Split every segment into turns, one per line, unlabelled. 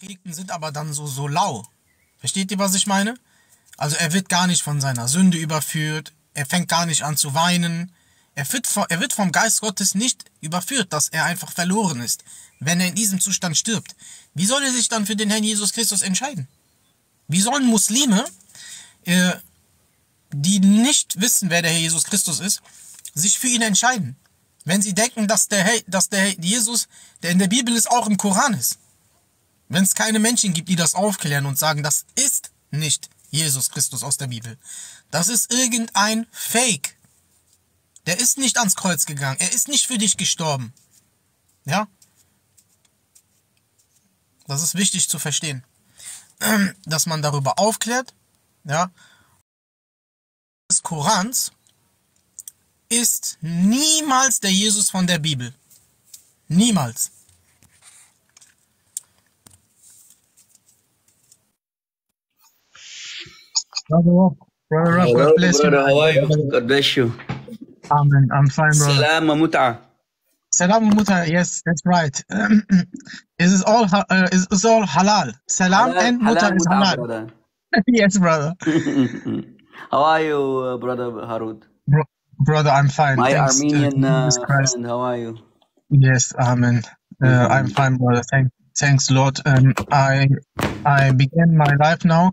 Predigten sind aber dann so, so lau. Versteht ihr, was ich meine? Also er wird gar nicht von seiner Sünde überführt, er fängt gar nicht an zu weinen, er wird, vom, er wird vom Geist Gottes nicht überführt, dass er einfach verloren ist, wenn er in diesem Zustand stirbt. Wie soll er sich dann für den Herrn Jesus Christus entscheiden? Wie sollen Muslime, äh, die nicht wissen, wer der Herr Jesus Christus ist, sich für ihn entscheiden? Wenn sie denken, dass der, Herr, dass der Jesus, der in der Bibel ist, auch im Koran ist. Wenn es keine Menschen gibt, die das aufklären und sagen, das ist nicht Jesus Christus aus der Bibel. Das ist irgendein Fake. Der ist nicht ans Kreuz gegangen. Er ist nicht für dich gestorben. Ja? Das ist wichtig zu verstehen. Dass man darüber aufklärt, ja. Des Korans ist niemals der Jesus von der Bibel. Niemals.
Brother Rob, Brother Rob, God bless you.
brother. How are you? God bless you.
Amen. I'm fine, brother.
Salam mut'a.
Salam muta. Yes, that's right. is it all uh, is all halal? Salam
Halal-
and muta is halal.
brother.
yes, brother.
How are you, uh, brother Harut?
Bro- brother, I'm fine.
My
Thanks
Armenian uh, friend, how are you?
Yes, Amen. Uh, I'm fine, brother. Thank, thanks, Lord. Um, I I began my life now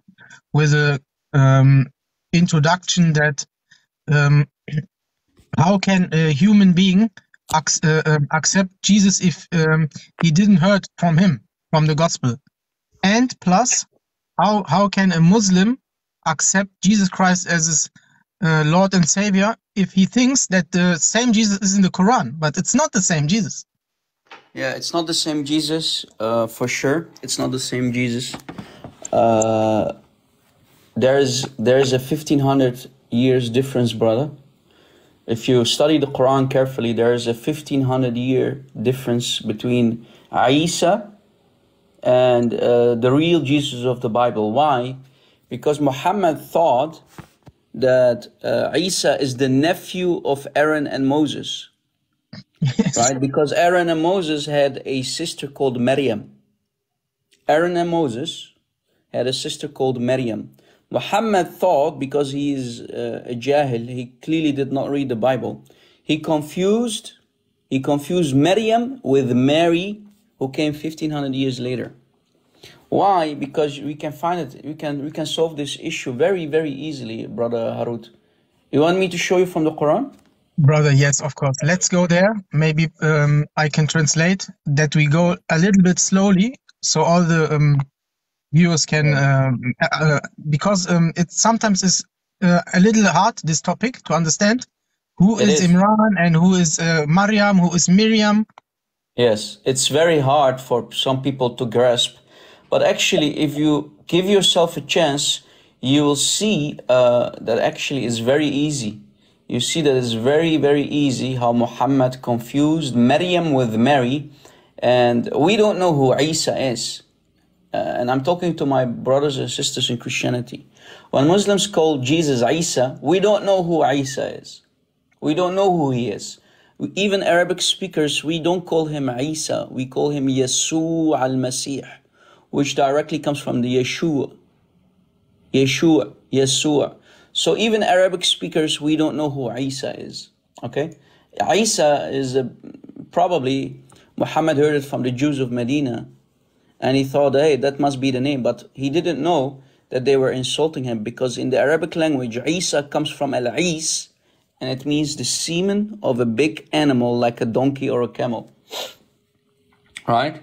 with a um, introduction that um, how can a human being ac- uh, um, accept Jesus if um, he didn't heard from him from the gospel, and plus how how can a Muslim accept Jesus Christ as his uh, Lord and Savior if he thinks that the same Jesus is in the Quran, but it's not the same Jesus.
Yeah, it's not the same Jesus, uh, for sure. It's not the same Jesus. Uh, there's there's a fifteen hundred years difference, brother. If you study the Quran carefully, there is a fifteen hundred year difference between Isa and uh, the real Jesus of the Bible. Why? Because Muhammad thought that uh, Isa is the nephew of Aaron and Moses
Yes.
right? Because Aaron and Moses had a sister called Maryam. Aaron and Moses had a sister called Maryam. Muhammad thought, because he is uh, a jahil, he clearly did not read the Bible. He confused, he confused Maryam with Mary, who came 1500 years later. Why? Because we can find it, we can, we can solve this issue very, very easily, brother Harut. You want me to show you from the Quran?
Brother, yes, of course. Let's go there. Maybe um, I can translate that we go a little bit slowly so all the um, viewers can, um, uh, uh, because um, it sometimes is uh, a little hard, this topic, to understand who is
is.
Imran and who is uh, Maryam, who is Miriam.
Yes, it's very hard for some people to grasp. But actually, if you give yourself a chance, you will see uh, that actually it's very easy. You see that it's very, very easy how Muhammad confused Maryam with Mary. And we don't know who Isa is. Uh, and I'm talking to my brothers and sisters in Christianity. When Muslims call Jesus Isa, we don't know who Isa is. We don't know who he is. Even Arabic speakers, we don't call him Isa, we call him Yesu al Masih, which directly comes from the Yeshua. Yeshua, Yeshua. So even Arabic speakers, we don't know who Isa is. Okay? Isa is a, probably, Muhammad heard it from the Jews of Medina, and he thought, hey, that must be the name. But he didn't know that they were insulting him because in the Arabic language, Isa comes from Al-Is, and it means the semen of a big animal like a donkey or a camel. Right?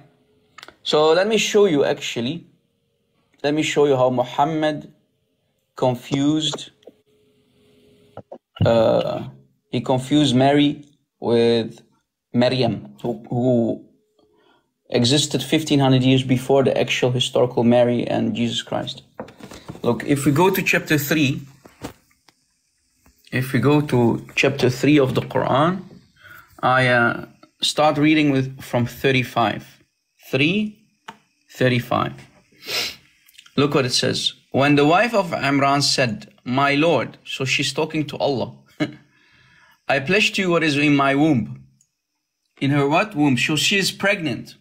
So let me show you actually. Let me show you how Muhammad confused. Uh, he confused Mary with Maryam, who, who existed 1500 years before the actual historical Mary and Jesus Christ. Look, if we go to chapter 3, if we go to chapter 3 of the Quran, I uh, start reading with from 35. 3 35. Look what it says. When the wife of Imran said, My Lord, so she's talking to Allah, I pledge to you what is in my womb. In her what womb? So she is pregnant.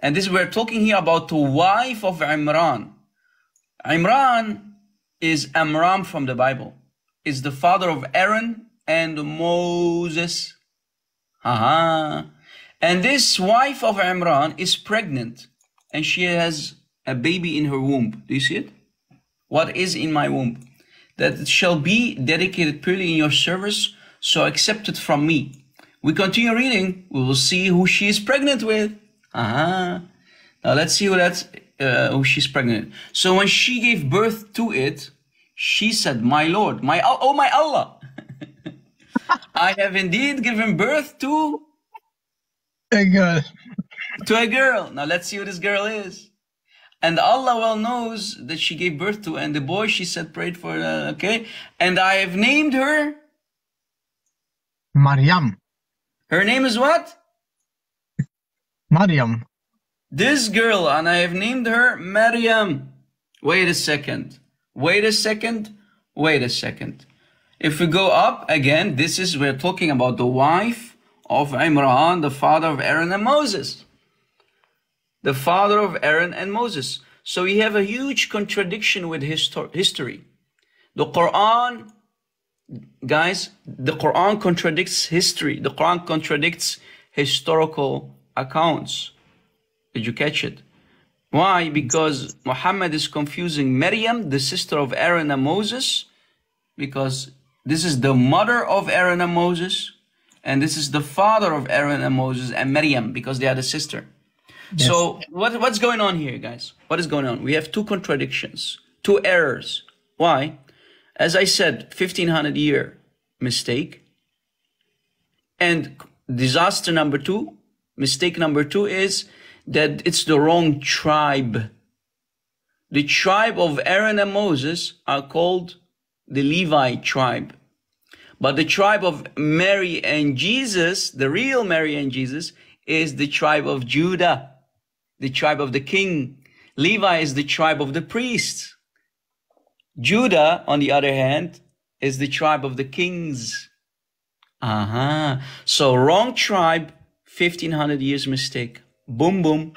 And this we're talking here about the wife of Imran. Imran is Amram from the Bible. Is the father of Aaron and Moses. Aha. And this wife of Imran is pregnant and she has a baby in her womb. Do you see it? What is in my womb? That it shall be dedicated purely in your service, so accept it from me. We continue reading. We will see who she is pregnant with. Uh-huh. Now let's see who that's uh, who she's pregnant. So when she gave birth to it, she said, "My Lord, my oh my Allah, I have indeed given birth to
A girl.
to a girl. Now let's see who this girl is." And Allah well knows that she gave birth to, and the boy she said prayed for. Uh, okay, and I have named her.
Maryam.
Her name is what?
Maryam.
This girl, and I have named her Maryam. Wait a second. Wait a second. Wait a second. If we go up again, this is, we're talking about the wife of Imran, the father of Aaron and Moses. The father of Aaron and Moses. So we have a huge contradiction with histo- history. The Quran, guys, the Quran contradicts history. The Quran contradicts historical accounts. Did you catch it? Why? Because Muhammad is confusing Maryam, the sister of Aaron and Moses, because this is the mother of Aaron and Moses, and this is the father of Aaron and Moses and Maryam, because they are the sister. So what, what's going on here, guys? What is going on? We have two contradictions, two errors. Why? As I said, 1500 year mistake. And disaster number two, mistake number two is that it's the wrong tribe. The tribe of Aaron and Moses are called the Levi tribe. But the tribe of Mary and Jesus, the real Mary and Jesus, is the tribe of Judah, the tribe of the king. Levi is the tribe of the priests. Judah, on the other hand, is the tribe of the kings. Uh-huh. So wrong tribe, 1500 years mistake. Boom, boom.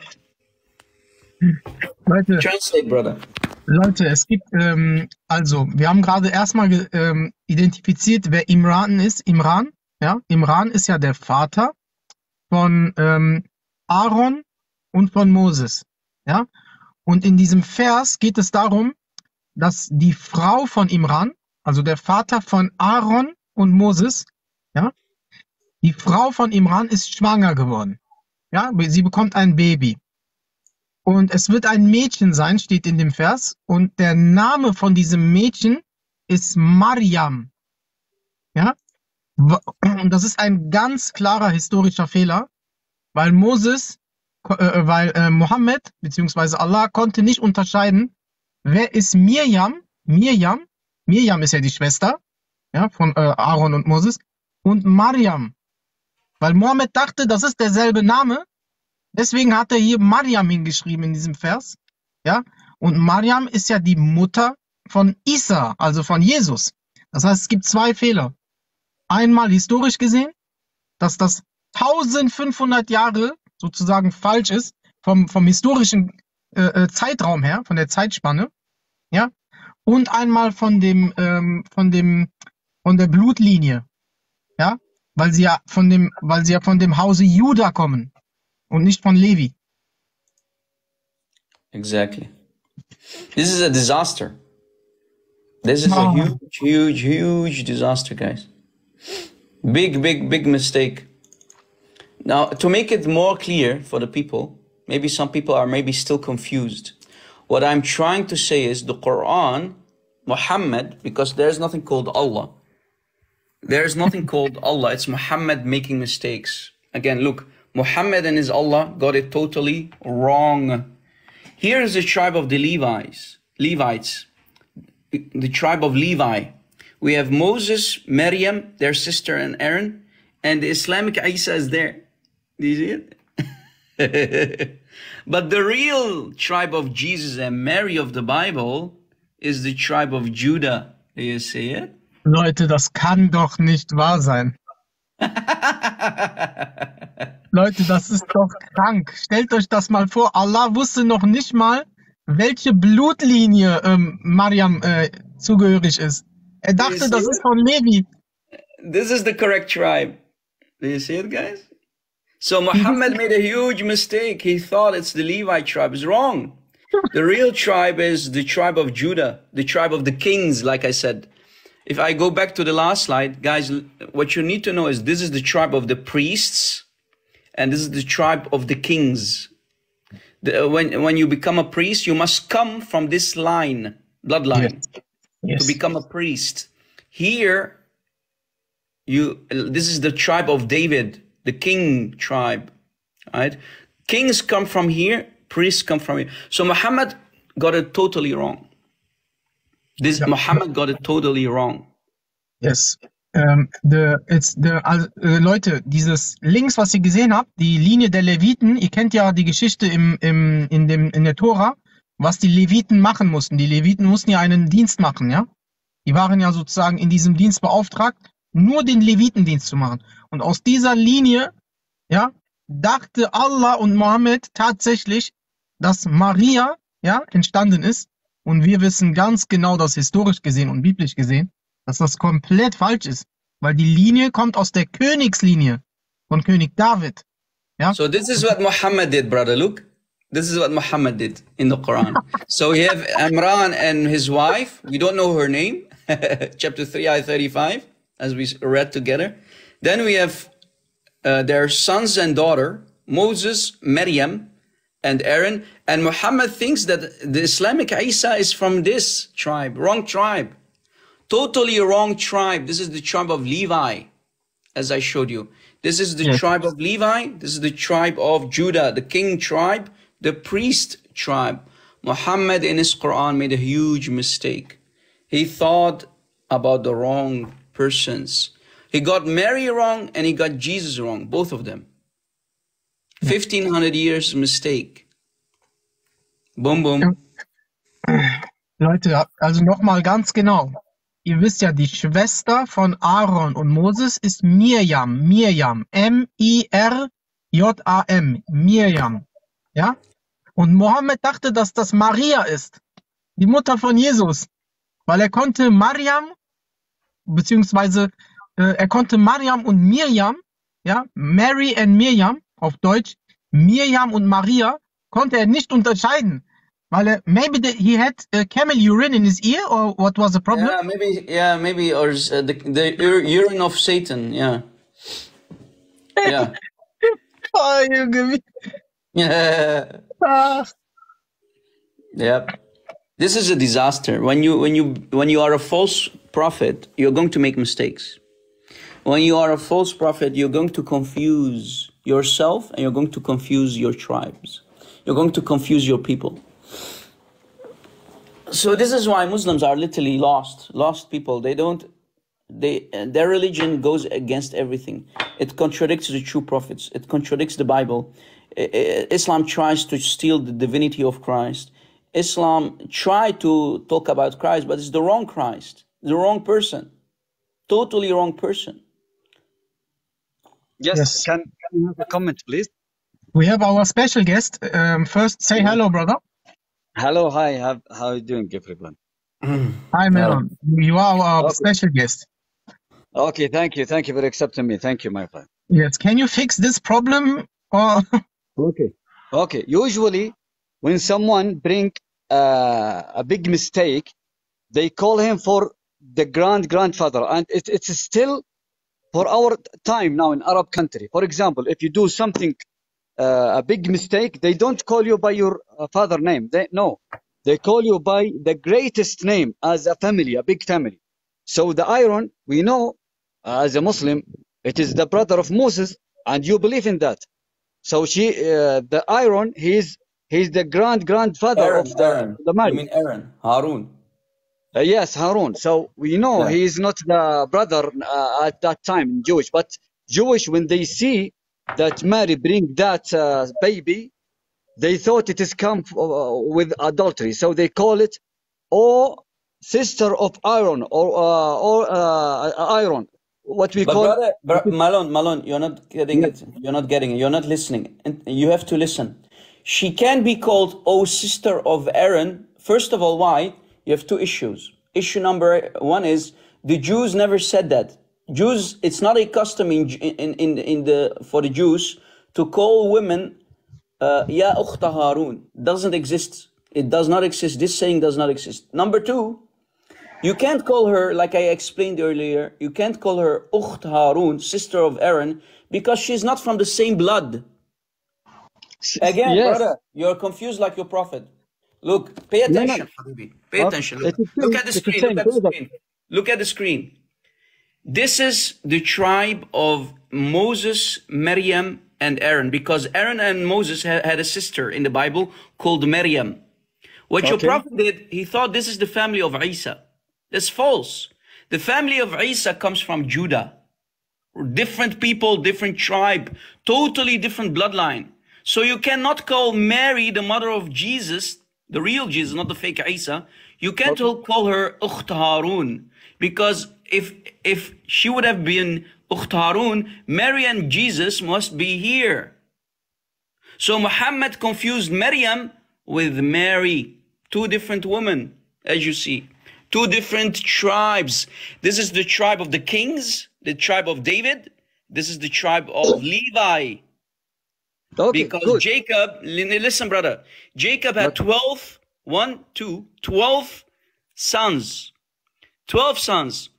Leute,
Translate, brother.
Leute, es gibt, ähm, also, wir haben gerade erstmal ähm, identifiziert, wer Imran ist. Imran, ja, Imran ist ja der Vater von ähm, Aaron und von Moses, ja. Und in diesem Vers geht es darum, dass die Frau von Imran, also der Vater von Aaron und Moses, die Frau von Imran ist schwanger geworden. Ja, sie bekommt ein Baby. Und es wird ein Mädchen sein, steht in dem Vers. Und der Name von diesem Mädchen ist Mariam. Ja? Und das ist ein ganz klarer historischer Fehler, weil Moses, äh, weil äh, Mohammed, beziehungsweise Allah, konnte nicht unterscheiden, wer ist Mirjam, Mirjam, Mirjam ist ja die Schwester, ja, von äh, Aaron und Moses, und Mariam. Weil Mohammed dachte, das ist derselbe Name, Deswegen hat er hier Mariam hingeschrieben in diesem Vers. Ja? Und Mariam ist ja die Mutter von Isa, also von Jesus. Das heißt, es gibt zwei Fehler. Einmal historisch gesehen, dass das 1500 Jahre sozusagen falsch ist, vom, vom historischen äh, äh, Zeitraum her, von der Zeitspanne. Ja? Und einmal von dem, ähm, von dem, von der Blutlinie. Weil sie ja von dem, weil sie ja von dem Hause Juda kommen und nicht von Levi.
Exactly. This is a disaster. This is a huge, huge, huge disaster, guys. Big, big, big mistake. Now, to make it more clear for the people, maybe some people are maybe still confused. What I'm trying to say is the Quran, Muhammad, because there's nothing called Allah. There's nothing called Allah. It's Muhammad making mistakes. Again, look, Muhammad and his Allah got it totally wrong. Here is the tribe of the Levites, Levites, the tribe of Levi. We have Moses, Miriam, their sister, and Aaron, and the Islamic Isa is there. Do you see it? but the real tribe of Jesus and Mary of the Bible is the tribe of Judah. Do you see it?
Leute, das kann doch nicht wahr sein. Leute, das ist doch krank. Stellt euch das mal vor. Allah wusste noch nicht mal, welche Blutlinie ähm, Mariam äh, zugehörig ist. Er dachte, das ist von Levi.
This is the correct tribe. Do you see it, guys? So Muhammad made a huge mistake. He thought it's the Levi tribe. It's wrong. The real tribe is the tribe of Judah, the tribe of the kings, like I said. If I go back to the last slide, guys, what you need to know is this is the tribe of the priests and this is the tribe of the kings. The, uh, when, when you become a priest, you must come from this line, bloodline,
Yes.
to become a priest. Here, you this is the tribe of David, the king tribe, right? Kings come from here, priests come from here. So Muhammad got it totally wrong. This Muhammad got it totally wrong.
Yes. Ähm, the, it's the, also, äh, Leute, dieses links, was ihr gesehen habt, die Linie der Leviten, ihr kennt ja die Geschichte im, im, in, dem, in der Tora, was die Leviten machen mussten. Die Leviten mussten ja einen Dienst machen, ja? Die waren ja sozusagen in diesem Dienst beauftragt, nur den Levitendienst zu machen. Und aus dieser Linie, ja, dachte Allah und Mohammed tatsächlich, dass Maria, ja, entstanden ist. Und wir wissen ganz genau, dass historisch gesehen und biblisch gesehen, dass das komplett falsch ist. Weil die Linie kommt aus der Königslinie von König David. Ja?
So this is what Muhammad did, brother. Look, this is what Muhammad did in the Quran. so we have Imran and his wife. We don't know her name. Chapter 3, ayah 35, as we read together. Then we have uh, their sons and daughter, Moses, Maryam, and Aaron. And Muhammad thinks that the Islamic Isa is from this tribe, wrong tribe. Totally wrong tribe. This is the tribe of Levi, as I showed you. This is the
Yes.
tribe of Levi. This is the tribe of Judah, the king tribe, the priest tribe. Muhammad in his Quran made a huge mistake. He thought about the wrong persons. He got Mary wrong and he got Jesus wrong, both of them. 1500 years mistake. Boom, boom.
Leute, also nochmal ganz genau. Ihr wisst ja, die Schwester von Aaron und Moses ist Mirjam. Mirjam. M-I-R-J-A-M. Mirjam. Ja? Und Mohammed dachte, dass das Maria ist. Die Mutter von Jesus. Weil er konnte Mariam, beziehungsweise äh, er konnte Mariam und Mirjam, ja, Mary and Mirjam auf Deutsch, Mirjam und Maria, konnte er nicht unterscheiden. Weil er, maybe the, he had uh, camel urine in his ear, or what was the problem?
Yeah, maybe, yeah, maybe, or uh, the, the ur- urine of Satan, yeah. Yeah.
Ah, Junge, wie-
Yeah.
ah.
Yep. This is a disaster. When you when you when you are a false prophet, you're going to make mistakes. When you are a false prophet, you're going to confuse yourself and you're going to confuse your tribes. You're going to confuse your people. So this is why Muslims are literally lost, lost people. They don't they their religion goes against everything. It contradicts the true prophets. It contradicts the Bible. I- I- Islam tries to steal the divinity of Christ. Islam tried to talk about Christ, but it's the wrong Christ, the wrong person, totally wrong person.
Yes,
Yes.
Can, can you have a comment, please?
We have our special guest. Um, first, say hello, brother.
Hello, hi. How, how are you doing, everyone?
Hi, Meron. You are our
Okay.
special guest.
Okay, thank you. Thank you for accepting me. Thank you, my friend.
Yes. Can you fix this problem? Or
Okay. Okay. Usually, when someone bring uh, a big mistake, they call him for the grand grandfather, and it, it's still for our time now in Arab country. For example, if you do something uh, a big mistake, they don't call you by your uh, father name. They no, they call you by the greatest name as a family, a big family. So the Aaron, we know uh, as a Muslim, it is the brother of Moses, and you believe in that. So she, uh, the Aaron, he's he's the grand grandfather
Aaron,
of the
Aaron.
the
You
Mary.
mean Aaron? Harun.
Uh, yes, Harun. So we know
Yeah.
he is not the brother uh, at that time in Jewish, but Jewish when they see that Mary bring that uh, baby, they thought it is come uh, with adultery, so they call it "Oh, sister of Aaron" or uh, or uh, Aaron. what we
But
call
brother, bro, Malone, Malone, you're not getting it. You're not getting it. You're not listening. And you have to listen. She can be called, oh, sister of Aaron. First of all, why? You have two issues. Issue number one is the Jews never said that. Jews, it's not a custom in in in, in the for the Jews to call women uh, Ya Ukhta Harun. Doesn't exist. It does not exist. This saying does not exist. Number two, you can't call her, like I explained earlier, you can't call her Ukht Harun, sister of Aaron, because she's not from the same blood. Again,
yes.
brother, you're confused like your prophet. Look, pay
No, no.
attention, Pay attention. Look, look at the screen. Look at the screen. Look at the screen. This is the tribe of Moses, Miriam, and Aaron, because Aaron and Moses ha- had a sister in the Bible called Miriam. What your prophet did, he thought this is the family of Isa. That's false. The family of Isa comes from Judah. Different people, different tribe, totally different bloodline. So you cannot call Mary the mother of Jesus, the real Jesus, not the fake Isa. You can't call her Ukht Harun because if if she would have been Ukht Harun, Mary and Jesus must be here. So Muhammad confused Maryam with Mary, two different women, as you see, two different tribes. This is the tribe of the kings, the tribe of David. This is the tribe of Levi.
Okay,
Because
good.
Jacob, listen, brother, Jacob had 12, one, two, 12 sons. 12 sons,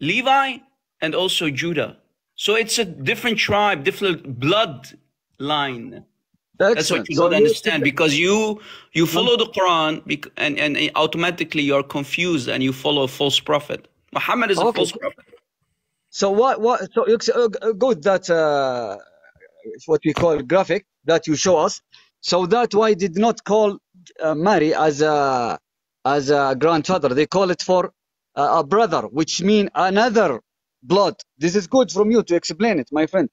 Levi and also Judah. So it's a different tribe, different bloodline. That's
Excellent.
what you
So
don't
you-
understand because you you follow the Quran and, and automatically you're confused and you follow a false prophet. Muhammad is a false prophet.
So what what so uh, good that uh, what we call graphic that you show us. So that why did not call uh, Mary as a as a grandfather. They call it for uh, a brother, which mean another blood. This is good from you to explain it, my friend.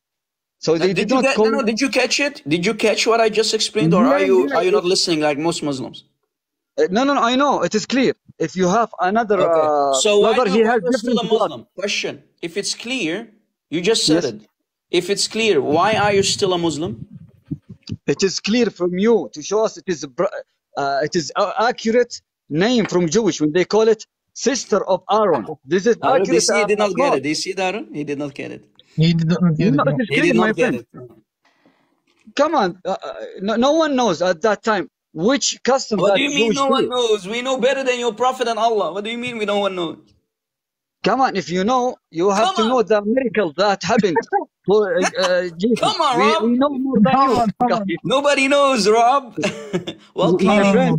So they
did,
did,
you
not
get,
call.
no, no, did you catch it? Did you catch what I just explained, or are you are you not listening like most Muslims?
Uh, no, no, no, I know it is clear. If you have another
Okay.
uh,
so why,
brother, he has
a
different blood.
Muslim? Question: If it's clear, you just said
Yes.
it. If it's clear, why are you still a Muslim?
It is clear from you to show us it is uh, it is a accurate name from Jewish when they call it sister of Aaron. This is
Uh,
accurate.
see, he did
uh,
not get it. Do you see that? He did not get it.
He did not get
No,
it. no.
it is
He
clear,
did
my
not get
friend.
it.
Come on, uh, uh, no, no one knows at that time which custom
What
that
do you mean
Jewish
no one
do.
knows? We know better than your prophet and Allah. What do you mean we no one knows?
Come on, if you know, you have
Come
to
on.
know the miracle that happened for uh, uh, Jesus.
Come on, Rob.
we know more than
Come
you.
on, come on.
Nobody knows, Rob. well,
My
clearly,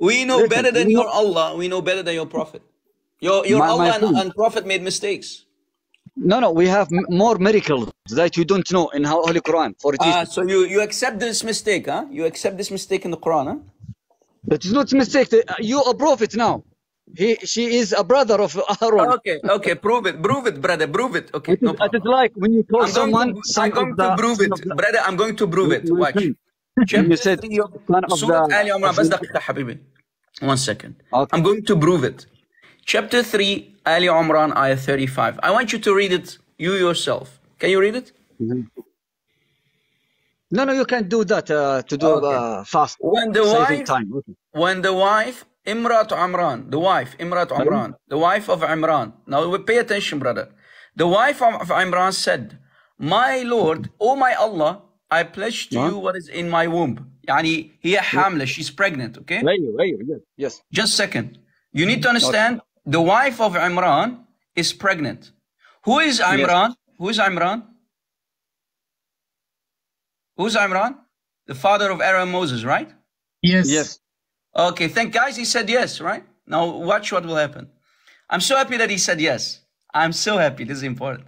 we know
listen,
better than your
know-
Allah. We know better than your prophet. Your your
My- my
Allah and, and prophet made mistakes.
No, no, we have m- more miracles that you don't know in Ho- Holy Quran for Jesus.
Ah, so you you accept this mistake, huh? You accept this mistake in the Quran, huh?
It is not a mistake. Uh, You are a prophet now. He, she is a brother of Aaron.
Okay, okay, prove it, prove it, brother, prove it. Okay,
It is,
no
it is
problem.
like when you call
I'm going
someone
to,
son
I'm going
of the,
to prove
son
it,
of the-
brother. I'm going to prove it.
My
Watch.
friend,
Chapter
you said
3 of
son of
Surah
the-
Ali Imran.
of
بس
the-
دقيقة حبيبي. One second.
Okay.
I'm going to prove it. Chapter 3, Ali Imran, ayah 35. I want you to read it you yourself. Can you read it?
No, no, you can't do that uh, to do
Okay.
uh, fast.
When the
saving
wife,
time. Okay.
when the wife, Imrat Amran, the wife, Imrat Amran, the wife of Imran. Now we pay attention, brother. The wife of of Imran said, My Lord, O my Allah, I pledge to
Huh?
you what is in my womb. يعني هي حاملة, she's pregnant, okay?
أيوه أيوه yes yes.
Just a second. You need to understand the wife of Imran is pregnant. Who is Imran? Who is Imran? Who's Imran? The father of Aaron and Moses, right?
Yes.
Yes.
Okay, thank guys. He said yes, right? Now watch what will happen. I'm so happy that he said yes. I'm so happy. This is important.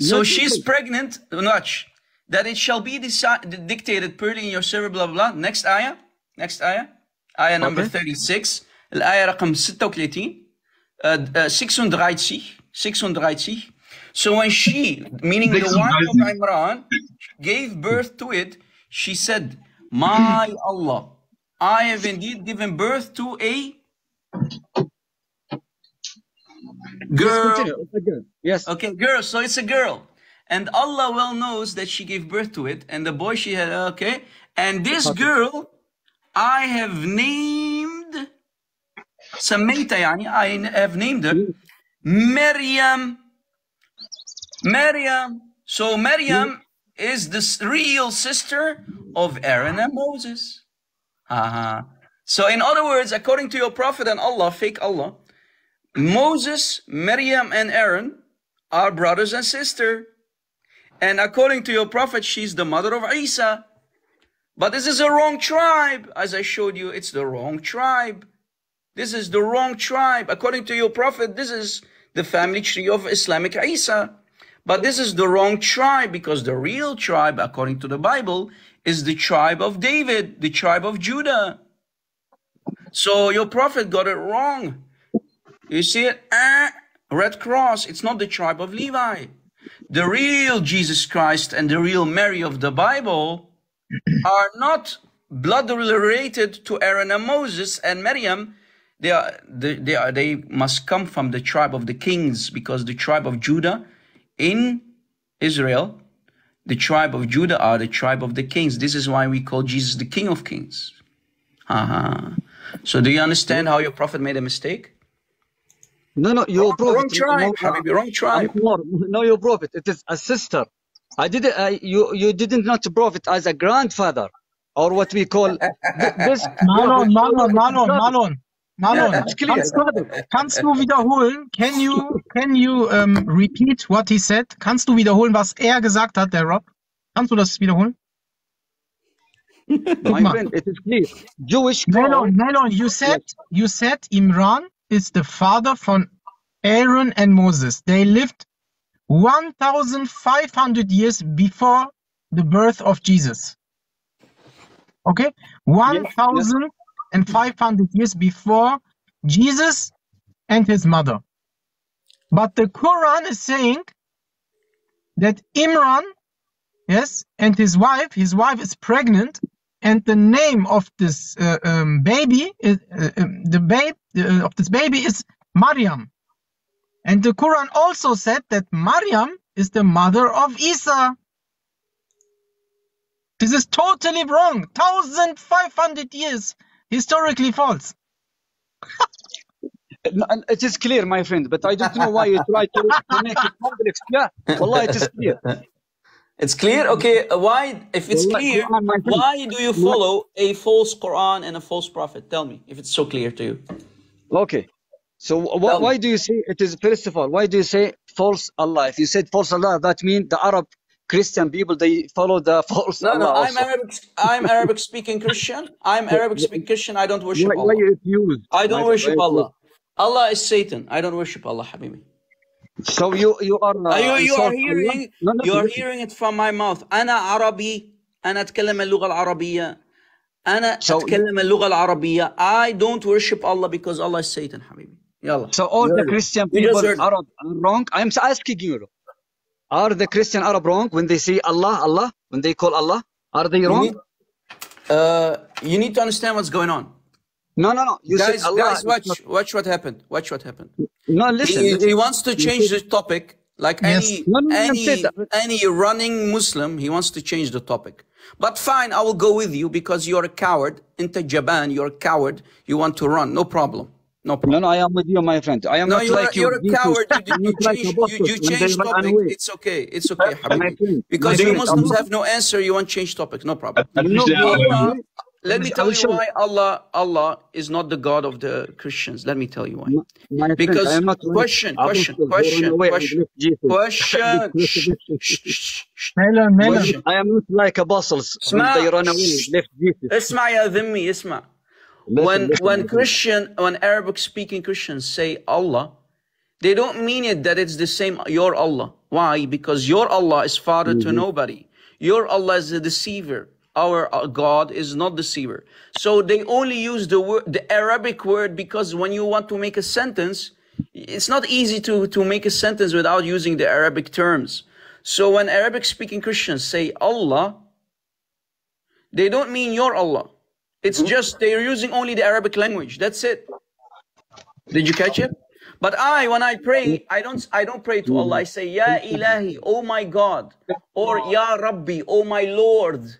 So
Yes,
she's
yes.
pregnant. Watch that it shall be deci- dictated purely in your server. Blah blah. blah. Next ayah. Next ayah. Ayah number
Okay.
36. الآية رقم 36. Uh, uh, 36. 36. So when she, meaning the wife of Imran, gave birth to it, she said, My Allah, I have indeed given birth to a Girl.
continue. It's a girl. Yes.
Okay, girl. So it's a girl. And Allah well knows that she gave birth to it. And the boy she had, okay. And this girl, I have named, سميتها يعني, I have named her Maryam. Maryam. So Maryam is the s- real sister of Aaron and Moses. Uh-huh. So in other words, according to your prophet and Allah, fake Allah, Moses, Miriam, and Aaron are brothers and sister. And according to your prophet, she's the mother of Isa. But this is a wrong tribe. As I showed you, it's the wrong tribe. This is the wrong tribe. According to your prophet, this is the family tree of Islamic Isa. But this is the wrong tribe because the real tribe, according to the Bible, is the tribe of David, the tribe of Judah. So your prophet got it wrong. You see it? Ah, red cross. It's not the tribe of Levi. The real Jesus Christ and the real Mary of the Bible are not blood related to Aaron and Moses and Miriam. They are they, they are they must come from the tribe of the kings because the tribe of Judah in Israel, the tribe of Judah are the tribe of the kings. This is why we call Jesus the King of Kings. Uh-huh. So do you understand how your prophet made a mistake?
No, no, your prophet.
wrong tribe,
no,
Habibi, wrong tribe.
No, no, your prophet. It is a sister. I didn't. I, you you didn't not prophet as a grandfather, or what we call th- this.
Marlon, Marlon, Marlon, Marlon, Marlon.
That's clear.
Kannst du, kannst du wiederholen? Can you, can you um, repeat what he said? Kannst du wiederholen, was er gesagt hat, der Rob? Kannst du das wiederholen?
My friend, it is clear. Jewish
Melon,
call.
Melon, you said, you said Imran is the father von Aaron and Moses. They lived 1,500 years before the birth of Jesus. Okay? 1,500 years before Jesus and his mother. But the Quran is saying that Imran, yes, and his wife, his wife is pregnant, and the name of this uh, um, baby is uh, um, the babe uh, of this baby is Maryam. And the Quran also said that Maryam is the mother of Isa. This is totally wrong. 1500 years historically false.
No, and It is clear, my friend, but I don't know why you try to, to make it complex. Yeah, Wallah, it is clear.
It's clear? Okay, uh, why, if it's clear,
Quran, my friend.
why do you follow a false Quran and a false prophet? Tell me, if it's so clear to you.
Okay. So wh-
Tell me.
why do you say it is first of all? Why do you say false Allah? If you said false Allah, that means the Arab Christian people they follow the false
No, no,
Allah
I'm
also.
Arabic. I'm Arabic speaking Christian. I'm Arabic speaking Christian. I don't worship
Why, why
Allah.
you refuse?
I don't
My-
worship
why-
Allah. Allah is Satan. I don't worship Allah, Habibi.
So you you are uh,
Uh, you, you are
insult
hearing
Allah? No, no,
you are
listen.
hearing it from my mouth. أنا عربي. أنا أتكلم اللغة العربية. أنا
So-
أتكلم اللغة العربية. I don't worship Allah because Allah is Satan, Habibi. يلا.
So all
You
the
heard it.
Christian
You just
people
heard it.
Arab are wrong. I'm asking you. Are the Christian Arab wrong when they say Allah, Allah, when they call Allah? Are they
You
wrong?
need, uh, you need to understand what's going on.
No, no, no. You
guys,
said Allah.
guys, watch,
not-
watch what happened. Watch what happened.
No, listen.
he, he wants to change the topic like
Yes.
any
No, no,
any any running muslim he wants to change the topic but fine i will go with you because you're a coward into japan you're a coward you want to run no problem no problem
No, no, I am with you, my friend. I am
no,
not
you're,
like
a, you're a
you.
coward. You,
I'm
you
not like
change, you,
apostles
you
when they
change
run
topic.
away.
It's okay. It's okay,
My
Habibi.
friend,
Because
my
you
friend,
Muslims
Allah-
have no answer. You want change topics. No problem.
You know,
Allah,
Allah-
let me
I
tell
will
you
show you.
why Allah Allah is not the God of the Christians. Let me tell you why.
My friend,
Because
I am not like
question, question,
apostles who run
question,
away and
question,
left Jesus.
question.
With
Shh,
crucifixion.
shh, shh, shh.
Melon, Melon.
Question.
I am not like apostles when
اسمع.
they run away and left Jesus.
اسمع يا ذمي اسمع.
Listen,
When
listen,
when
listen.
Christian when Arabic speaking Christians say Allah, they don't mean it that it's the same your Allah. Why? Because your Allah is father to nobody. Your Allah is a deceiver. Our uh, God is not deceiver. So they only use the word the Arabic word because when you want to make a sentence, it's not easy to, to make a sentence without using the Arabic terms. So when Arabic speaking Christians say Allah, they don't mean your Allah. It's just they're using only the Arabic language. That's it. Did you catch it? But I, when I pray, I don't, I don't pray to Allah. I say, Ya Ilahi, oh my God, or Ya Rabbi, oh my Lord.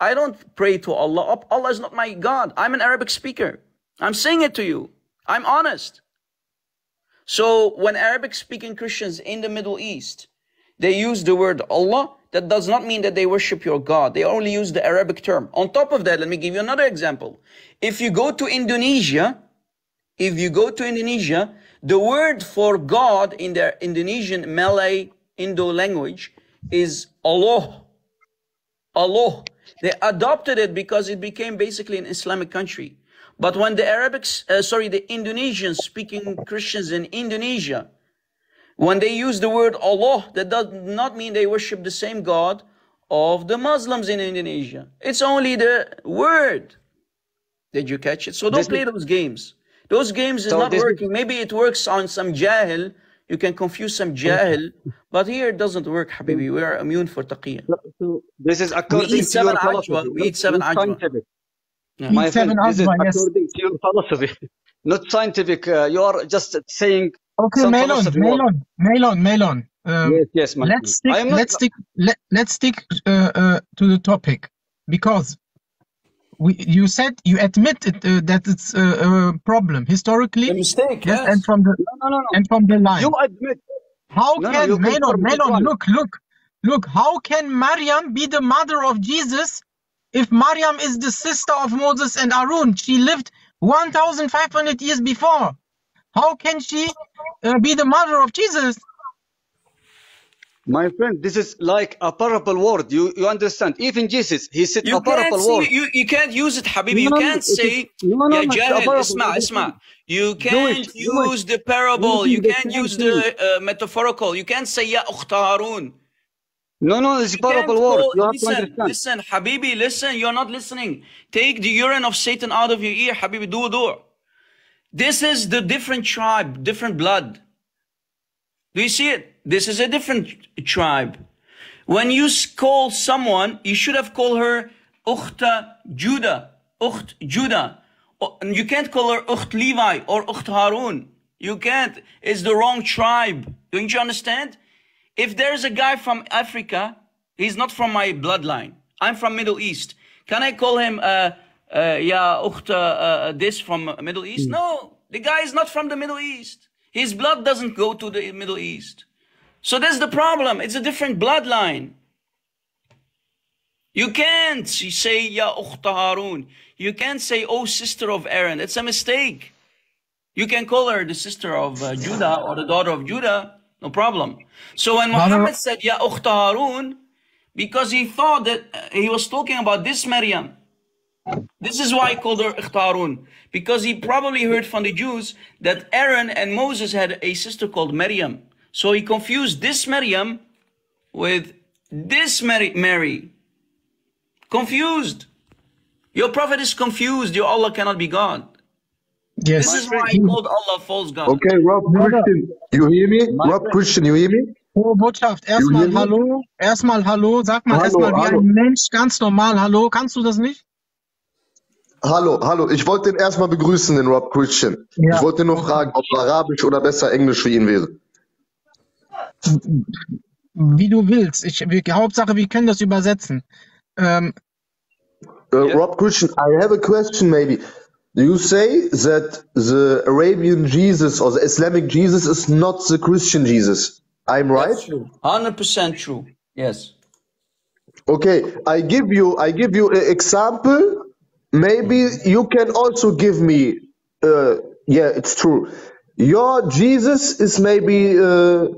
I don't pray to Allah. Allah is not my God. I'm an Arabic speaker. I'm saying it to you. I'm honest. So when Arabic speaking Christians in the Middle East, they use the word Allah, that does not mean that they worship your God. They only use the Arabic term. On top of that, let me give you another example. If you go to Indonesia, if you go to Indonesia, the word for God in their Indonesian Malay Indo language is Allah. Allah. They adopted it because it became basically an Islamic country. But when the Arabics, uh, sorry, the Indonesian speaking Christians in Indonesia, when they use the word Allah, that does not mean they worship the same God of the Muslims in Indonesia. It's only the word. Did you catch it? So don't
This
play those games. Those games is
So
not working. Maybe it works on some jahil. You can confuse some jahil. But here it doesn't work, Habibi. We are immune for taqiyya.
So this is according
eat
to
seven
your
ajwa.
philosophy.
We
not-
eat seven ajwa.
scientific.
Yeah.
My friend,
seven
this is
ajwa, yes.
to your philosophy, not scientific. Uh, you are just saying
Okay,
some
Melon,
philosophy word.
Melon, Melon, Melon. Um,
Yes, yes, my
let's stick.
not.
Let's stick. Let, let's stick uh, uh, to the topic because we. You said you admitted uh, that it's a, a problem historically.
A mistake,
Yes,
yes.
and from the
No, no, no, no.
and from the line.
You admit.
How
No, no,
can
you
Melon, Melon, look, look, look, how can Maryam be the mother of Jesus if Maryam is the sister of Moses and Aaron? She lived 1,500 years before. How can she uh, be the mother of Jesus?
My friend, this is like a parable word. You you understand? Even Jesus, he said
You
a
can't
parable
see,
word.
you, you can't use it, Habibi. You
No,
can't
it is-
say,
no, no,
Ya
no, it's a
Jahil,
parable.
Isma, Isma. You can't
Jewish.
use the parable. You can't use the uh, metaphorical. You can't say, Ya Ukhta Harun.
No, no, it's a
You can't
parable word.
call,
You have to
listen,
understand.
listen, Habibi, listen, you're not listening. Take the urine of Satan out of your ear, Habibi, do do. This is the different tribe, different blood. Do you see it? This is a different tribe. When you call someone, you should have called her Ukhta Judah, Ukht Judah. You can't call her Ukht Levi or Ukht Harun. You can't. It's the wrong tribe. Don't you understand? If there's a guy from Africa, he's not from my bloodline. I'm from Middle East. Can I call him, uh, uh, yeah, Ukht, uh, this from Middle East? No, the guy is not from the Middle East. His blood doesn't go to the Middle East. So that's the problem. It's a different bloodline. You can't say, Ya Ukhta Harun. You can't say, Oh, sister of Aaron. It's a mistake. You can call her the sister of uh, Judah or the daughter of Judah. No problem. So when Muhammad said, Ya Ukhta Harun, because he thought that uh, he was talking about this Maryam. This is why he called her Ukhta Harun. Because he probably heard from the Jews that Aaron and Moses had a sister called Maryam. So he confused this Maryam with this Mary. Mary. Confused. Your prophet is confused. Your Allah cannot be God.
Yes.
This is why he called Allah false God.
Okay, Rob Christian, you hear me? Rob Christian, you hear me?
Hohe Botschaft. Erstmal Hallo. Erstmal Hallo. Sag mal erstmal wie
hallo.
ein Mensch ganz normal Hallo. Kannst du das nicht?
Hallo, hallo. Ich wollte den erstmal begrüßen, den Rob Christian.
Ja.
Ich wollte nur fragen, ob Arabisch oder besser Englisch für ihn wäre.
Wie du willst. Ich, wir, Hauptsache, wir können das übersetzen. Ähm,
Uh,
Yeah.
Rob Christian, I have a question maybe. You say that the Arabian Jesus or the Islamic Jesus is not the Christian Jesus. I'm right?
That's true. 100% true. Yes.
Okay, I give you I give you an example. Maybe you can also give me uh yeah, it's true. Your Jesus is maybe uh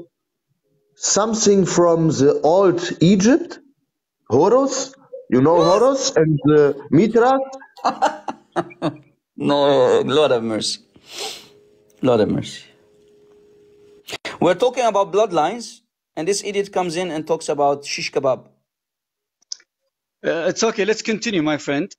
something from the old Egypt, Horus. You know Horus and uh, Mithras?
No, Lord have mercy. Lord have mercy. We're talking about bloodlines, and this idiot comes in and talks about shish kebab.
Uh, it's okay. Let's continue, my friend.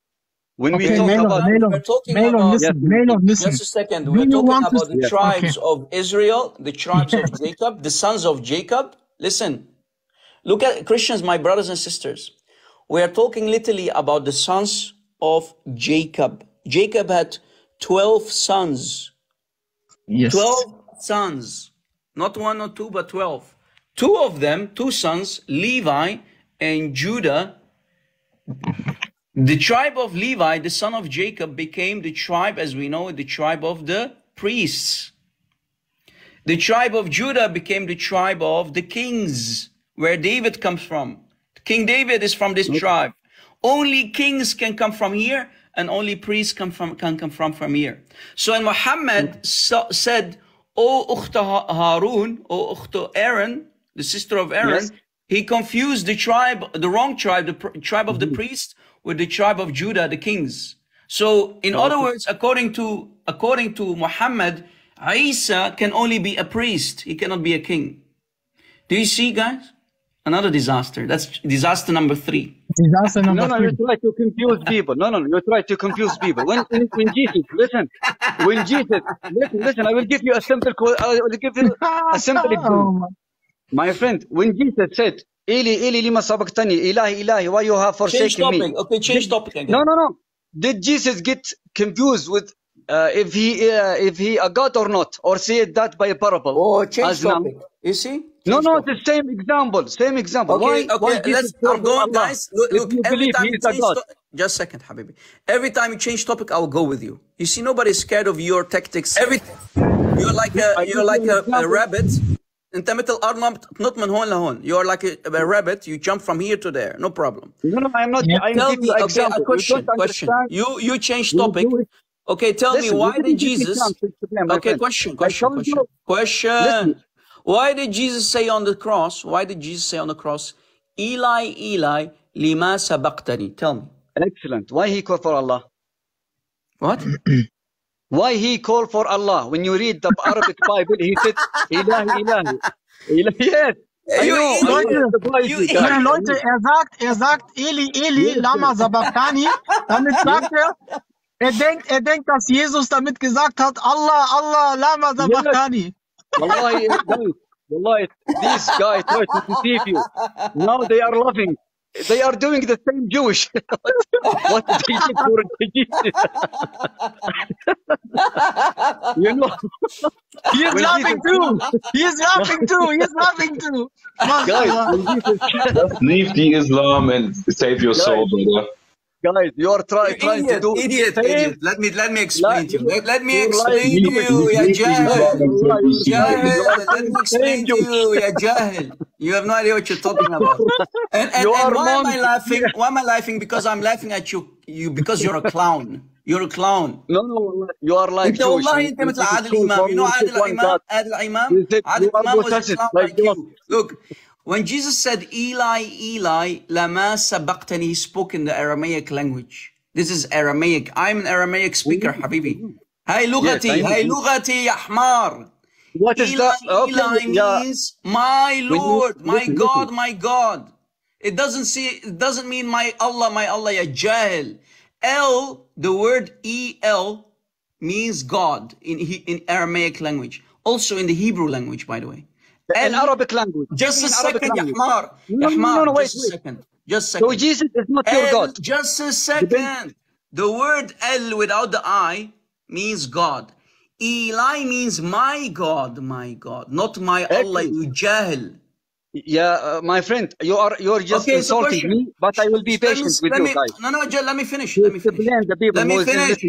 When we
okay,
talk
Melon,
about
Melon,
We're talking
Melon,
about-
listen,
Yes.
Melon, listen.
Just a second.
Do
We're talking
want to-
about the
Yeah.
tribes
Okay.
of Israel, the tribes
Yes.
of Jacob, the sons of Jacob. Listen, look at Christians, my brothers and sisters. We are talking literally about the sons of Jacob. Jacob had 12 sons.
Yes.
12 sons. Not one or two, but 12. Two of them, two sons, Levi and Judah. The tribe of Levi, the son of Jacob, became the tribe, as we know, it, the tribe of the priests. The tribe of Judah became the tribe of the kings, where David comes from. King David is from this tribe. Only kings can come from here, and only priests come from, can come from, from here. So when Muhammad so, said, O Ukhta Ha- Harun, O Ukhta Aaron, the sister of Aaron,
Yes.
he confused the tribe, the wrong tribe, the tribe of the mm-hmm. priests, with the tribe of Judah, the kings. So, in other words, according to according to Muhammad, Isa can only be a priest. He cannot be a king. Do you see, guys? Another disaster. That's disaster number three.
Disaster
No,
number
no,
three.
you try to confuse people. No, no, no, you try to confuse people. When, when, when Jesus, listen, when Jesus, listen, listen, I will give you a simple, qu- I will give you a simple example.
my-
My friend, when Jesus said, Eli, Eli, lima sabaqtani, Ilahi, Ilahi, why you have
Change
forsaken me?
topic. Okay, change
Did-
topic again.
No, no, no. Did Jesus get confused with uh, if he uh, if he a God or not, or say that by a parable?
Oh, change
As now-
topic. You see?
No,
Change
no, the same example, same example.
Okay,
why,
okay,
why
let's, I'm going, guys. Look, look every time you change, just a second, Habibi. Every time you change topic, I will go with you. You see, nobody's scared of your tactics. Every, you're like a, you're like a, a rabbit. انت مثل ارنب تنط من هون لهون. You're like a, a rabbit. You jump from here to there. No problem.
No, no, I'm not.
Yeah.
I'm
Tell
giving
me,
you
okay,
example.
a question,
you don't
question.
understand.
You you change
You
topic.
do it.
Okay, tell
Listen,
me
you
why
didn't
did
give me
Jesus?
chance to explain, my
Okay,
friend.
question,
I
question,
told
question,
you.
question.
Listen.
Why did Jesus say on the cross? Why did Jesus say on the cross, Eli, Eli, lima sabaqtani? Tell me.
Excellent. Why he call for Allah?
What?
Why he call for Allah? When you read the Arabic Bible, he said, Ilahi, Ilahi. Ilahi. Yes.
You
know. I
idiot.
was surprised
You
you
Ja. Leute, er sagt, er sagt Eli, Eli, Lama Sabachthani. Damit sagt er, er denkt, er denkt, dass Jesus damit gesagt hat, Allah, Allah, Lama Sabachthani.
Wallahi, wallahi, these guys try to deceive you. Now they are laughing. They are doing the same Jewish. what they did for Jesus. you know,
He is laughing too. He is laughing too. He is laughing too.
guys,
Mashallah.
when Jesus,
Just leave the Islam and save your soul, brother
guys, you are try,
You
trying
idiot,
to do
idiot,
same.
idiot. Let me let me explain
Like,
to you. Let, let me
you're
explain
lying.
to you, ya
Leave the
jahil.
Islam and save your soul.
Jahil, let me explain to you, ya jahil. You have no idea what you're talking about. And, and,
You
and
are
why am I
monk.
laughing? Why am I laughing? Because I'm laughing at you, you because you're a clown. You're a clown.
No, no, wallahi, you are like
انت
Jewish.
والله انت
You-
مثل
you
عادل
call
امام
for
you know
worship
عادل
one
امام
God.
عادل
You
امام
said
عادل
you are
امام was a
possessed
clown
like
like you
God.
look when Jesus said, Eli, Eli, lama sabaqtani, he spoke in the Aramaic language. This is Aramaic. I'm an Aramaic speaker, Habibi.
Hey, lugati,
yes, hey, lugati, Ahmar.
What is
Eli,
that? Okay,
Eli means yeah.
my
Lord, my
listen,
God,
listen.
my God. It doesn't see, it doesn't mean my Allah, my Allah, ya jahil. El, the word E-L means God in, in Aramaic language. Also in the Hebrew language, by the way and
Arabic language.
Just a second,
Yahmar.
Yahmar,
no, no, no, wait,
just a second. Just a second.
So Jesus is not your God.
Just a second. The word El without the I means God. Eli means my God, my God, not my Allah, you jahl.
Yeah, uh, my friend, you are you are just
okay,
insulting me, but I will be
patient me,
with
me,
you guys.
No, no, let me finish. Let me finish.
The people
let me finish.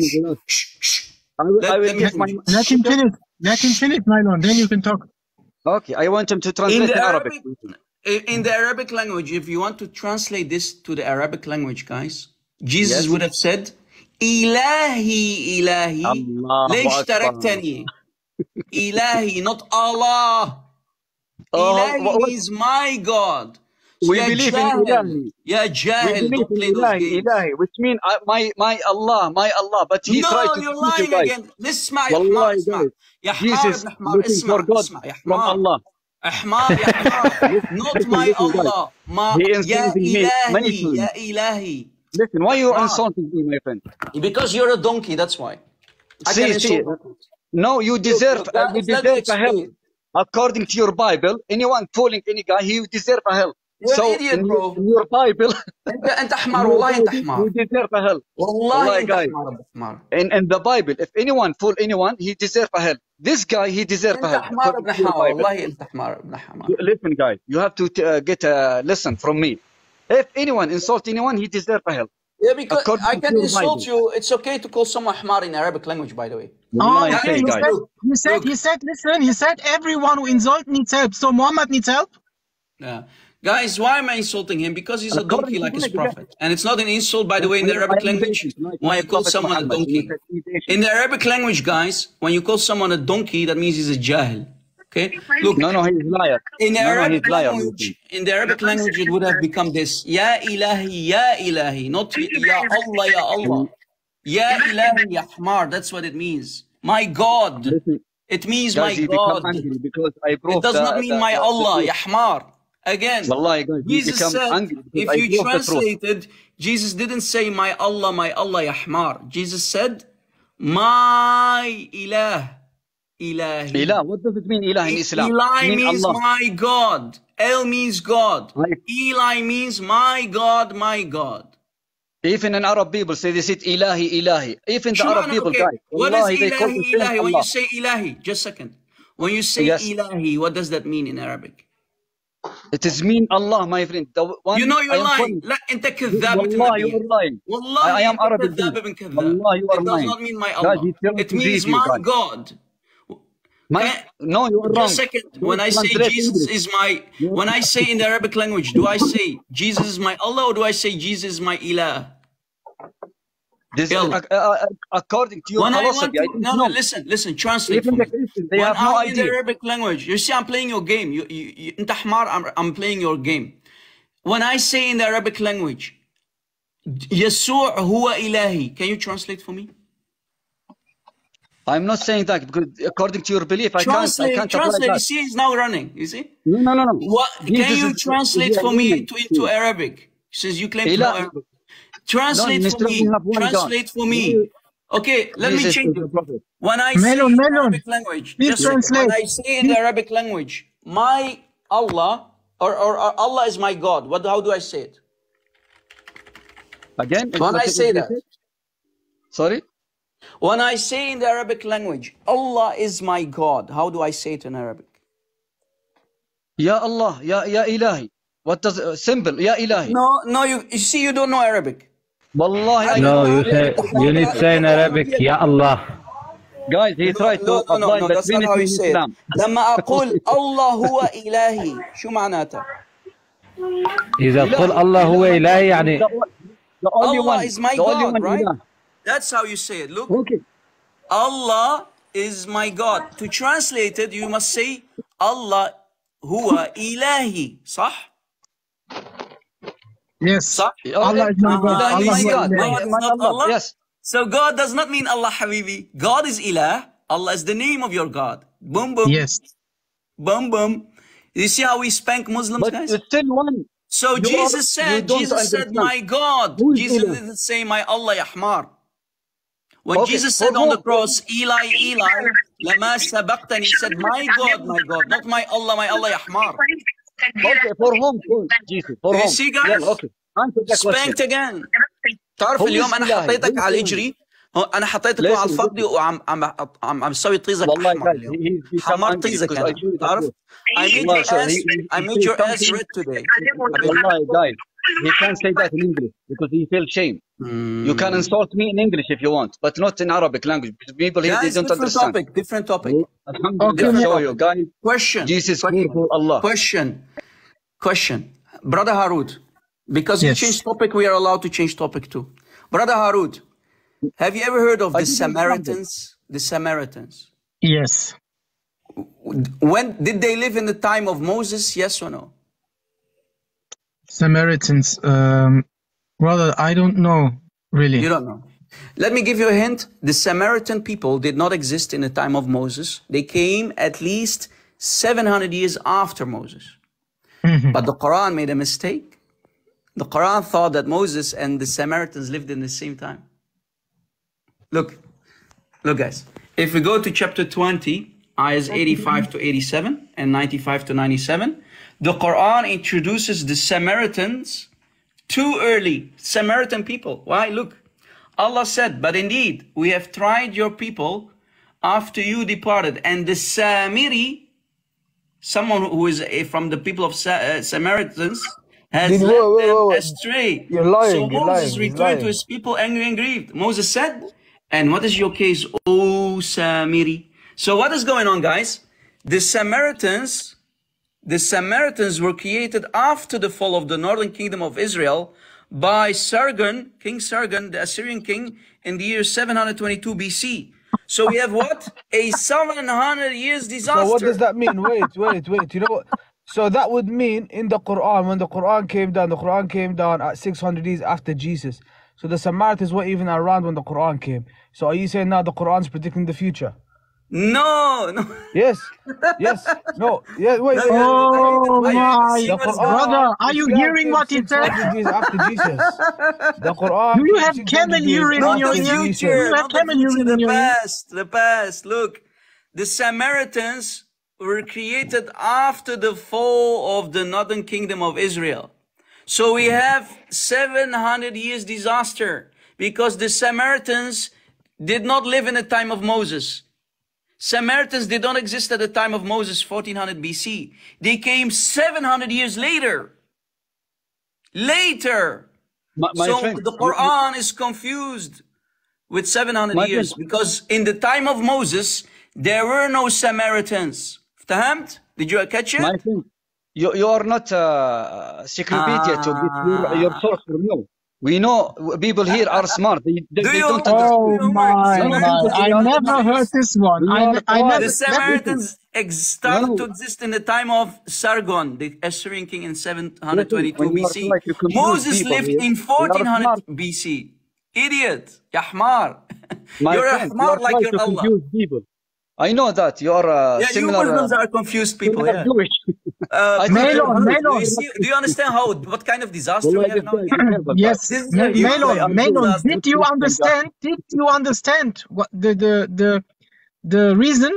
Shh, shh.
I will,
let,
me finish.
let,
let my,
let him finish. Let him finish, Nylon. Then you can talk.
Okay, I want him to
In
translate
the
in Arabic.
Arabic, in the Arabic language, if you want to translate this to the Arabic language, guys, Jesus
Yes.
would have said, "Ilahi, Ilahi,
Allahu
ليش
Akbar.
تركتني?" Ilahi, not Allah.
Oh,
Ilahi
what- what-
means my God.
We
Ya
believe in
jahil.
Ilahi.
Ya
We
jahil,
believe
don't
in
play those
Ilahi,
games.
Ilahi, which means uh, my my Allah, my Allah. But he
no,
tried to
you're
teach you
lying
guys.
again. اسمع يا حمار
والله
اسمع
guys,
يا حمار
Jesus
ابن حمار
looking
اسمع
for God
اسمع يا
from
حمار
Allah.
حمار يا حمار not
listen,
my
listen, guys.
Allah ما
He
يا
insulted me many
إلهي
times.
يا إلهي
Listen, why you
Ah.
insulting me, my friend?
because you're a donkey that's why I
See,
can
see,
insult
no, you deserve,
look,
uh,
guys,
you
let me
deserve a hell.
explain.
According to your Bible, anyone fooling any guy, he deserve a hell.
You're
So
an idiot,
in your,
bro.
in your Bible,
انت انت
in
حمار
your
والله انت
Bible,
حمار
you deserve a hell.
والله
والله
انت
guys.
حمار ابو حمار
In in the Bible, if anyone fool anyone, he deserve a hell. This guy, he deserve a
انت
hell.
حمار
according
ابن
to your
حمار
Bible.
والله انت حمار ابن حمار
Listen, guys, you have to uh, get a lesson from me. If anyone insult anyone, he deserve a hell.
Yeah, because
According
I
to
can
your
insult
Bible.
you. It's okay to call someone حمار in Arabic language, by the way.
Oh,
Wallahi,
okay.
say,
He
guys.
said, he said,
Look.
he said, listen, he said, everyone who insult needs help. So Muhammad needs help.
Yeah. Guys, why am I insulting him? Because he's a donkey like his prophet. And it's not an insult, by the way, in the
I- I
Arabic language.
patient,
When you call someone a donkey.
he said, "Be patient."
In the Arabic language, guys, when you call someone a donkey, that means he's a jahil. Okay? Look,
No, no, he's liar.
in the
No, no,
Arabic
he's liar.
language, in the Arabic language, it would have become this: Ya ilahi, ya ilahi, not Ya Allah, ya Allah. Ya ilahi, ya Ahmar. That's what it means. My God. It means
guys,
my God.
because I
It does not mean
the,
my
the,
Allah,
the
ya Ahmar. Again,
Wallahi,
Jesus said,
angry
if
I
you
broke the truth.
translated, Jesus didn't say my Allah, my Allah, ya Ahmar. Jesus said, my ilah, ilahi.
Ilah, what does it mean, Ilah in Islam? Mean
means
Allah.
my God. El means God.
Right.
Eli means my God, my God.
Even in Arab people say they said Ilahi, Ilahi. Even the
Sure,
Arab
no,
people,
okay.
guys,
What is
they call
ilahi, ilahi? When
Allah.
you say ilahi, just a second. When you say
Yes.
ilahi, what does that mean in Arabic?
It is mean Allah, my friend. The one
You know
I
you're
am
lying.
calling-
لا انت كذاب مثل
والله
ما
you
تبين.
are lying.
والله
I, I am
انت
Arabic.
كذاب
dude.
ابن كذاب.
والله you are
It does
lying.
not mean my
Guys,
Allah.
he tells
It
to
means
beat you,
my
guys.
God.
My,
Can I-
no, you are wrong.
Just a second.
Don't
When I say
translate
Jesus
English.
is my, when I say in the Arabic language, do I say Jesus is my Allah or do I say Jesus is my Ilah?
This, uh, uh, uh, according to your
when
philosophy, I
no, no, listen, listen, translate.
Even the Christians, they
when
have no
I idea. in the Arabic language, you see, I'm playing your game. You, you, you I'm, I'm playing your game. When I say in the Arabic language, Yesur huwa ilahi, can you translate for me?
I'm not saying that because according to your belief, I can't. I can't
translate. You see, it's now running. You see?
No, no, no, no.
What, can you translate for me
to,
into Arabic? Since you claim to know Arabic. Translate
No,
for me. Translate for me. Okay, let me change it. When I
Melon,
say in
Melon,
Arabic language, just
translate.
when I say in the Arabic language, my Allah or, or, or Allah is my God. What? How do I say it?
Again,
When I say that,
Sorry.
when I say in the Arabic language, Allah is my God. How do I say it in Arabic?
Ya Allah, Ya Ya Ilahi. What does uh, simple? Ya Ilahi.
No, no. You, you see, you don't know Arabic.
Wallahi, I
No, you say you need to say in Arabic, Ya Allah.
Guys, he tried to
no, no, no,
apply
no,
the
that's not how you say it.
Islam.
لما أقول الله هو إلهي شو معناتها؟
إذا قل الله هو إلهي يعني
The, only
Allah
one.
is my
the only
God,
one
right? That's how you say it. Look,
Okay.
Allah is my God. To translate it, you must say Allah هو إلهي صح؟
Yes.
صح؟
oh, eh, Allah is my God.
Allah
Allah
is
is
my
my
God.
God.
My-
My,
it's
my
not
Allah.
Allah?
Yes.
So God does not mean Allah Habibi. God is Ilah. Allah is the name of your God. Boom, boom.
Yes.
Boom, boom. You see how we spank Muslims,
But
guys?
still one.
So
You
Jesus
are-
said,
you don't
Jesus said, my God. Jesus
Ilah?
didn't say my Allah Yahmar. When
Okay,
Jesus said on the cross, Eli, Eli, lama sabaqtani, he said, my God, my God, not my Allah, my Allah Yahmar.
أوكي
فور هوم
جيسي فور هوم يلا أوكي
سبانكت اجين تعرف اليوم
أنا
حطيتك على الاجري أنا حطيتك على الفضي وعم عم عم عم أسوي طيزك
والله
حمار
حمرت
طيزك تعرف؟ اي made
يور
اس
اي
made يور
اس
ريد توداي
والله جايز he can't say that in English because he feels shame. You can hmm. insult me in English if you want, but not in Arabic language. Because people here they don't
different
understand.
topic different topic.
Alhamdulillah,
Okay,
show you guys.
question.
Jesus
question,
for Allah.
question. Question. Brother Harut because you
Yes.
changed topic we are allowed to change topic too. Brother Harut have you ever heard of the Samaritans? The Samaritans.
Yes.
when did they live in the time of Moses? Yes or no
Samaritans. Um, brother, I don't know really.
You don't know. Let me give you a hint. The Samaritan people did not exist in the time of Moses. They came at least 700 years after Moses. But the Quran made a mistake. The Quran thought that Moses and the Samaritans lived in the same time. Look, look, guys. If we go to chapter 20, ayahs 85 to 87 and 95 to 97, The Quran introduces the Samaritans too early. Samaritan people. Why? Look, Allah said, But indeed, we have tried your people after you departed. And the Samiri, someone who is from the people of uh, Samaritans, has
Did-
led
wait, wait,
them
wait, wait.
astray.
You're lying,
So
you're
Moses
lying,
returned
lying.
to his people angry and grieved. Moses said, And what is your case, O Samiri? So what is going on, guys? The Samaritans, the Samaritans were created after the fall of the northern kingdom of Israel by Sargon, King Sargon, the Assyrian king, in the year 722 BC. So we have what? A 700 years disaster.
So what does that mean? Wait, wait, wait. You know what? So that would mean in the Quran, when the Quran came down, the Quran came down at 600 years after Jesus. So the Samaritans were even around when the Quran came. So are you saying now the Quran's predicting the future?
No, no.
Yes, yes, no, yeah, wait, wait.
Oh
wait.
my
The
what's
Quran,
brother, are you
Islam
hearing what he said?
after Jesus. The Quran.
Do you have
600
camel urine in your
the
after
future,
You have
not
camel
future,
urine
the
in your ear?
past, the past. Look, the Samaritans were created after the fall of the northern kingdom of Israel. So we have 700 years disaster because the Samaritans did not live in the time of Moses. Samaritans, did not exist at the time of Moses, 1400 BC. They came 700 years later. Later.
My, my
so
friend,
the Quran is confused with 700 years
friend.
because in the time of Moses, there were no Samaritans. Ftahamt? Did you catch it?
My friend, you, you are not uh, encyclopedia ah. to get your, your source from you. We know people here are smart. They, they,
do
they
you,
don't
oh my man. I never heard this one. I, I never,
the Samaritans ex no. to exist in the time of Sargon, the Assyrian king in 722 BC.
Like
Moses lived in 1400 BC. Idiot.
Yahmar.
You're a
Ahmar you
like your Allah.
People. I know that you are uh,
Yeah, you. Muslims
uh,
are confused people, yeah.
Jewish.
Uh,
I think you're
Melon,
do
Melon.
you, see, do you understand how what kind of disaster we have now?
guy is terrible, guys.
Yes,
This is
Me-
a huge
Melon,
disaster.
Melon. Did you understand? Did you understand what the the the the reason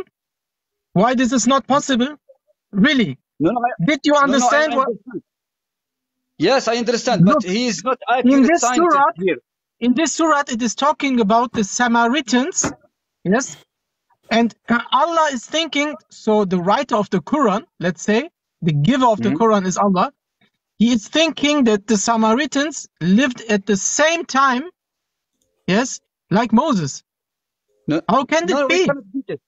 why this is not possible? Really?
No, no, I,
Did you
no, no, I
understand what
understand. Yes, I understand, but
Look,
he is not
in
accurate
this
scientist
surah?
here.
in this surah it is talking about the Samaritans? Yes. And uh, Allah is thinking, so the writer of the Quran, let's say, the giver of the
Mhm.
Quran is Allah. He is thinking that the Samaritans lived at the same time, yes, like Moses.
No,
How can
no,
it be?
cannot beat it.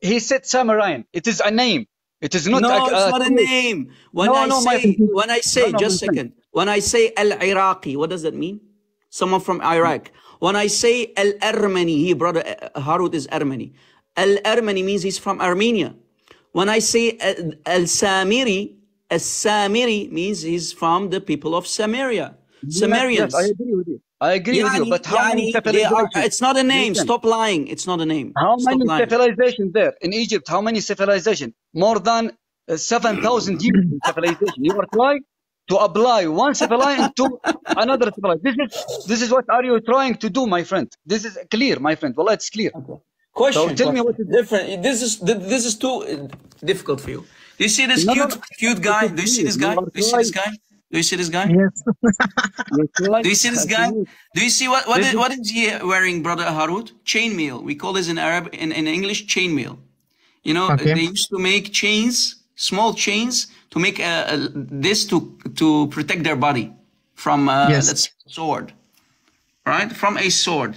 He said Samarian. It is a name. It is not
no,
a,
it's
a
not a name. When
No,
I
no, my
say,
friend.
when I say,
No, no,
just a
my friend.
second. When I say Al Iraqi, what does that mean? Someone from Iraq. When I say Al Armani, he brother uh, Harut is Armani. Al Armani means he's from Armenia. When I say Al Samiri, Al Samiri means he's from the people of Samaria.
Yes,
Sumerians.
yes, I agree with you. I agree with you. But how many
yani they are- it's not a name.
Listen.
Stop lying. It's not a name.
How
Stop
many civilizations there in Egypt? How many civilizations? More than uh, seven thousand years in civilization. You are trying to apply one civilization to another civilization. This is this is what are you trying to do, my friend? This is clear, my friend. Well, it's clear.
Question.
So tell me what
is different. This is this is too uh, difficult for you. Do you see this
No, no,
cute
no.
cute guy? Do you see this guy? Do you see this guy? Do you see this guy?
Yes.
Do you see this guy? Do you see what what
This
is,
is-
what is he wearing, brother Harut? Chainmail. We call this in Arab in, in English chainmail. You know,
Okay.
they used to make chains, small chains, to make uh, uh, this to to protect their body from uh,
Yes.
let's sword, right? From a sword.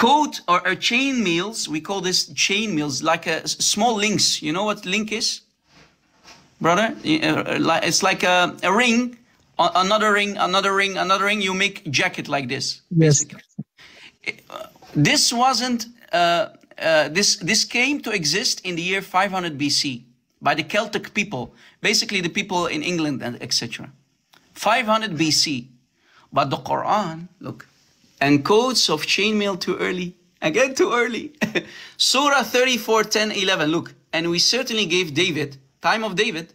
Coat or, or chain meals, we call this chain meals, like a small links. You know what link is, brother? Uh, uh, It's like a, a ring, another ring, another ring, another ring. You make jacket like this.
Yes.
This wasn't. Uh, uh, this this came to exist in the year 500 BC by the Celtic people, basically the people in England and etc. 500 BC, but the Quran, look, and coats of chainmail too early. Again, too early. Surah 34, 10, 11. Look, and we certainly gave David, time of David,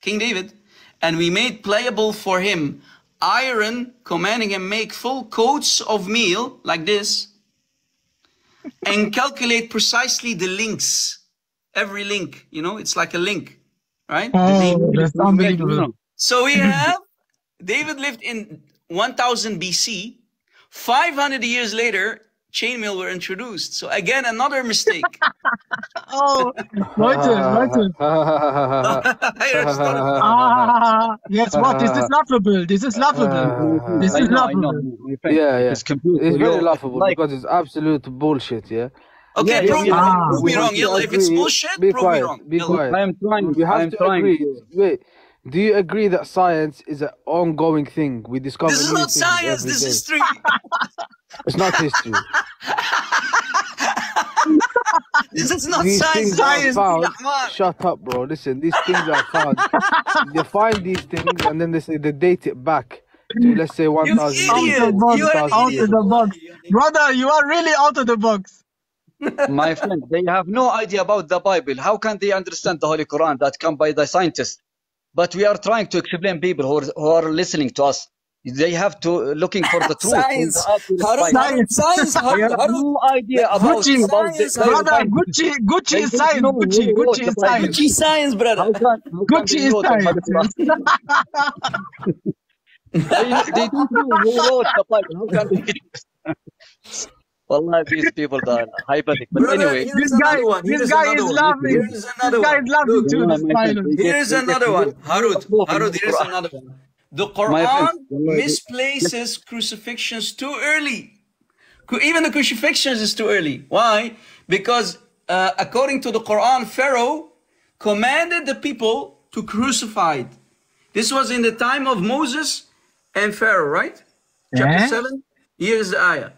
King David, and we made playable for him iron, commanding him make full coats of meal like this, and calculate precisely the links. Every link, you know, it's like a link. right?
Oh, that's unbelievable.
So we have David lived in 1000 BC. 500 years later, chainmail were introduced. So again, another mistake.
Oh, Leute, Leute. Ah, yes, what? This is laughable. This is laughable. This is
know, I know.
laughable.
yeah, yeah.
It's completely
It's very laughable
Like,
because it's absolute bullshit. Yeah.
Okay,
Yeah, yeah,
prove, me
yeah.
wrong.
Ah.
prove me wrong.
have
if it's
agree-
bullshit,
be
prove me wrong.
be quiet.
I am trying.
We have
I am
to
trying.
agree. Wait, do you agree that science is an ongoing thing? We discover
This is
new
not
things
science, this
day.
is history.
It's not history.
this is not
these
science. Science,
found. Shut up, bro. Listen, these things are found. they find these things and then they say they date it back to let's say thousand
idiot.
Out of the box.
You are
Out of the box. Brother, you are really out of the box.
My friend, they have no idea about the Bible. How can they understand the Holy Quran that come by the scientists? But we are trying to explain people who are, who are listening to us. They have to uh, looking for the truth.
Science. Harun, science.
They
Harun, Harun.
no idea about,
Gucci,
about the,
Brother. Gucci, Gucci is science.
know
Gucci, Gucci is science.
Gucci science, brother.
Can,
Gucci is
know the Holy
science.
They, they don't know who wrote the Bible. How can they? Wallah, these people are hypothetical. But
Brother,
anyway,
This guy,
one.
this guy is
one.
laughing.
Here's
This
another
guy
one.
is laughing
Look,
too. This
my friend,
silence.
they get,
Here's another one. Harut, Harut,
the
here's
Quran.
another one. The Quran misplaces crucifixions too early. Even the crucifixions is too early. Why? Because uh, according to the Quran, Pharaoh commanded the people to crucify. it. This was in the time of Moses and Pharaoh, right? Chapter
Yeah.
7. Here's the ayah.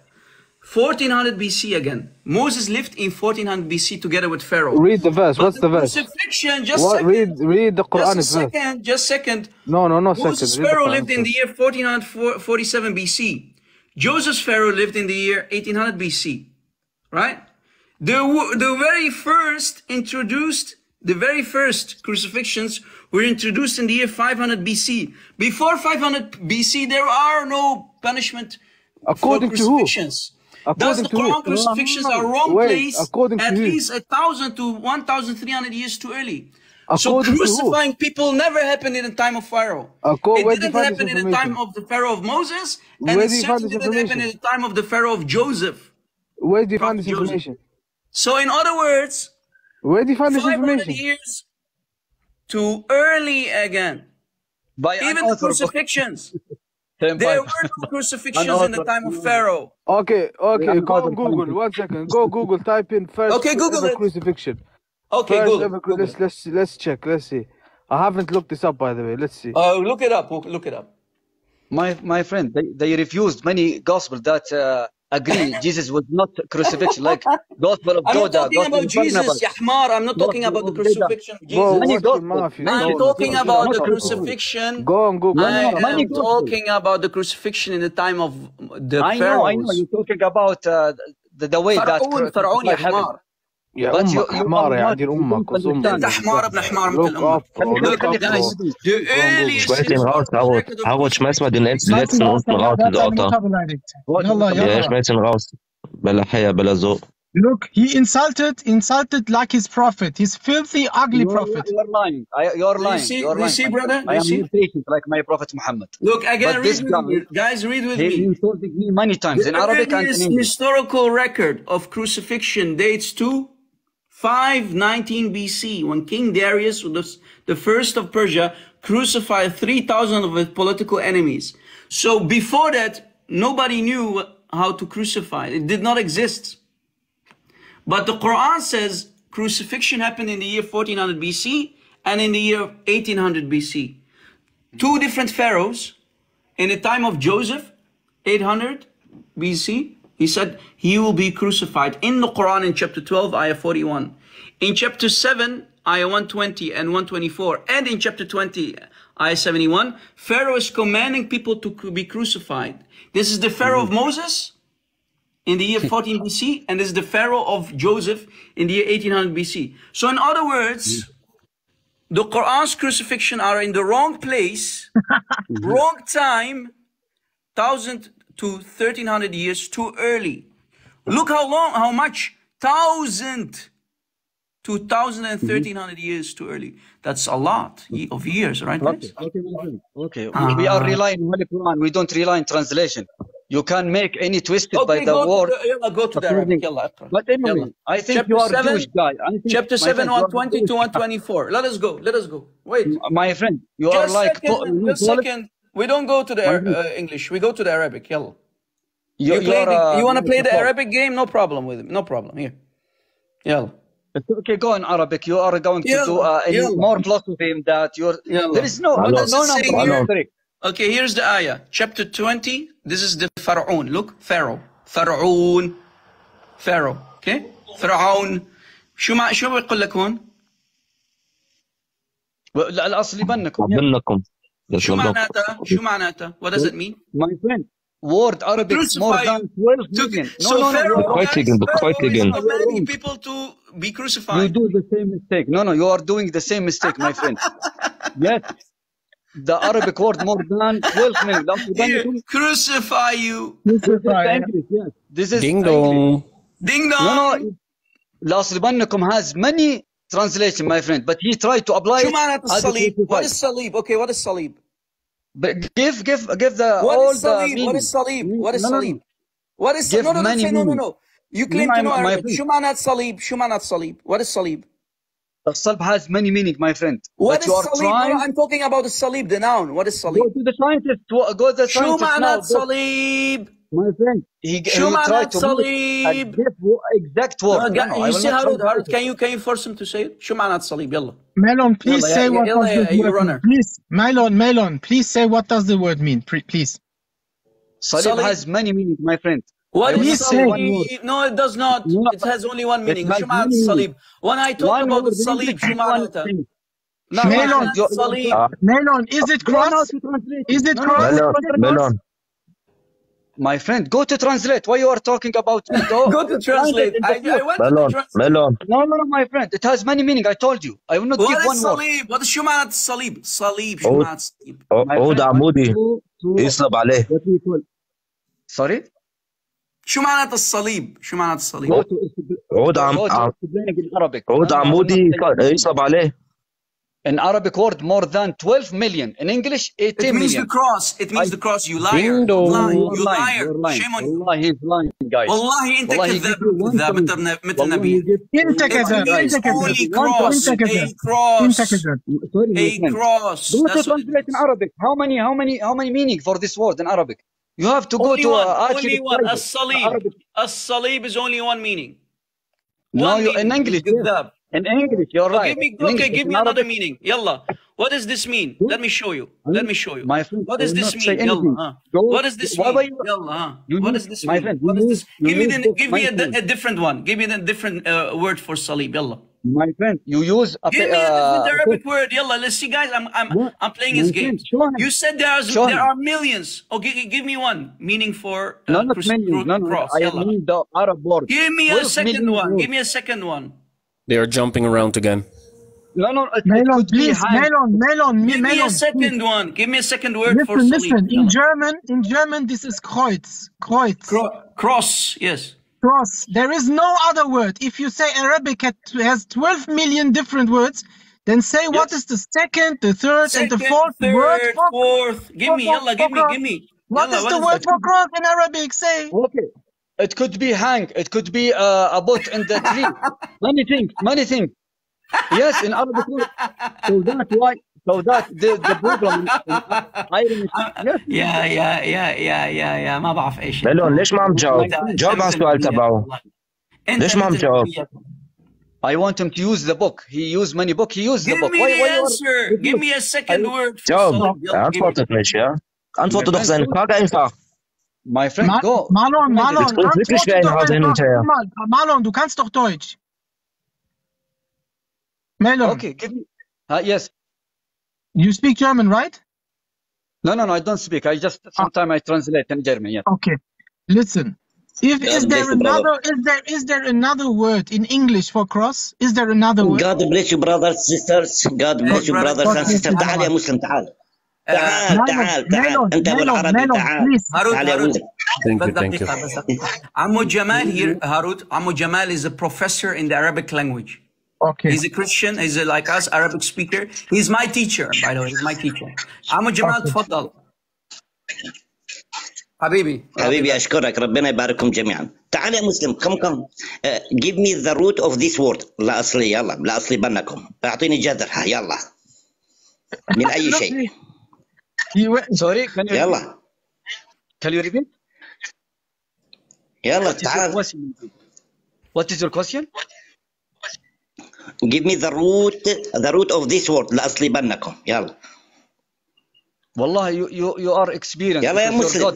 1400 BC again. Moses lived in 1400 BC together with Pharaoh.
Read the verse.
But
What's the verse?
crucifixion, just
What?
second,
Read, read the
just
Quranic verse.
second, just second.
No, no, no.
Moses
the
Pharaoh lived in the year 1447 BC. Joseph Pharaoh lived in the year 1800 BC. Right? The, the very first introduced, the very first crucifixions were introduced in the year 500 BC. Before 500 BC, there are no punishment
According
for
to who?
Crucifixions. Thus,
According
the
to who?
Quran crucifixions are wrong
Wait,
place
according
at
who?
least a thousand to 1,300 years too early. so
According to who?
crucifying people never happened in the time of Pharaoh.
Acco-
it
where do you
didn't happen in the time of the Pharaoh of Moses, and
Where
it
do you find
certainly didn't happen in the time of the Pharaoh of Joseph.
Where do you find this
Joseph.
information?
So, in other words,
Where do you find this
500
information?
years too early again.
By
Even the crucifixions.
same
There
Bible.
were no crucifixions in the time of Pharaoh.
Okay, okay, go on Google. One second. Go Google. Type in first
Okay, Google
ever
it.
crucifixion.
Okay,
First
Google.
ever. cru-
Google.
Let's let's let's check. Let's see. I haven't looked this up by the way. Let's see.
Uh, look it up. Look it up.
My my friend, they, they refused many gospel that uh, agree Jesus was not crucifixion, like Gospel of
I'm not
Judah,
talking
Gospel
about
of
Jesus,
Barnabas.
ya Ahmar. I'm not talking
Gospel
about the
of Judah.
crucifixion of
Bro,
Jesus.
Many
watch your
gospel,
mouth. You
many
I'm
don't
gospel,
talking
don't
about
don't
the
talk
gospel.
about it.
crucifixion.
Go on Google.
No, no,
I
no, many
am
gospel.
talking about the crucifixion in the time of the
I know, I know.
pharaohs.
You're talking about uh, the, the way that
فرعون فرعون يا
crucified heaven.
حمار.
يا
But you,
امك
you
حمار
are
يا
not,
عدين
you
امك
don't
وص
انت
امك
understand.
حمار ابن حمار مثل
Look
امك.
up bro.
خليك
Look
خليك
up
Guys,
bro.
the
Go on Google.
earliest
Schmeiß ihn raus,
historical
Harut.
record of
Harut, schmeiß mal
crucifixion
den letzten,
Seid
letzten
ihr
unten raus,
der
diese
hat seine
Otter.
Mutter beleidigt.
What,
Yalla,
what,
Ja,
yalla.
ich schmeiß ihn raus. Bella Haya, Bella so.
Look, he insulted, insulted like his prophet, his filthy, ugly
You're,
prophet.
you're lying. I, you're
Do you
lying.
see?
You're
Do you
lying.
see,
my
brother?
friend.
Do
I
you
am
see?
not patient like my Prophet Muhammad.
Look again.
But
Read
this
with
guy,
me, guys. Read with
he
me.
insulted me many times in
The
Arabic and in
earliest
English.
historical record of crucifixion dates to 519 BC, when King Darius, the, first of Persia, crucified 3,000 of his political enemies. So before that, nobody knew how to crucify. It did not exist. But the Quran says crucifixion happened in the year 1400 BC and in the year 1800 BC. Two different pharaohs in the time of Joseph, 800 BC, he said he will be crucified in the Quran in chapter 12, ayah 41. In chapter 7, ayah 120 and 124, and in chapter 20, ayah 71, Pharaoh is commanding people to be crucified. This is the Pharaoh of mm-hmm. Moses in the year 14 BC, and this is the Pharaoh of Joseph in the year 1800 BC. So, in other words, the Quran's crucifixion are in the wrong place, mm-hmm. wrong time, thousand to 1300 years too early. Look how long, how much, thousand to 1000 1300 years too early. That's a lot of years, right?
Okay, okay, okay. We are
ah.
relying on the Quran. We don't rely on translation. You can make any twisted
okay, by
the
go
word.
To the, go to the Arabic.
But. I think
chapter
you are
seven,
Jewish guy. Think,
chapter 7, 120 to 124. Let us go. Let us go. Wait.
My friend, you
Just are
like.
Second,
po-
second. We don't go to the
My
Ar-
friend.
uh, English. We go to the Arabic. Yalla.
You,
You, play
you're,
the,
uh,
you want to play the
Paul.
Arabic game? No problem with it. No problem. Here. Yalla.
It's okay, go in Arabic. You are going to
Yalla,
do uh, any
yalla.
more philosophy in that. You're
Yalla.
there is no
What
no,
does
no
it say
number
here?
trick.
Okay, here's the ayah. Chapter 20. This is the Pharaoh. Look, Pharaoh. Pharaoh. Pharaoh. Okay? فرعون. شو مع شو بيقول لك هون؟
لا الاصل يبنكم
منكم
شو معناتها؟ شو معناتها؟ What does it mean?
My friend, word Arabic more
Crucify
than
you.
12
To-
million. No,
so
no, no,
Pharaoh,
you are
guys,
Kreuzigen,
Pharaoh
bekreuzigen.
is commanding people to be
You
crucified.
do the same mistake. No, no, you are doing the same mistake, my friend. yes, the Arabic word more than 12 million. لا
Here,
تبنكم.
crucify you.
This is English, yes. This is
Ding
English.
dong.
Ding
No,
dong.
no. Last Libanicum has many translation, my friend, but he tried to apply
شو
it
معنات
as it
الصليب؟
was
What is صليب? Okay, what is صليب?
But give, give, give the
What
all
is
the
صليب?
meaning.
What is صليب? What is
No, no, no.
صليب? What is
Give
no no no
many
say no no
meaning.
no. You claim
No,
to
I'm-
know
my
Arabic.
friend.
شو معنات صليب؟ شو معنات صليب? What is صليب?
The salb has many meaning, my friend.
What
but
is
you are
صليب? No,
trying.
no, I'm talking about the صليب, the noun. What is
Go
صليب?
to the scientist. to- Go to the
شو
scientist now.
معنات
Go-
صليب؟
My friend, he,
شو
he tried
معنات
to make a
صليب؟
diff- exact word.
No,
No,
ga-
no, I
you
will
see
not
Harut,
translate
Harut,
it.
can you can you force him to say it? شو معنات صليب؟ يلا.
Melon, please
يلا
say
يا
what
يلا
does
يا
the
you
word
runner.
mean. Please, Melon, Melon, please say what does the word mean, Pre- please.
Salib
Salib.
has many meanings, my friend.
What
I will
is
not say one word.
صليب? No, it does not.
No.
It has only one
It
meaning.
has
شو معنات
many
الصليب? When I talk
One
about
word
the
in
صليب,
English,
شو
one
معناتها؟
thing.
شو
No,
Melon.
معنات
you-
صليب؟
Ah,
Melon, is it
Go now
cross?
to translate
Is it
No, no,
cross?
melon, melon.
My friend, go to translate. Why you are talking about me? Go,
Go to translate.
find it in the
I, I
book.
went to the
melon,
translate.
melon.
No, no, no, my friend. It has many meaning. I told you. I will not
What
give
is
one word.
صليب? What is شو معنات الصليب؟ صليب شو
عود
معنات الصليب؟
My
عود
friend,
عمودي
to- to-
يصلب عليه
what we call. Sorry?
شو معنات الصليب؟ شو معنات الصليب؟
Go to
عود عم
go to
عم-
explaining in Arabic.
عود
No, no, I will
عمودي
not say-
يصلب عليه
In Arabic word, more than 12 million. In English, 18
It means
million.
the cross. It means
I-
the cross. You liar.
Ding dong.
Lie.
You're
You
lying.
liar.
You're lying.
Shame on you.
والله he's lying, guys.
والله انت
والله he
كذاب
give you one
كذاب
point.
مثل مثل
والله
نبي.
he give-
انت
It
كذاب
means
انت كذاب
only
One
cross.
انت
A
كذاب انت
cross.
كذاب
Sorry, my
A
friend.
cross.
Go to
That's what it
translate in
means.
Arabic. How many, how many, how many meaning for this word in Arabic? You have to go
Only
to
one.
uh, actually
Only one.
Arabic.
الصليب.
Arabic.
الصليب is only one meaning.
No,
One
you in
meaning.
English. Yes.
كذاب.
In English, you're
So
right.
give me,
In
okay,
English,
give me another
Arabic,
meaning. Yalla. What does this mean? Let me show you. Let me show you.
My friend,
What does this mean? Yalla. huh?
Go.
What does this mean?
you?
Yalla. huh?
You
What does this
my
mean?
friend,
What
you
this? Give me the, give me a, a different one. Give me a different uh, word for salib. Yalla.
My friend, you use a
Give me a different
uh,
Arabic word. Yalla. Let's see, guys. I'm I'm
What?
I'm playing his
friend,
games.
show him.
You said there's
Show
there are millions. Okay, give me one meaning for uh,
no, not
cru-
No, no,
cross.
I mean the Arab word.
Give me a second one. Give me a second one.
They are jumping around again.
No, no, it, it
Melon,
could
please. Melon, Melon, me-
Give me a
Melon.
second one. Give me a second word for
Listen,
salib.
listen. In
Yalla.
German, in German, this is Kreuz. Kreuz.
Cro- cross. Yes.
Cross. There is no other word. If you say Arabic had- has 12 million different words, then say what
Yes.
is the second, the third, and the
Second,
fourth word for
fourth. Give
for-
me,
for-
yalla,
for
give me,
cross.
give me.
What
Yalla,
is the word for cross in Arabic? Say.
Okay. It could be hang. It could be uh, a boat in the tree. many things. Many things. Yes, in Arabic. word. So that's why. So that the the problem. in Irish. Yes.
يا يا يا يا يا يا ما بعرف ايش
ميلون ليش ما عم تجاوب؟
أنت-
جاوب
أنت
على
مثل
السؤال
نبيك
تبعه
والله. أنت
ليش ما عم
مثل
تجاوب؟
نبيك.
I want him to use the book. He used many book. He used the
Give
book.
me
Why,
the
why you are-
answer. Give me a second word for
جاوب
salib. Yalla, give me.
antwortet nicht, ja? Antworte doch seine Frage einfach.
My friend,
Ma
go.
Marlon, Marlon,
Jetzt wird's wirklich
antworte
schwer
doch
heute hin und
einfach.
her.
Guck mal, Marlon, du kannst doch Deutsch. Melon,
Okay, give me. Uh, yes.
you speak German, right?
No, no, no. I don't speak. I just sometimes I translate in German. Yes.
Okay. Listen. If
God
is there
bless you, brother.
another is there is there another word in English for cross? Is there another word?
God bless you brothers sisters God bless you
brother.
brothers and
God bless
sisters
you,
تعال يا
brother.
مسلم تعال
آه،
تعال
Melon,
تعال تعال
Melon,
انت ابو
Melon,
العربي
Melon,
تعال
please.
هارون
تعال يا
هارون
ولد
Thank you,
بس
thank you.
دقيقة بس دقيقة. عمو جمال here هارون عمو جمال is a professor in the Arabic language
Okay.
He's a Christian. He's a, like us, Arabic speaker. He's my teacher, by the way. He's my teacher. عمو جمال تفضل. حبيبي.
حبيبي اشكرك ربنا يبارككم جميعا تعال يا مسلم كم كم uh, give me the root of this word لا اصلي يلا لا اصلي بنكم اعطيني جذرها يلا من اي شيء
He went,
Sorry, can you repeat?
يلا
Can you repeat?
يلا
What is your
تعال
question? What is your question?
give me the root the root of this word لا اصلي بنكم يلا
والله you you you are experienced.
يلا يا
because your
مسلم
God.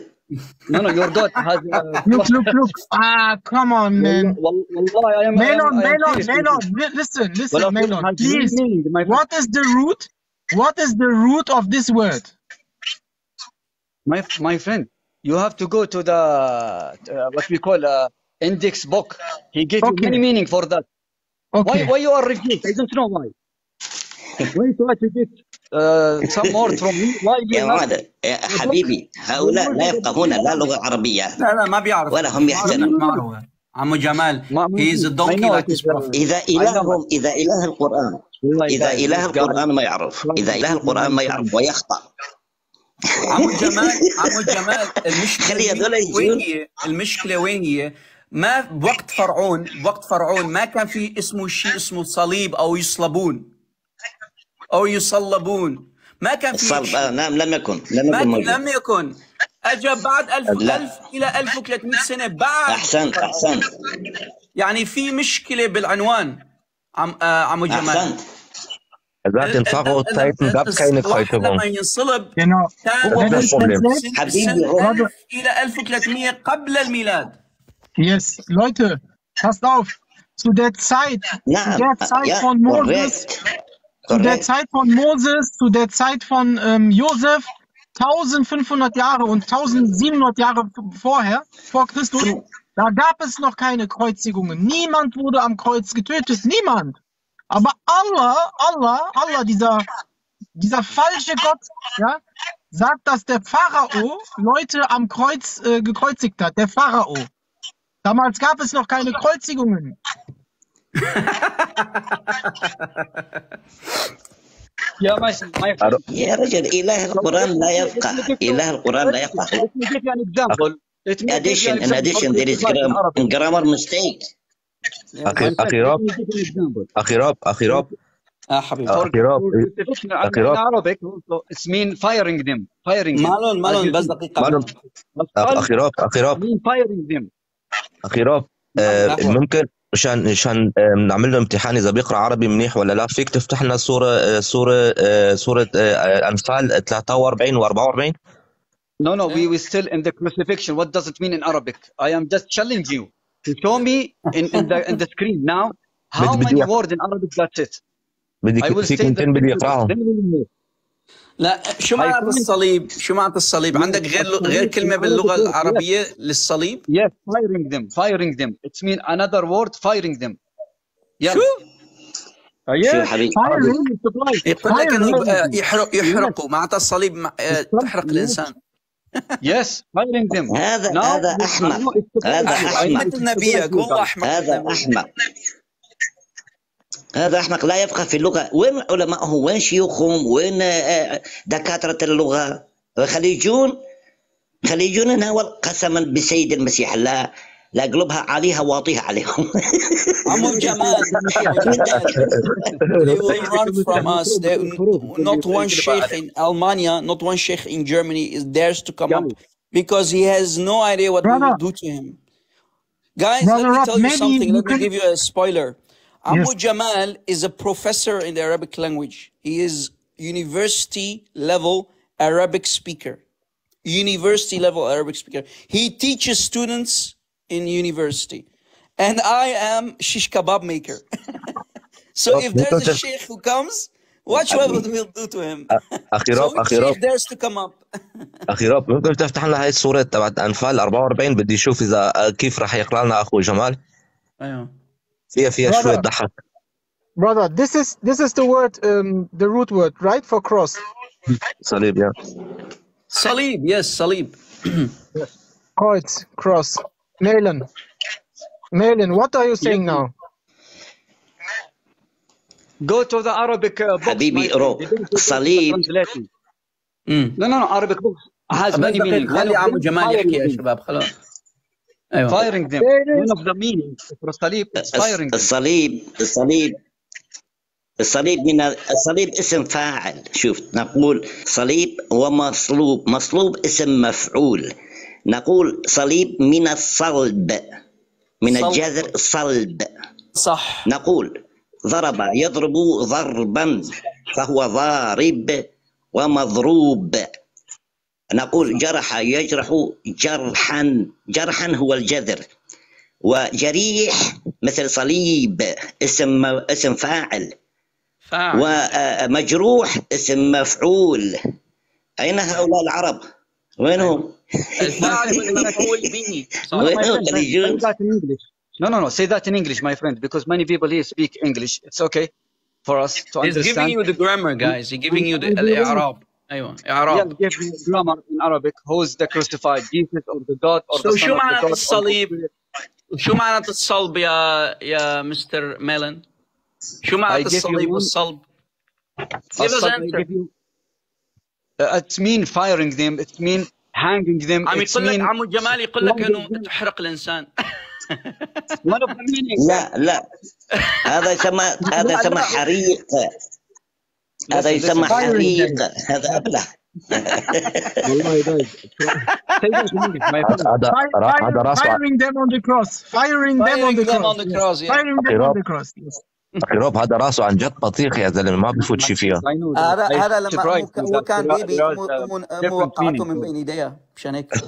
No, no, your God has. Uh,
look, look, look. Ah, come on, man.
Wal- Wallahi, I am. I am,
Melon,
I am
Melon,
serious with
Melon.
you.
li- Listen, listen,
Well,
Melon.
has
Please.
meaning, my friend.
What is the root? What is the root of this word?
my my friend you have to go to the uh, what we call uh, index book he gave
okay.
many meaning for that
okay.
why why you are refused i don't know why why you to get uh, some more from me why
يا معاذ يا حبيبي هؤلاء لا يفقهون لا لغه عربيه
لا لا ما بيعرفوا
ولا هم
يحترمون عمو جمال
هي از دونكي اذا
الههم
اذا
اله
القران
اذا اله
القران ما يعرف اذا اله القران ما يعرف ويخطا
عمو جمال عمو جمال
المشكلة
وين. هي؟ المشكلة وين هي؟ ما بوقت فرعون بوقت فرعون ما كان في اسمه شيء اسمه صليب أو يصلبون أو يصلبون ما كان في شيء.
آه نعم لم يكن لم يكن موجود
لم يكن اجى بعد 1000
لا.
1000 إلى 1300 سنة بعد
أحسنت أحسنت
يعني في مشكلة بالعنوان عم آه عمو جمال
Er
sagt, in Pharao-Zeiten gab es keine
Folterung.
Genau.
Wo ist das Problem?
Yes, Leute, passt auf. Zu der Zeit, ja,
zu
der Zeit
ja,
von Moses,
korrekt.
zu der Zeit von Moses, zu der Zeit von ähm, Josef, 1500 Jahre und 1700 Jahre vorher, vor Christus, da gab es noch keine Kreuzigungen. Niemand wurde am Kreuz getötet. Niemand. Aber Allah, Allah, Allah, dieser, dieser falsche Gott, ja, sagt, dass der Pharao Leute am Kreuz äh, gekreuzigt hat. Der Pharao. Damals gab es noch keine Kreuzigungen.
Yeah, my, my friend.
يا رجل إله القرآن لا يفقه إله القرآن لا يفقه
Let me give you an example. Let me
In
give you
addition
an
in
example.
addition there is
Like in
gram-
Arabic.
grammar mistake
أخي راب. أخي راب أخي راب.
آه حبيبي.
أخي راب. أخي راب.
عربي اسمين فايرنج ديم فايرنج
مالون مالون بس
دقيقة.
مالون.
أخي راب أخي راب.
فايرنج ديم
أخي راب آه،
نعم.
ممكن عشان عشان آه، نعمل له امتحان إذا بيقرأ عربي منيح ولا لا. فيك تفتح لنا صوره صوره صوره انفال 43 و
44 نو نو وي وي ستيل ان ذا crucifixion. وات does it mean in Arabic? I am just challenging you. to show me in, in, the, in the screen now how many words in Arabic that's it. بدك في
كلمتين بدي
أقرأهم
لا شو
معنى
الصليب؟ شو معنى الصليب؟ عندك غير غير
كلمة باللغة
العربية للصليب؟
Yes, firing them, firing them. It's mean another word, firing them.
Yeah.
شو؟ uh,
شو حبيبي؟
يقول لك يحرق يحرقوا معناتها الصليب تحرق الإنسان.
يس firing them.
هذا هذا أحمق. هذا أحمق. هذا أحمق. هذا أحمق. لا يفقه في اللغة. وين علمائهم وين شيوخهم؟ وين آه، آه، دكاترة اللغة؟ خليجون خليجون هنا قسما بسيد المسيح الله. لا قلبها عليها واطيها عليهم
عمو جمال عمو جمال they will run from us they, not one sheikh in Almania not one sheikh in Germany is dares to come up because he has no idea what we
Brother.
will do to him guys
Brother
let me
Rob,
tell you
maybe
something
you
let me
can-
give you a spoiler Abu
Yes.
Jamal is a professor in the Arabic language he is university level Arabic speaker university level Arabic speaker. He teaches students in university. And I am shish kebab maker. so if there's a sheikh who comes, watch what we'll do to him.
اخي
So
راب
if
اخي راب
sheikh dares to come up.
اخي راب ممكن تفتح لنا هاي الصوره تبعت انفال 44 بدي اشوف اذا آه، كيف راح يقرا لنا اخوي جمال
أيوه.
فيها فيها
Brother.
شويه ضحك
Brother, this is this is the word, um, the root word, right, for cross.
صليب يا
Salib, yes, Salib.
Kreuz, cross. Malin. Malin, what are you saying now?
Go to the Arabic uh, books,
حبيبي. رو صليب.
امم
no, no. Arabic books has many meanings.
خلي عمو جمال
firing
يحكي يا
them.
شباب خلاص أيوه
Firing them. One of the meanings for الصليب firing them.
الصليب الصليب الصليب من الصليب اسم فاعل شوف نقول صليب ومصلوب مصلوب اسم مفعول نقول صليب من الصلب من
صلب.
الجذر صلب.
صح.
نقول ضرب يضرب ضربا فهو ضارب ومضروب. نقول جرح يجرح جرحا جرحا هو الجذر. وجريح مثل صليب اسم اسم فاعل.
فاعل.
ومجروح اسم مفعول. أين هؤلاء العرب؟ وينهم؟
والمفعول به صح
No, no, my
وينهم
friend, say
خليجون؟
that in English. No, no, no. Say that in English, my friend, because many people here speak English. It's okay for us to
He's giving
understand.
you the grammar guys he's giving you the الإعراب أيوه
Yeah,
إعراب
give me grammar in Arabic. Who's the crucified, Jesus or the God or
So
the Son
شو
of the
معنى
God? or the
الصليب
Spirit?
شو معنى الصلب يا يا مستر ميلن شو
I
معنى
give you
الصليب
one.
والصلب Give us
الصلب I
answer.
give you. Uh, it mean firing them. It mean هانجنج ذيم
عم يقول لك عمو جمال يقول لك انه تحرق الانسان.
لا لا. هذا يسمى هذا يسمى حريق. هذا يسمى حريق. هذا ابله
والله
دايد.
firing them on the cross. Firing them on the cross. firing them on the cross.
روب هذا راسه عن جد بطيخ يا زلمة ما بفوت شيء فيها.
هذا هذا لما هو كان بيبي
موقعته
من بين ايديها مشان هيك.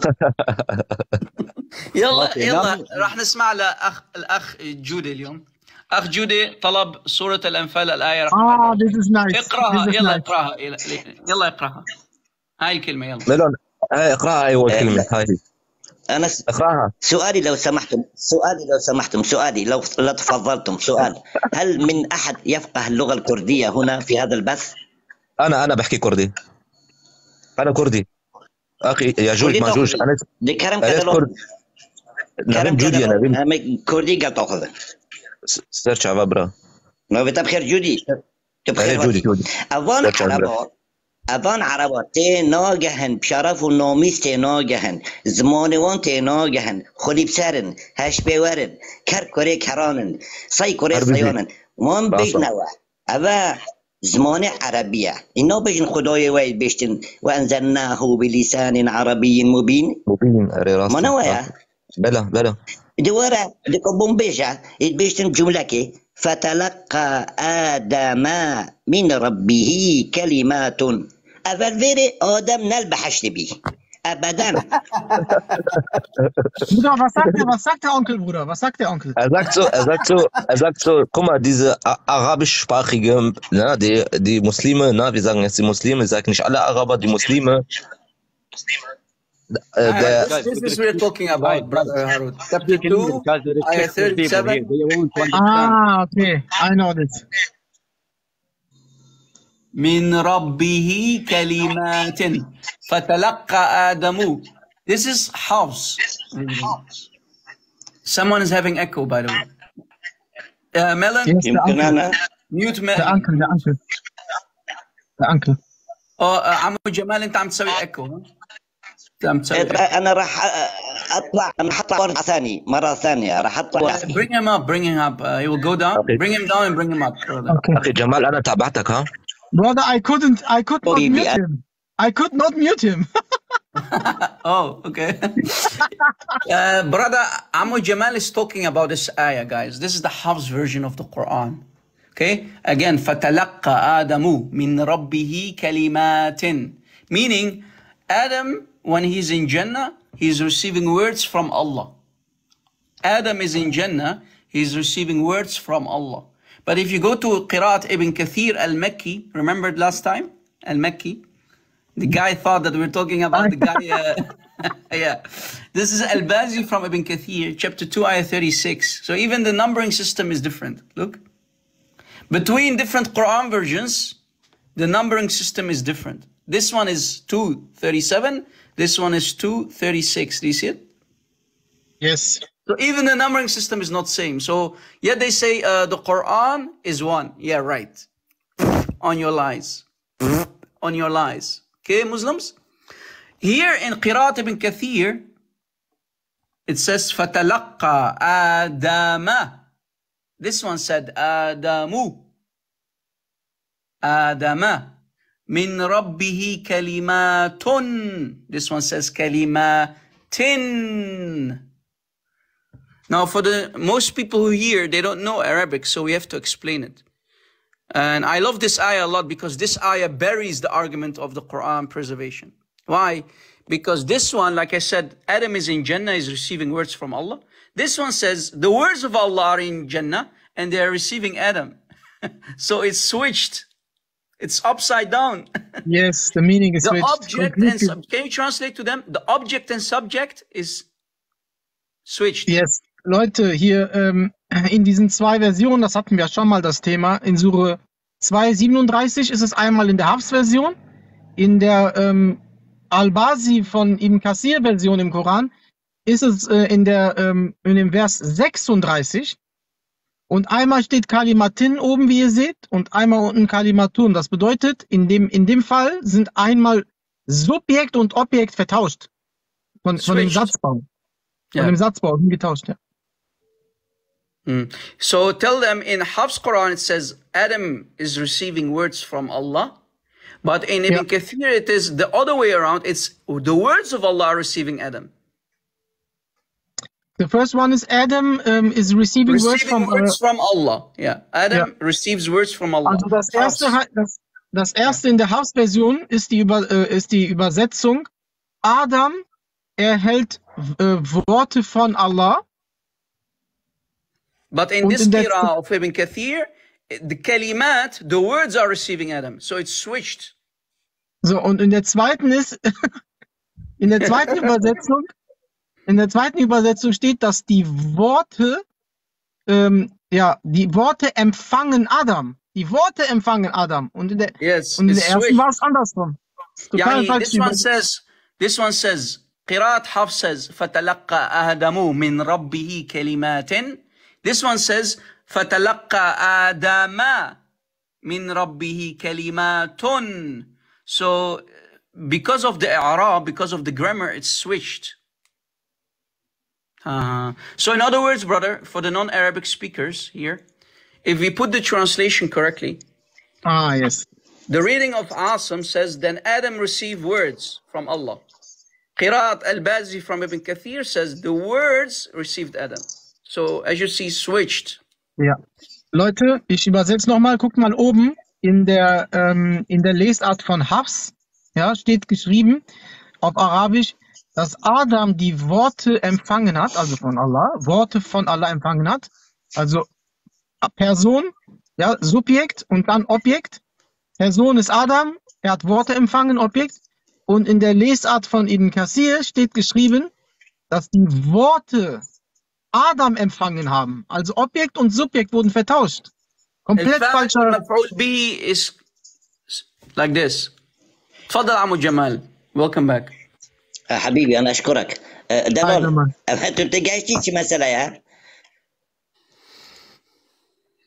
يلا يلا. راح نسمع لاخ الأخ جودي اليوم. أخ جودي طلب سوره الأنفال الآية. رقم
آه ذيس
از
نايس اقرأها
يلا اقرأها. يلا اقرأها. هاي الكلمة يلا.
ملون اقرأها أيوه إيه. الكلمة هاي.
أنا س-
اقراها
سؤالي لو سمحتم سؤالي لو سمحتم سؤالي لو لو تفضلتم سؤال. هل من أحد يفقه اللغة الكردية هنا في هذا البث؟
أنا أنا بحكي كردي. أنا كردي. أخي يا جوج ما جوج. أنا
دي كرم
أنا
كذا
كرد. نبيل جودي يا نبيل
نبيل كردي قال تاخذ
سيرش على برا
ما بتبخير جودي. تبخير
جودي جودي. سيرش
اوان عربا تی ناگهن و نامیز تی ناگهن زمانوان تی ناگهن خلیب سرن هش بیورن کر کره کرانن سای کره سیانن
من
بجنوه اوا زمان عربیه. اینا بجن خدای وای بشتن. و انزلناه بلسان عربی مبین.
مبین. راست منوه
بله بله.
دواره دکو
بوم بیشه اید بشتن جمله که فتلقى آدم من ربه كلمات أول فيري آدم نلبحش بيه أبدا
Bruder, was sagt der, was sagt der Onkel, Bruder? Was sagt der Onkel?
Er sagt so, er sagt so, er sagt so, guck mal, diese a- arabischsprachigen, ne, die, die Muslime, ne, wir sagen jetzt die Muslime, ich sage nicht alle Araber, die Muslime, äh,
Ah,
der,
this, this is we're talking about brother Harut chapter 2
Guys, there is
ayah
different people here.
37
They want to understand.
Ah, okay. I know this.
من ربه كلمات فتلقى آدم This is house. Someone is having echo by the way. Uh, Melon,
Yes, the
يمكن
uncle.
أنا
mute
The
Melon.
uncle, the uncle. The uncle.
Oh, uh, عمو جمال انت عم تسوي echo ها؟ انت عم تسوي echo.
أنا راح أطلع أنا حطلع مرة ثانية مرة ثانية راح أطلع
Uh, bring him up, bring him up. Uh, he will go down.
Okay.
Bring him down and bring him up. brother.
Okay.
أخي جمال أنا تابعتك ها
Brother, I couldn't, I could not
Sorry,
mute
I-
him. I could not mute him.
Oh, okay. uh, brother Amu Jamal is talking about this ayah, guys. This is the Hafs version of the Quran. Okay? Again, فَتَلَقَّى آدَمُ مِنْ رَبِّهِ كَلِمَاتٍ Meaning, Adam, when he's in Jannah, he's receiving words from Allah. Adam is in Jannah, he's receiving words from Allah. But if you go to Qiraat ibn Kathir al-Makki, remembered last time? Al-Makki? The guy thought that we are talking about the guy. Uh, yeah. This is Al-Bazi from Ibn Kathir, chapter 2, ayah 36. So even the numbering system is different. Look. Between different Quran versions, the numbering system is different. This one is 237, this one is 236. Do you see it?
Yes.
So even the numbering system is not same. So yet they say uh, the Quran is one. Yeah, right. On your lies. On your lies. Okay, Muslims? Here in Qiraat ibn Kathir, it says فَتَلَقَّى آدَمَ This one said آدَمُ آدَمَ min rabbihi kalimatun. This one says kalimatin. Now, for the most people who hear, they don't know Arabic, so we have to explain it. And I love this ayah a lot because this ayah buries the argument of the Quran preservation. Why? Because this one, like I said, Adam is in Jannah, is receiving words from Allah. This one says the words of Allah are in Jannah and they are receiving Adam. so it's switched. It's upside down.
Yes, the meaning is
the
switched
object and sub- can you translate to them? The object and subject is switched.
Yes. Leute, hier ähm, in diesen zwei Versionen, das hatten wir schon mal das Thema, in Sure 237 ist es einmal in der Hafs-Version, in der ähm, Al-Basi von Ibn Kassir-Version im Koran ist es äh, in, der, ähm, in dem Vers 36 und einmal steht Kalimatin oben, wie ihr seht, und einmal unten Kalimatun. Das bedeutet, in dem, in dem Fall sind einmal Subjekt und Objekt vertauscht. Von, von dem. Satzbau. Von
Ja.
dem Satzbau sind getauscht, ja.
Mm. So tell them in Hafs Quran it says Adam is receiving words from Allah. But in Ibn Kathir it is the other way around. It's the words of Allah receiving Adam.
The first one is Adam um, is receiving, words
Receiving
from.
words
uh,
from Allah. Yeah. Adam receives words from Allah.
also das erste, das, das erste in der Hausversion ist die, Über, äh, ist die Übersetzung. Adam erhält äh, Worte von Allah.
But in
Und
this qira'ah of Ibn Kathir, the kalimat, the words are receiving Adam. So it's switched.
So und in der zweiten ist in der zweiten Übersetzung in der zweiten Übersetzung steht, dass die Worte ähm, ja die Worte empfangen Adam. Die Worte empfangen Adam und in der
Yes,
und in
it's
der ersten
switched.
war es andersrum. Total
Yani,
falsch.
this one says, this one says, قراءة حفص says, فتلقى آدم من ربه كلمات. This one says, فتلقى آدم من ربه كلمات. So, because of the i'rab, because of the grammar, it's switched. Uh, so in other words, brother, for the non-Arabic speakers here, if we put the translation correctly,
Ah, yes.
the reading of Asim says, Then Adam received words from Allah. Qiraat al-Bazi from Ibn Kathir says, The words received Adam. So as you see, switched.
Ja. Leute, ich übersetze nochmal. Guckt mal oben in der, ähm, in der Lesart von Hafs, ja, steht geschrieben auf Arabisch, dass Adam die Worte empfangen hat, also von Allah, Worte von Allah empfangen hat, also Person, ja, Subjekt und dann Objekt. Person ist Adam, er hat Worte empfangen, Objekt. Und in der Lesart von Ibn Kassir steht geschrieben, dass die Worte Adam empfangen haben. Also Objekt und Subjekt wurden vertauscht. Komplett falscher.
B is like this. Tfadal Amu Jamal. Welcome back.
آه، حبيبي أنا أشكرك. آه، دبل أنت تقعشتي مثلا يا؟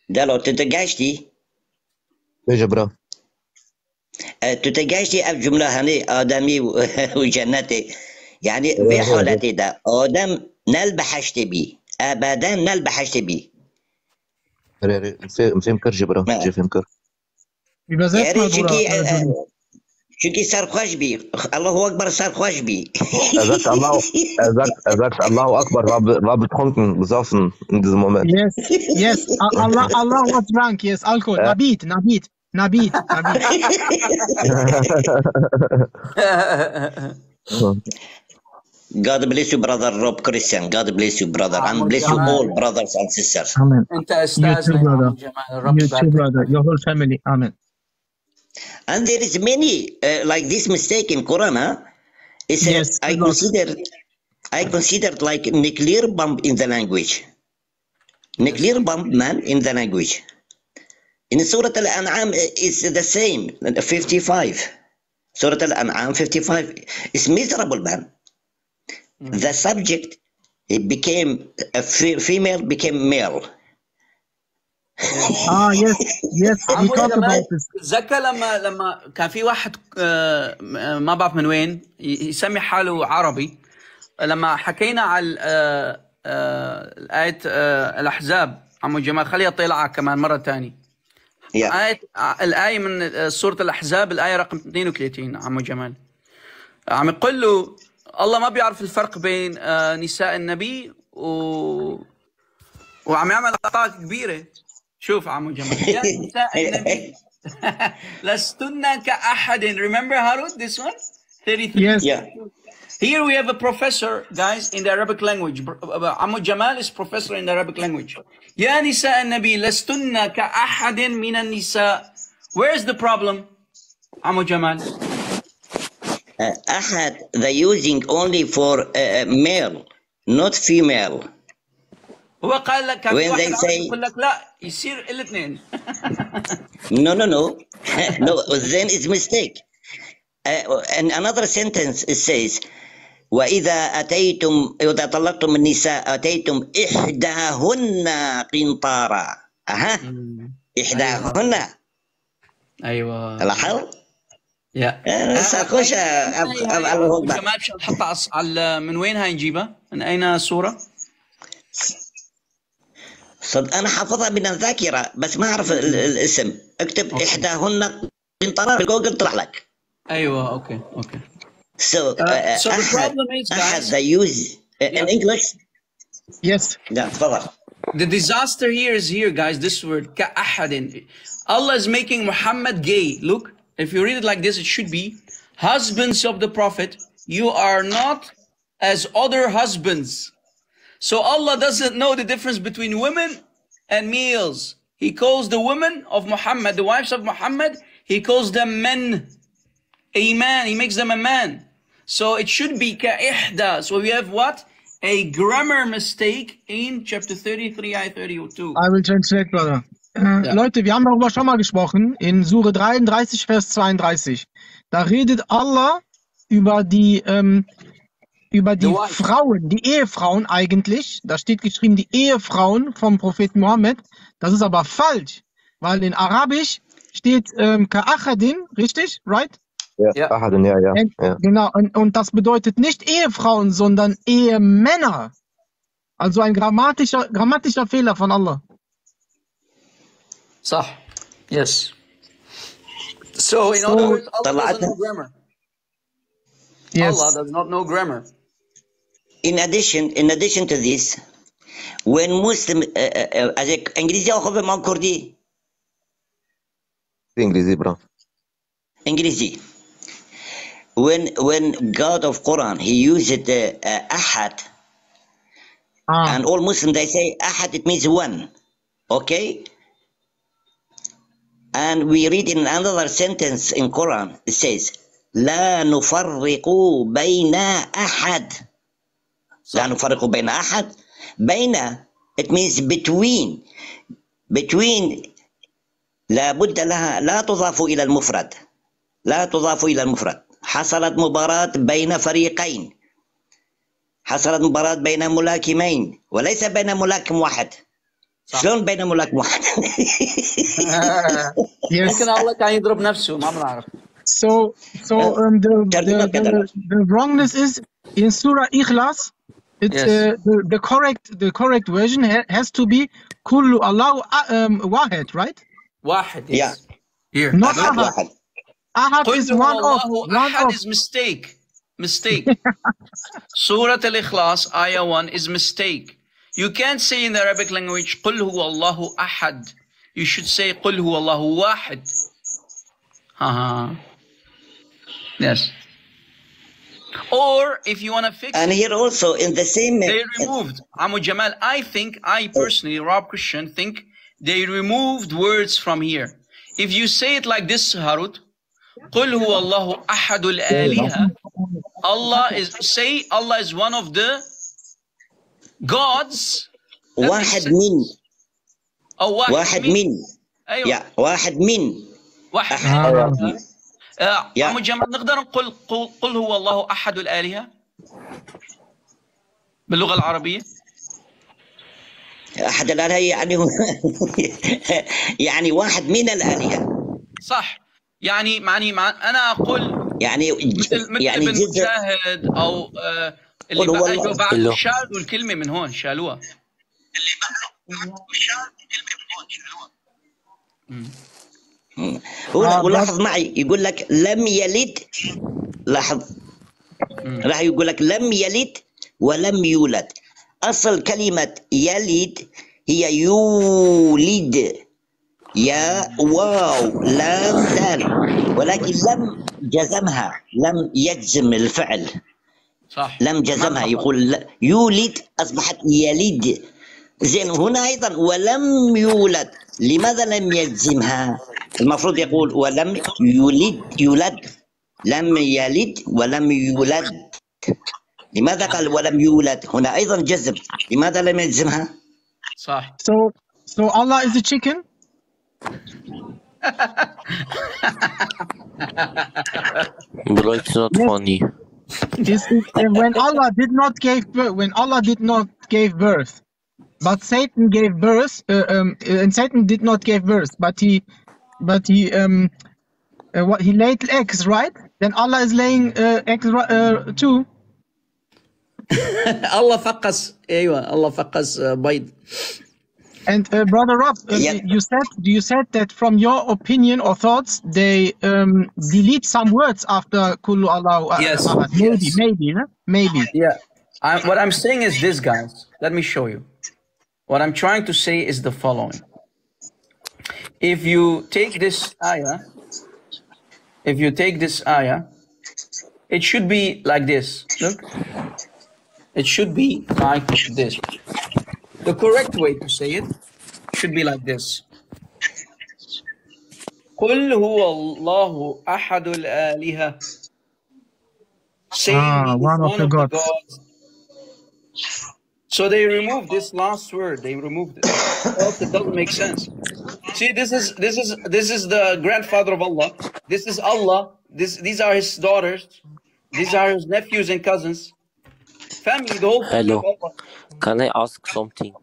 دلول تتقعشتي
بيجي آه،
برا تتقعشتي تي الجملة هني آدمي وجنتي. يعني في حالتي ده. آدم نلبحشت بي. أبدا نلبحشت بي.
ري ري مفهم مفهمكر جبرا جي ما كر
Übersetzt mal,
يعني
Bruder.
شكي
äh, Johnny.
شكي صار خوش بي الله أكبر صار خوش بي
Er sagt Allah, er sagt, er sagt Allahu Akbar, war, war betrunken, besoffen in diesem Moment.
Yes, yes. Allah, Allah was drunk. Yes, Alkohol.
Ja.
Nabit, Nabit, Nabit, Nabit.
God bless you brother Rob Christian God bless you brother and bless you all brothers and sisters
Amen. You too,
يا
brother. You too, brother. Your whole family. Amen.
And there is many uh, like this mistake in Quran. Huh? It's a-
Yes,
I
a lot.
consider I considered like nuclear bomb in the language. Nuclear bomb man in the language. In Surah Al-An'am uh, is the same. 55. Surah Al-An'am 55 is miserable man. The subject it became a female became male
جمال
about this.
تذكر لما لما كان في واحد آه، ما بعرف من وين يسمي حاله عربي. لما حكينا على آه، آه، آية آه، الأحزاب عمو جمال خليها طلعة كمان مرة تانية
yeah.
آية الآية من سورة الأحزاب الآية رقم 32 عمو جمال. عم يقول له الله ما بيعرف الفرق بين نساء النبي و وعم يعمل أخطاء كبيرة. شوف عمو جمال يا نساء النبي لستن كأحد remember Harut this one 33
Yes.
yeah
Here we have a professor, guys, in the Arabic language. Br- uh, Amu Jamal is professor in the Arabic language. يا نساء النبي لستن كأحد من النساء. Where's the problem? Amu Jamal.
uh, أحد they using only for uh, male not female
هو قال لك
they
عربي
say-
يقول لك لا يصير الاثنين.
No, no, no. no, then it's mistake. Uh, and another sentence it says, وإذا أتيتم إذا طلقتم النساء أتيتم إحداهن قنطارا أها إحداهن
أيوه
لاحظ؟
يا
على
أبو
الوضع.
جمال مش نحطها على- من وين هاي نجيبها؟ من أين صورة؟
صد أنا حافظها من الذاكرة بس ما أعرف ال- الاسم اكتب إحداهن قنطارا في جوجل طلع لك
أيوه أوكي أوكي.
So, uh,
so the
أحد
problem is, guys-
they use uh, in English
Yes.
لا تفضل
The disaster here is here, guys. This word كأحد. Allah is making Muhammad gay. Look, if you read it like this, it should be husbands of the Prophet. You are not as other husbands. So Allah doesn't know the difference between women and males. He calls the women of Muhammad, the wives of Muhammad, he calls them men. A man, he makes them a man. So it should be ka'ihda. So we have what? A grammar mistake in chapter 33, I 32.
I will translate, brother. Leute, wir haben darüber schon mal gesprochen, in Sure 33, Vers 32. Da redet Allah über die ähm, über die Frauen, die Ehefrauen eigentlich. Da steht geschrieben, die Ehefrauen vom Propheten Mohammed. Das ist aber falsch, weil in Arabisch steht ähm, Ka'achadin, richtig? Right?
Ja,
ja.
Ahadin, ja, ja. ja.
Genau, und, und das bedeutet nicht Ehefrauen, sondern Ehemänner. Also ein grammatischer, grammatischer Fehler von Allah.
Sah. Yes. So, in other words, Allah doesn't know grammar.
Yes.
Allah does not know grammar.
In addition, in addition to this, when Muslim, uh, uh, uh, از انگلیسی خوبه ما کردی
إنجليزي برا
انگلیسی when when God of Quran he used uh, uh, ahad
Ah,
and all Muslim they say ahad it means one okay and we read in another sentence in Quran it says لا نفرق بين أحد لا نفرق بين أحد بين it means between. Between لابد لها لا تضاف إلى المفرد. لا تضاف إلى المفرد. حصلت مباراة بين فريقين. حصلت مباراة بين ملاكمين وليس بين ملاكم واحد. شلون بين ملاكم واحد.
ممكن الله كان يضرب نفسه ما بنعرف.
So, so um, the, the, the, the wrongness is in Surah Ikhlas. It's
Yes.
uh, the, the correct the correct version ha has to be Kullu Allah um, Wahid, right?
واحد.
Yeah.
Yes. Here.
Not
أحد
Ahad.
واحد
Ahad
قل
is
هو
one of
الله
one
أحد
of.
is mistake. Mistake. Surah Al-Ikhlas, Ayah 1 is mistake. You can't say in the Arabic language, قل هو الله أحد. You should say قل هو الله واحد. Haha. Yes. Or if you want to fix
and
it,
here also in the same
they removed Amu Jamal. I think, I personally, Rob Christian, think they removed words from here. If you say it like this, Harut, قل هو الله أحد الآلهة. Allah is say Allah is one of the gods. That makes
واحد
sense.
من
أو واحد,
واحد من
أيوة
يا واحد من
واحد
Ah.
من آه
يا.
عمو جمال نقدر نقول قل, قل هو الله أحد الآلهة باللغة العربية؟
أحد الآلهة يعني يعني واحد من الآلهة.
صح. يعني معني مع أنا أقول
يعني
مثل
يعني
ابن مجاهد أو آه اللي
بقى بعد
شالوا
الكلمة
من هون شالوها.
اللي بقى بعد
شالوا الكلمة من هون شالوها.
هنا ولاحظ معي يقول لك لم يلد لاحظ. راح يقول لك لم يلد ولم يولد. أصل كلمة يلد هي يولد. يا واو لام دال. ولكن لم جزمها لم يجزم الفعل.
صح.
لم جزمها يقول يولد أصبحت يلد. زين هنا أيضا ولم يولد. لماذا لم يجزمها؟ المفروض يقول ولم يولد يولد لم يلد ولم يولد لماذا قال ولم يولد هنا أيضا جزم لماذا لم يجزمها
صح
So, so Allah is a chicken?
Bro, it's not funny.
Is it, uh, when Allah did not give birth, when Allah did not give birth, but Satan gave birth, uh, um, uh, and Satan did not give birth, but he, but he, um, uh, what he laid eggs, right? Then Allah is laying uh, eggs ri- uh, too.
الله فقس ايوه الله فقس آه، بيض
And uh, brother Rob, uh, you said you said that from your opinion or thoughts, they um, delete some words after Kullu Allah. uh,
Yes,
Ahad. Maybe,
yes.
maybe, huh? maybe.
Yeah. I, what I'm saying is this, guys. Let me show you. What I'm trying to say is the following. If you take this ayah, if you take this ayah, it should be like this. Look. It should be like this. The correct way to say it should be like this. قل هو الله أحد الآلهة. Say
Ah,
he is
one of
one
the
of the
gods.
gods. So they removed this last word. They removed it. Else it doesn't make sense. See, this is this is this is the grandfather of Allah. This is Allah. This these are his daughters. These are his nephews and cousins. Family, the whole family
Hello.
of Allah.
Can I ask something?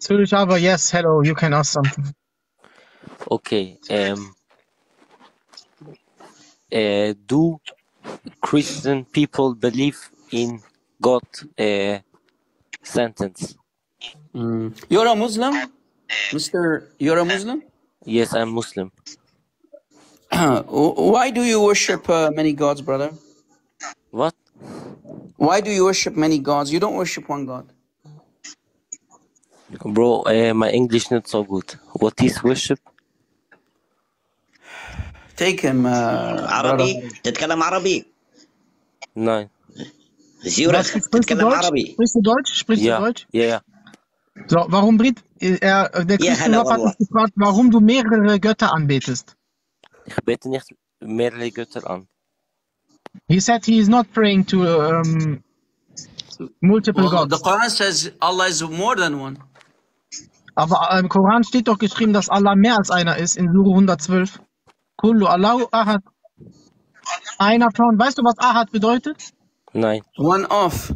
Surah Java, yes, hello, you can ask something.
Okay. Um. Uh, do Christian people believe in God uh, sentence?
You're a Muslim, Mister. You're a Muslim.
Yes, I'm Muslim.
Why do you worship uh, many gods, brother?
What?
Why do you worship many gods? You don't worship one God.
Bro, uh, my English not so good. What is worship?
Take him, uh,
عربي تتكلم عربي
Nein.
زيورخ
Was, sprichst du
تتكلم
Deutsch?
عربي
Sprichst du Deutsch? Sprichst
Ja,
du Deutsch?
ja, ja.
So, warum Brit, er, der
Ja,
Christen
hallo,
Rob hat
Allah.
mich gefragt, warum du mehrere Götter anbetest.
Ich bete nicht mehrere Götter an.
He said he is not praying to um, multiple
Well,
gods.
the Quran says Allah is more than one.
Aber im Koran steht doch geschrieben, dass Allah mehr als einer ist, in Surah 112. Kullu Allahu Ahad. Einer von, weißt du, was Ahad bedeutet?
Nein.
One off.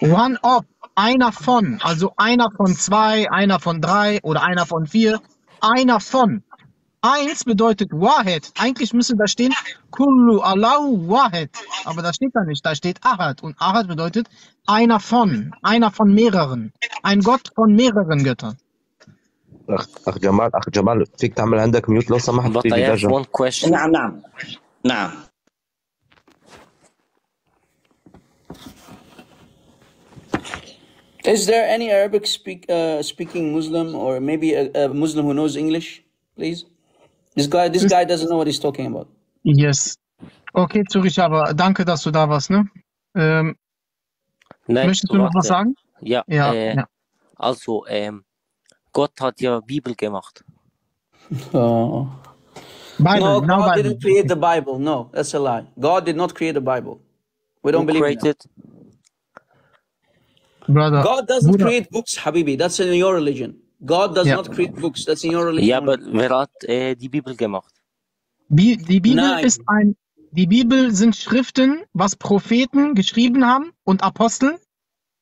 One of, einer von, also einer von zwei, einer von drei oder einer von vier, einer von. Eins bedeutet Wahed. Eigentlich müsste da stehen Kullu Allahu Wahed. Aber da steht da nicht, da steht Ahad. Und Ahad bedeutet einer von, einer von mehreren. Ein Gott von mehreren Göttern.
اخ اخ جمال اخ جمال فيك تعمل عندك ميوت لو سمحت
But
في
I have
دجا
one question.
نعم نعم نعم
Is there any Arabic speak, uh, speaking Muslim or maybe a, a Muslim who knows English, please? This guy, this guy doesn't know what he's talking about.
Yes. Okay, Zurich, aber danke, dass du da warst, ne? Ähm,
Nein,
möchtest du noch was
warte.
sagen?
Ja,
Ja,
äh,
ja.
also, ähm, Gott hat ja Bibel gemacht.
Oh.
Bible,
no, God
Bible.
didn't create the Bible. No, that's a lie. God did not create the Bible. We don't
Who
believe in that.
Brother,
God doesn't
Bruder,
create books, Habibi. That's in your religion. God does
Ja.
not create books. That's in your religion.
Ja, aber wer hat äh, die Bibel gemacht?
Bi die Bibel
Nein.
ist ein, die Bibel sind Schriften, was Propheten geschrieben haben und Apostel.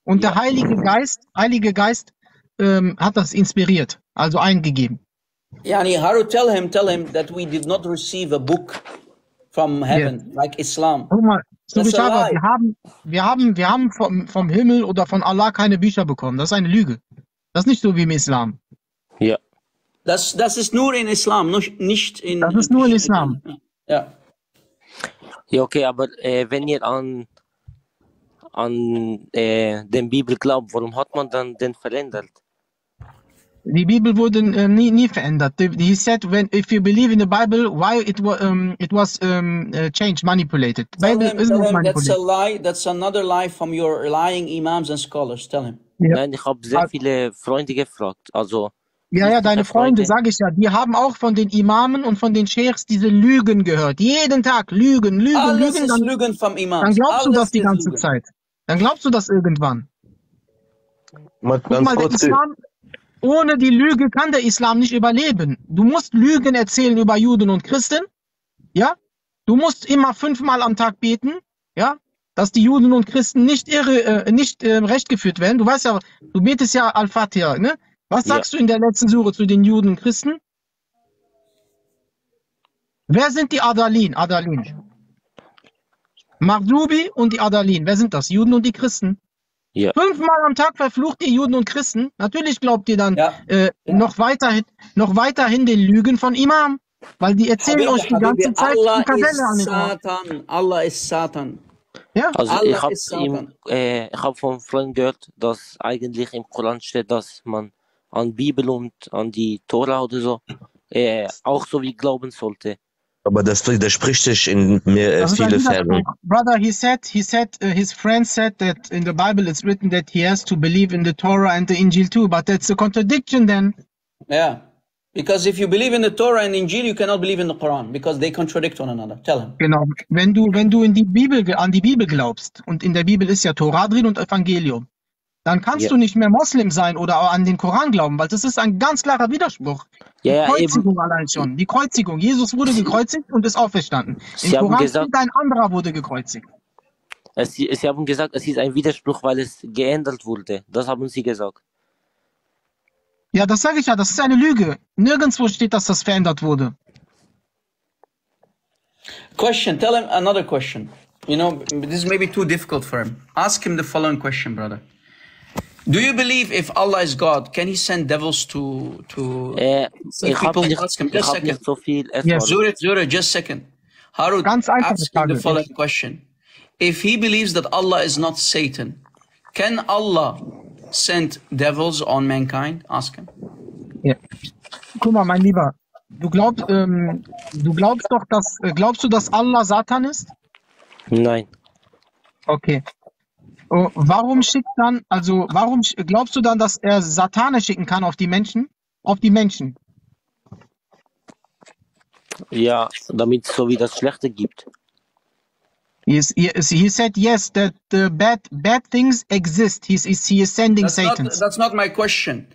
Und der Heilige Geist, Heilige Geist ähm, hat das inspiriert, also eingegeben.
Yani, to tell him, tell him that we did not receive a book from heaven, like Islam.
Guck mal, so
That's a
Bishara,
lie.
wir haben, wir haben, wir haben vom, vom Himmel oder von Allah keine Bücher bekommen. Das ist eine Lüge. Das ist nicht so wie im Islam.
Ja.
Das, das ist nur in Islam, nicht- nicht in.
Das ist nur in Islam.
Ja.
Ja, okay, aber äh, wenn ihr an, an äh, den Bibel glaubt, warum hat man dann den verändert?
Die Bibel wurde äh, nie, nie verändert. He said, when if you believe in the Bible, why it was um, it was um, uh, changed, manipulated.
Tell
Bible
him,
is
tell him that's a
manipulated.
lie, that's another lie from your lying imams and scholars. Tell him.
Nein, ich habe sehr viele Freunde gefragt. Also,
Ja, ja, deine Freunde, sage ich ja, die haben auch von den Imamen und von den Scheichs diese Lügen gehört. Jeden Tag Lügen, Lügen,
Alles
Lügen. Dann,
Lügen vom Imams.
dann glaubst du
Alles
das die ganze
Lügen.
Zeit. Dann glaubst du das irgendwann.
Mal
Guck
ganz
mal, der
kurz,
Islam, ohne die Lüge kann der Islam nicht überleben. Du musst Lügen erzählen über Juden und Christen. Ja? Du musst immer fünfmal am Tag beten. Ja? Dass die Juden und Christen nicht irre, äh, nicht äh, rechtgeführt werden. Du weißt ja, du betest ja Al-Fatiha, ne? Was
Ja.
sagst du in der letzten Sure zu den Juden und Christen? Wer sind die Adalin? Adalin. Mardubi und die Adalin. Wer sind das? Juden und die Christen.
Ja.
Fünfmal am Tag verflucht ihr Juden und Christen. Natürlich glaubt ihr dann äh, noch weiterhin, noch weiterhin den Lügen von Imam, weil die erzählen
Habibi,
euch die ganze Zeit
Allah
die Kaselle
ist
an den.
Satan. Allah ist Satan.
Ja.
Also
Allah
ich habe äh, ich hab von Freunden gehört, dass eigentlich im Koran steht, dass man an Bibel und an die Tora oder so äh, auch so wie glauben sollte.
Aber das widerspricht sich in mir äh,
ein
viele Fällen.
Widerspruch. Brother, he said, he said, uh, his friend said that in the Bible it's written that he has to believe in the Torah and the Injil too, but that's a contradiction then.
Yeah. Because if you believe in the Torah and Injil, you cannot believe in the Quran because they contradict one another. Tell him.
Genau. Wenn du, wenn du in die Bibel, an die Bibel glaubst, und in der Bibel ist ja Torah drin und Evangelium, dann kannst
Ja.
du nicht mehr Moslem sein oder auch an den Koran glauben, weil das ist ein ganz klarer Widerspruch. Die
Ja, ja, eben.
Kreuzigung allein schon. Die Kreuzigung. Jesus wurde gekreuzigt und ist auferstanden. Im
Sie haben
Koran
gesagt-
steht, ein anderer wurde gekreuzigt.
Es, sie haben gesagt, es ist ein Widerspruch, weil es geändert wurde. Das haben sie gesagt.
Ja, das sage ich ja, das ist eine Lüge. Nirgendwo steht, dass das verändert wurde.
Question. Tell him another question. You know, this may be too difficult for him. Ask him the following question, brother. Do you believe if Allah is God, can He send devils to to
eh,
send
ich habe
people?
nicht,
Ask him just second.
nicht so viel Erfahrung.
Zura, Zura, just second. Harut,
Ganz einfache
ask him the following question. If he believes that Allah is not Satan, can Allah send devils on mankind? Ask him.
Ja. Guck mal, mein Lieber, du glaubst, ähm, du glaubst doch, dass, äh, glaubst du, dass Allah Satan ist?
Nein.
Okay. Oh, warum schickt dann, also warum glaubst du dann, dass er Satane schicken kann auf die Menschen? Auf die Menschen.
Ja, damit es so wie das Schlechte gibt.
Yes, yes, he said yes, that the bad bad things exist. He's, he's, he is sending
That's not,
Satans.
that's not my question.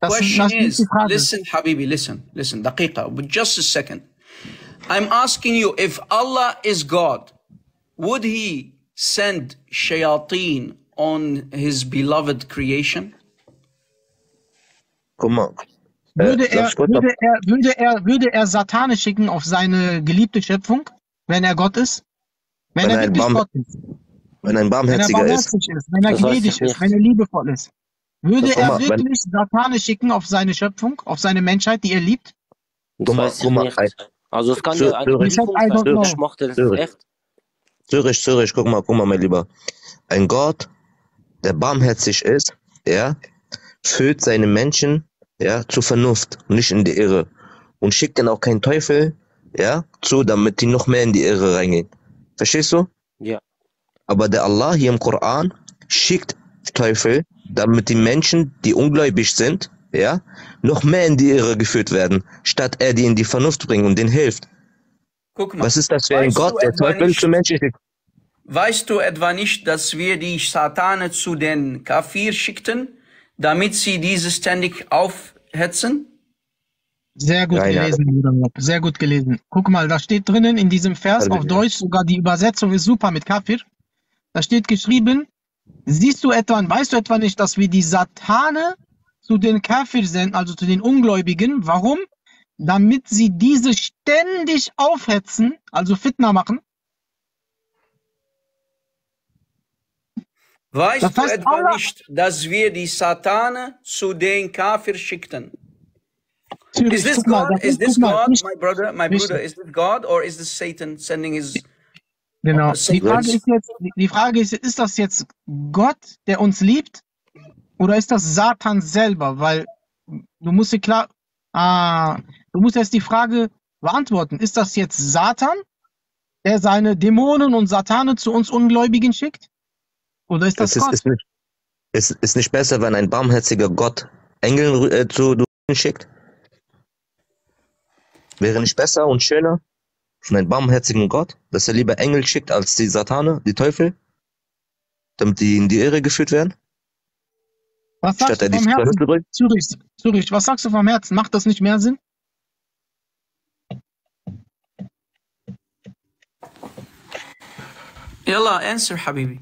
Das ist-
question
das ist nicht
is, listen, Habibi, listen, listen, daqiqa, but just a second. I'm asking you, if Allah is God, would He send shayateen on His beloved creation?
Guck mal. Äh,
Würde er, würde er, würde er, würde er Satane schicken auf seine geliebte Schöpfung, wenn er Gott ist? Wenn,
Wenn
er
ein
wirklich
Barm-
Gott ist.
wenn ein
Wenn er
Barmherziger ist,
ist, wenn er gnädig ist, wenn er liebevoll ist. Würde er
mal, wenn-
wirklich Satane schicken auf seine Schöpfung, auf seine Menschheit, die er liebt?
Guck mal, guck mal, ein-
Also es kann ja eine
Zürich.
Prüfung
I don't
sein.
know.
Ich machte das
Zürich.
echt.
Zürich, Zürich, guck mal, guck mal, mein Lieber. Ein Gott, der barmherzig ist, ja, führt seine Menschen, ja, zur Vernunft und nicht in die Irre. Und schickt dann auch keinen Teufel, ja, zu, damit die noch mehr in die Irre reingehen. Verstehst du?
Ja.
Aber der Allah hier im Koran schickt Teufel, damit die Menschen, die ungläubig sind, ja, noch mehr in die Irre geführt werden, statt er die in die Vernunft bringt und denen hilft.
Guck mal.
Was ist das für ein
Weißt du
Gott, der
etwa
Teufel
nicht-
zu Menschen schickt?
Weißt du etwa nicht, dass wir die Satane zu den Kafir schickten, damit sie diese ständig aufhetzen?
Sehr gut
Nein,
gelesen, Bruder. Sehr gut gelesen. Guck mal, da steht drinnen in diesem Vers auf Deutsch, sogar die Übersetzung ist super mit Kafir. Da steht geschrieben, Siehst du etwa, weißt du etwa nicht, dass wir die Satane zu den Kafir senden, also zu den Ungläubigen? Warum? Damit sie diese ständig aufhetzen, also Fitna machen.
Weißt
Das
du
heißt,
etwa
Allah-
nicht, dass wir die Satane zu den Kafir schickten? Is this God?
das
Is
ist,
this God, my brother, my brother? Is this God or is this Satan sending his?
Genau. Die
Satan?
Frage ist jetzt, die- die Frage ist, ist das jetzt Gott, der uns liebt, oder ist das Satan selber? Weil du musst dir klar, ah, du musst erst die Frage beantworten. Ist das jetzt Satan, der seine Dämonen und Satane zu uns Ungläubigen schickt? Oder ist das
Es ist,
Gott?
ist, nicht, ist, ist nicht besser, wenn ein barmherziger Gott Engel äh, zu du schickt? Wäre nicht besser und schöner von einem barmherzigen Gott, dass er lieber Engel schickt als die Satane, die Teufel, damit die in die Irre geführt werden,
Was sagst
statt
du vom Herzen? Zürich, Zürich, was sagst du vom Herzen? Macht das nicht mehr Sinn?
Yalla, answer, Habibi.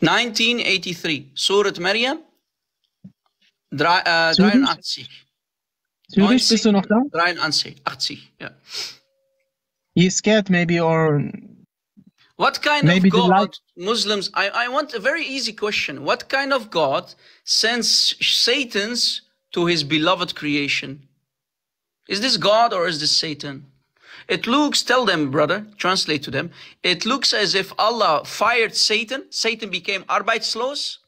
1983, Surat Maryam, drei- äh,
Zürich?
83.
Zürich, bist du noch da?
83, 80, ja.
He's scared maybe or
What kind
Maybe
of
the
God
light-
Muslims? I, I want a very easy question. What kind of God sends Satan's to his beloved creation? Is this God or is this Satan? It looks, tell them, brother, translate to them. It looks as if Allah fired Satan. Satan became arbeitslos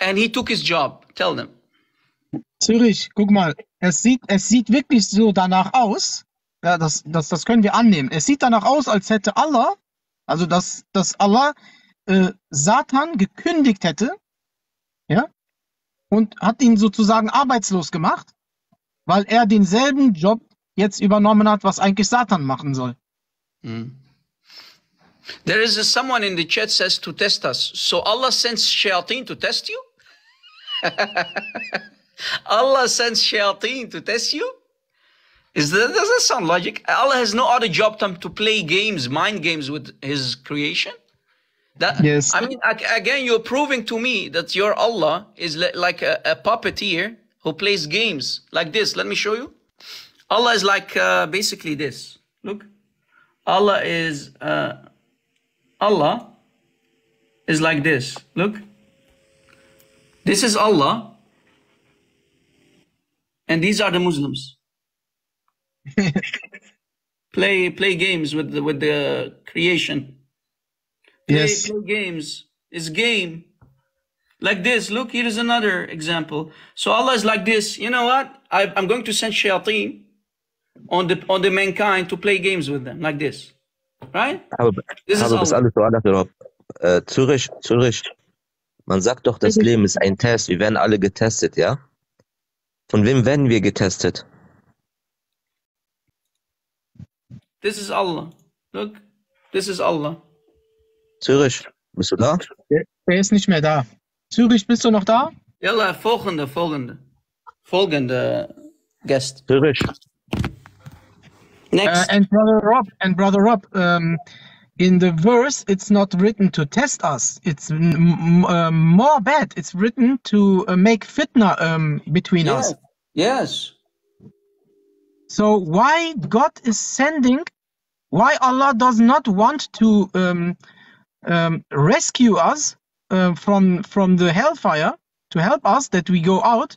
and he took his job. Tell them.
Zürich, guck mal, es sieht, es sieht wirklich so danach aus, ja, das, das, das können wir annehmen. Es sieht danach aus, als hätte Allah, also dass, dass Allah äh, Satan gekündigt hätte, ja, und hat ihn sozusagen arbeitslos gemacht, weil er denselben Job jetzt übernommen hat, was eigentlich Satan machen soll. Mm.
There is a, someone in the chat says to test us. So Allah sends shayateen to test you? Allah sends shayateen to test you? Is that does that sound logic? Allah has no other job than to play games, mind games with His creation. That
Yes.
I mean, again, you're proving to me that your Allah is like a, a puppeteer who plays games like this. Let me show you. Allah is like uh, basically this. Look, Allah is uh, Allah is like this. Look, this is Allah, and these are the Muslims. play play games with the, with the creation. Play,
Yes.
play games. It's game. Like this. Look, here is another example. So Allah is like this. You know what? I, I'm going to send shayateen on the on the mankind to play games with them, like this. Right?
Aber,
This is
aber das
Allah.
alles so? Äh, Zürich, Zürich. Man sagt doch, das Leben ist ein Test. Wir werden alle getestet, ja? Von wem werden wir getestet?
This is Allah. Look, this is Allah.
Zürich, bist du da?
Er ist nicht mehr da. Zürich, bist du noch da?
Yalla, volgende, volgende. Volgende guest.
Zürich.
Uh, and brother Rob, and brother Rob, um, in the verse, it's not written to test us. It's uh, more bad. It's written to uh, make fitna um, between
yes.
us.
Yes.
So why God is sending? Why Allah does not want to um, um, rescue us uh, from from the hellfire to help us that we go out?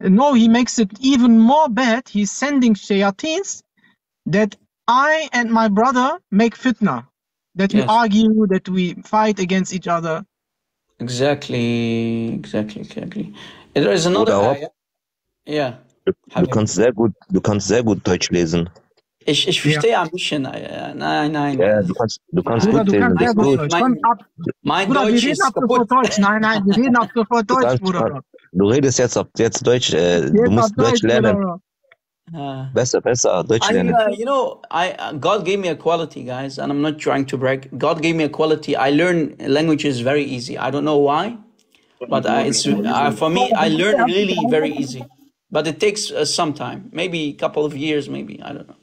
No, He makes it even more bad. He's sending shayateens that I and my brother make fitna, that we
Yes.
argue, that we fight against each other.
Exactly, exactly, exactly. There is another ayah. Yeah.
du kannst sehr gut, du kannst sehr gut Deutsch lesen.
Ich, ich verstehe ein bisschen. äh, Nein, nein.
Ja, du kannst, du kannst
Bruder,
gut
du
lesen,
kannst
ist
gut. Deutsch.
Mein, mein
Bruder, wir
Deutsch
reden ab sofort
kaputt.
Deutsch. Nein, nein, wir reden ab sofort
Du
Deutsch,
kannst,
Bruder.
du redest jetzt ab jetzt Deutsch, äh, du musst Deutsch
Deutsch,
lernen.
Bruder.
Uh,
Besser, besser, Deutsch
I,
lernen.
uh, you know, I uh, God gave me a quality, guys, and I'm not trying to brag. God gave me a quality. I learn languages very easy. I don't know why, but uh, it's uh, for me. I learn really very easy, but it takes uh, some time, maybe a couple of years, maybe I don't know.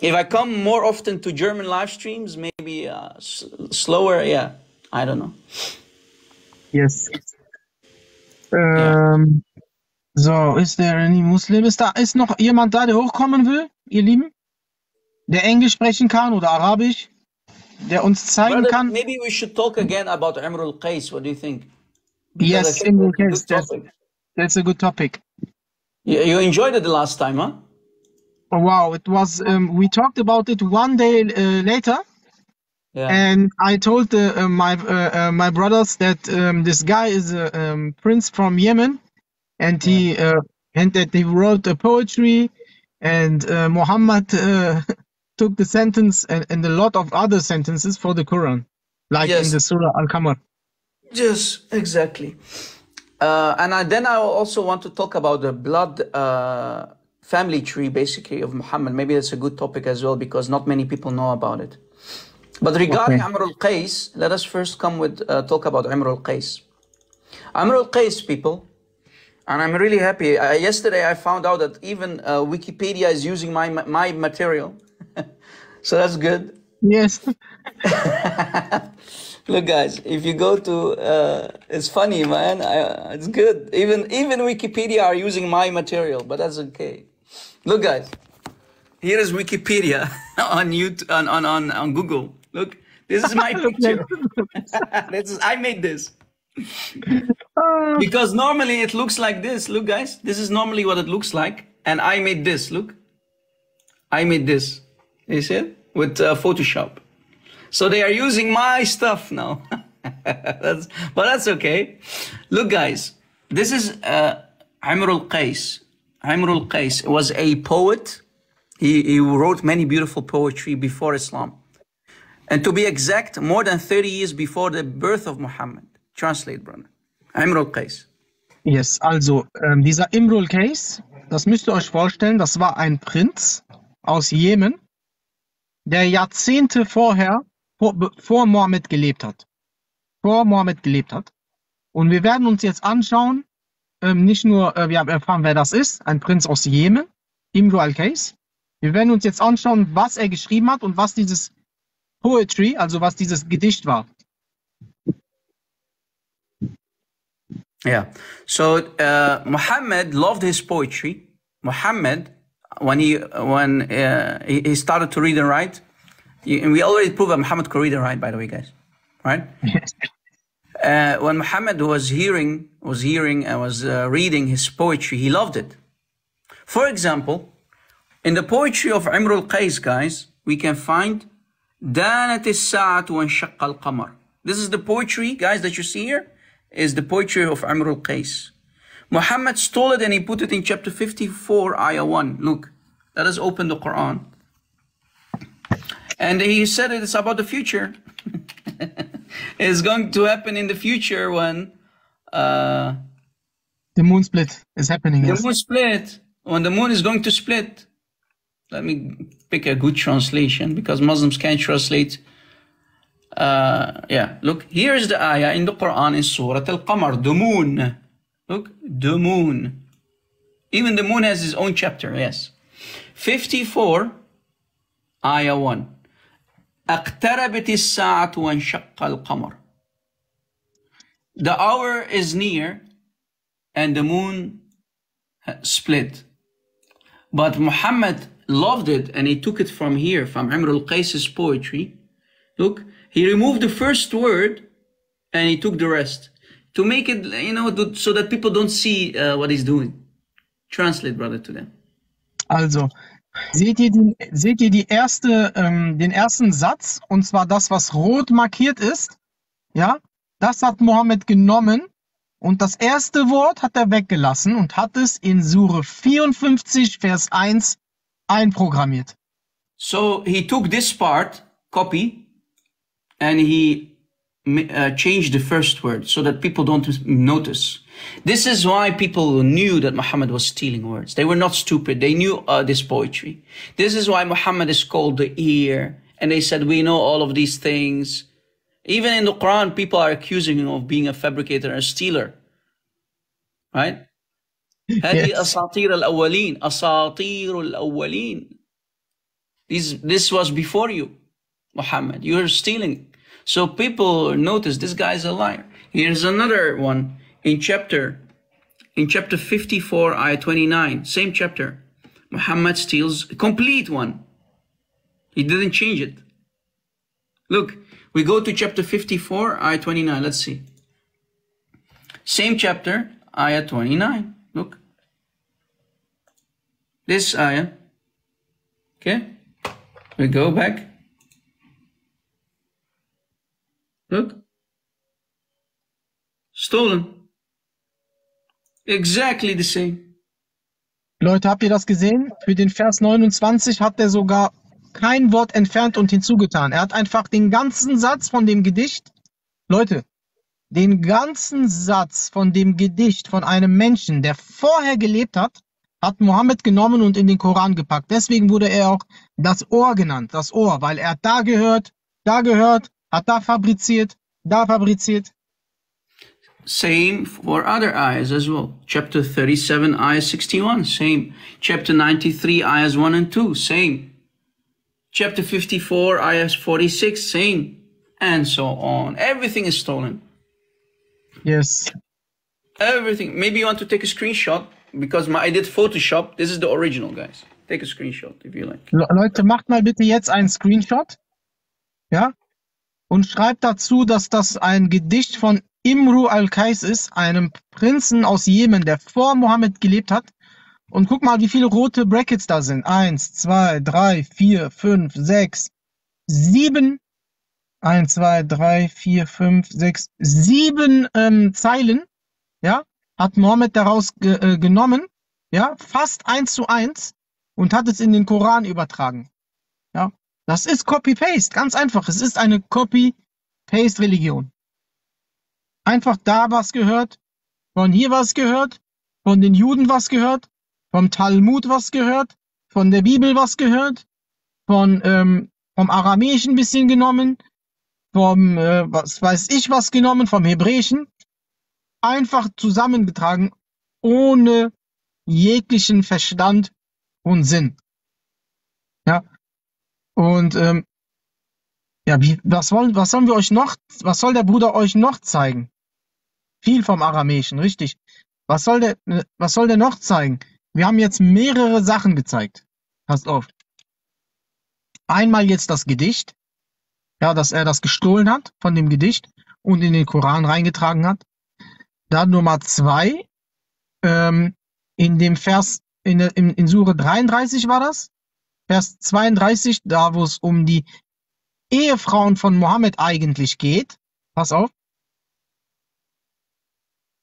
If I come more often to German live streams, maybe uh, s- slower. Yeah, I don't know.
Yes. Ähm, so, ist there any Muslim? Ist da, ist noch jemand da, der hochkommen will, ihr Lieben? Der Englisch sprechen kann oder Arabisch? Der uns zeigen
Brother,
kann?
maybe we should talk again about Amr al-Qais. What do you think? Because
Yes,
think
in
that's a
case.
good
That's,
topic.
that's a good topic.
You, you enjoyed it the last time, huh?
Oh, wow, it was, um, we talked about it one day uh, later.
Yeah.
And I told uh, uh, my uh, uh, my brothers that um, this guy is a um, prince from Yemen, and he uh, and that he wrote a poetry, and uh, Muhammad uh, took the sentence and, and a lot of other sentences for the Quran, like in the Surah Al Qamar.
Yes, exactly. Uh, and I, then I also want to talk about the blood uh, family tree, basically, of Muhammad. Maybe that's a good topic as well because not many people know about it. But regarding
Okay.
Amr al-Qais, let us first come with uh, talk about Amr al-Qais. Amr al-Qais, people, and I'm really happy. Uh, yesterday I found out that even uh, Wikipedia is using my my material, so that's good.
Yes.
Look, guys, if you go to, uh, it's funny, man. I, it's good. Even even Wikipedia are using my material, but that's okay. Look, guys, here is Wikipedia on YouTube on on on, on Google. Look, this is my picture. this is I made this because normally it looks like this. Look, guys, this is normally what it looks like, and I made this. Look, I made this. You see it with uh, Photoshop. So they are using my stuff now. that's, but that's okay. Look, guys, this is uh, Amr al-Qais. Amr al-Qais was a poet. He, he wrote many beautiful poetry before Islam. And to be exact, more than 30 years before the birth of Muhammad. Translate, brother. Amr al-Qais.
Yes, also ähm, dieser Imrul Case, das müsst ihr euch vorstellen, das war ein Prinz aus Jemen, der Jahrzehnte vorher, vor, vor Mohammed gelebt hat. Vor Mohammed gelebt hat. Und wir werden uns jetzt anschauen, ähm, nicht nur, äh, wir haben erfahren, wer das ist, ein Prinz aus Jemen, Imru al-Qais. Wir werden uns jetzt anschauen, was er geschrieben hat und was dieses Poetry, also was dieses Gedicht war.
Yeah. So uh, Muhammad loved his poetry. Muhammad, when he when uh, he started to read and write, and we already proved that Muhammad could read and write, by the way, guys, right? Yes. Uh, when Muhammad was hearing was hearing and was uh, reading his poetry, he loved it. For example, in the poetry of Imr al-Qais, guys, we can find "Danat al-Sa'at wa al-Qamar." This is the poetry, guys, that you see here is the poetry of Amr al-Qais. Muhammad stole it and he put it in chapter 54, ayah 1. Look, let us open the Quran. And he said it's about the future. it's going to happen in the future when uh,
The moon split is happening.
the
yes.
moon split. When the moon is going to split. Let me pick a good translation because Muslims can't translate Uh, yeah, look, here is the ayah in the Quran in Surah Al Qamar, the moon. Look, the moon. Even the moon has its own chapter, yes. 54, ayah 1. اقتربت الساعة وانشق القمر. The hour is near and the moon split. But Muhammad loved it and he took it from here, from Amr al-Qais's poetry. Look, he removed the first word and he took the rest to make it, you know, to- so that people don't see uh, what he's doing. Translate, brother, to them.
Also, seht ihr, die, seht ihr die erste, ähm, den ersten Satz, und zwar das, was rot markiert ist? Ja, das hat Mohammed genommen und das erste Wort hat er weggelassen und hat es in Sure 54, Vers 1 einprogrammiert.
So he took this part, copy, and he m- uh, changed the first word so that people don't notice. This is why people knew that Muhammad was stealing words. They were not stupid. They knew uh, this poetry. This is why Muhammad is called the ear. And they said, we know all of these things. Even in the Quran, people are accusing him of being a fabricator and a stealer. Right? هذه
Yes.
أساطير الأولين أساطير الأولين This, this was before you, Muhammad. You're stealing. So people notice this guy is a liar. Here's another one in chapter in chapter 54, ayah 29, same chapter. Muhammad steals a complete one. He didn't change it. Look, we go to chapter 54, ayah 29. Let's see. Same chapter, ayah 29. Look. This ayah. Okay. We go back. Look. Stolen. Exactly the same.
Leute, habt ihr das gesehen? Für den Vers 29 hat er sogar kein Wort entfernt und hinzugetan. Er hat einfach den ganzen Satz von dem Gedicht, Leute, den ganzen Satz von dem Gedicht von einem Menschen, der vorher gelebt hat, hat Mohammed genommen und in den Koran gepackt. Deswegen wurde er auch das Ohr genannt, das Ohr, weil er da gehört, da gehört, hat da fabriziert, da fabriziert.
Same for other ayahs as well. Chapter 37, ayah 61, same. Chapter 93, ayahs 1 and 2, same. Chapter 54, ayahs 46, same. And so on. Everything is stolen.
Yes.
Everything. Maybe you want to take a screenshot because my, I did Photoshop. This is the original, guys. Take a screenshot if you like.
Le Leute, macht mal bitte jetzt einen Screenshot. Ja? Und schreibt dazu, dass das ein Gedicht von Imru al-Qais ist, einem Prinzen aus Jemen, der vor Mohammed gelebt hat. Und guck mal, wie viele rote Brackets da sind. Eins, zwei, drei, vier, fünf, sechs, sieben. Eins, zwei, drei, vier, fünf, sechs, sieben ähm, Zeilen. Ja, hat Mohammed daraus ge äh, genommen. Ja, fast eins zu eins und hat es in den Koran übertragen. Ja, das ist Copy-Paste, ganz einfach. Es ist eine Copy-Paste-Religion. Einfach da was gehört, von hier was gehört, von den Juden was gehört, vom Talmud was gehört, von der Bibel was gehört, von ähm, vom Aramäischen ein bisschen genommen, vom äh, was weiß ich was genommen, vom Hebräischen, einfach zusammengetragen, ohne jeglichen Verstand und Sinn. Ja. Und ähm, ja, wie, was wollen, was sollen wir euch noch, was soll der Bruder euch noch zeigen? Viel vom Aramäischen, richtig. Was soll der, äh, was soll der noch zeigen? Wir haben jetzt mehrere Sachen gezeigt. Passt auf. Einmal jetzt das Gedicht, ja, dass er das gestohlen hat von dem Gedicht und in den Koran reingetragen hat. Dann Nummer zwei, ähm, in dem Vers, in, in, in Sure 33 war das, Vers 32, da wo es um die Ehefrauen von Mohammed eigentlich geht. Pass auf.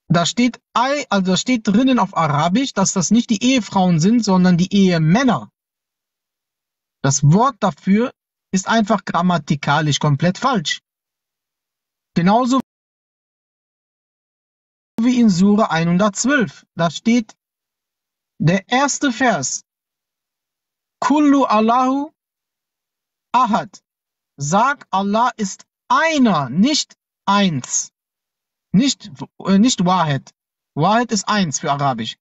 Da steht, also da steht drinnen auf Arabisch, dass das nicht die Ehefrauen sind, sondern die Ehemänner. Das Wort dafür ist einfach grammatikalisch komplett falsch. Genauso wie in Sure 112. Da steht der erste Vers. Kullu Allahu Ahad. Sag, Allah ist einer, nicht eins. Nicht, äh, nicht Wahed. Wahed ist eins für Arabisch.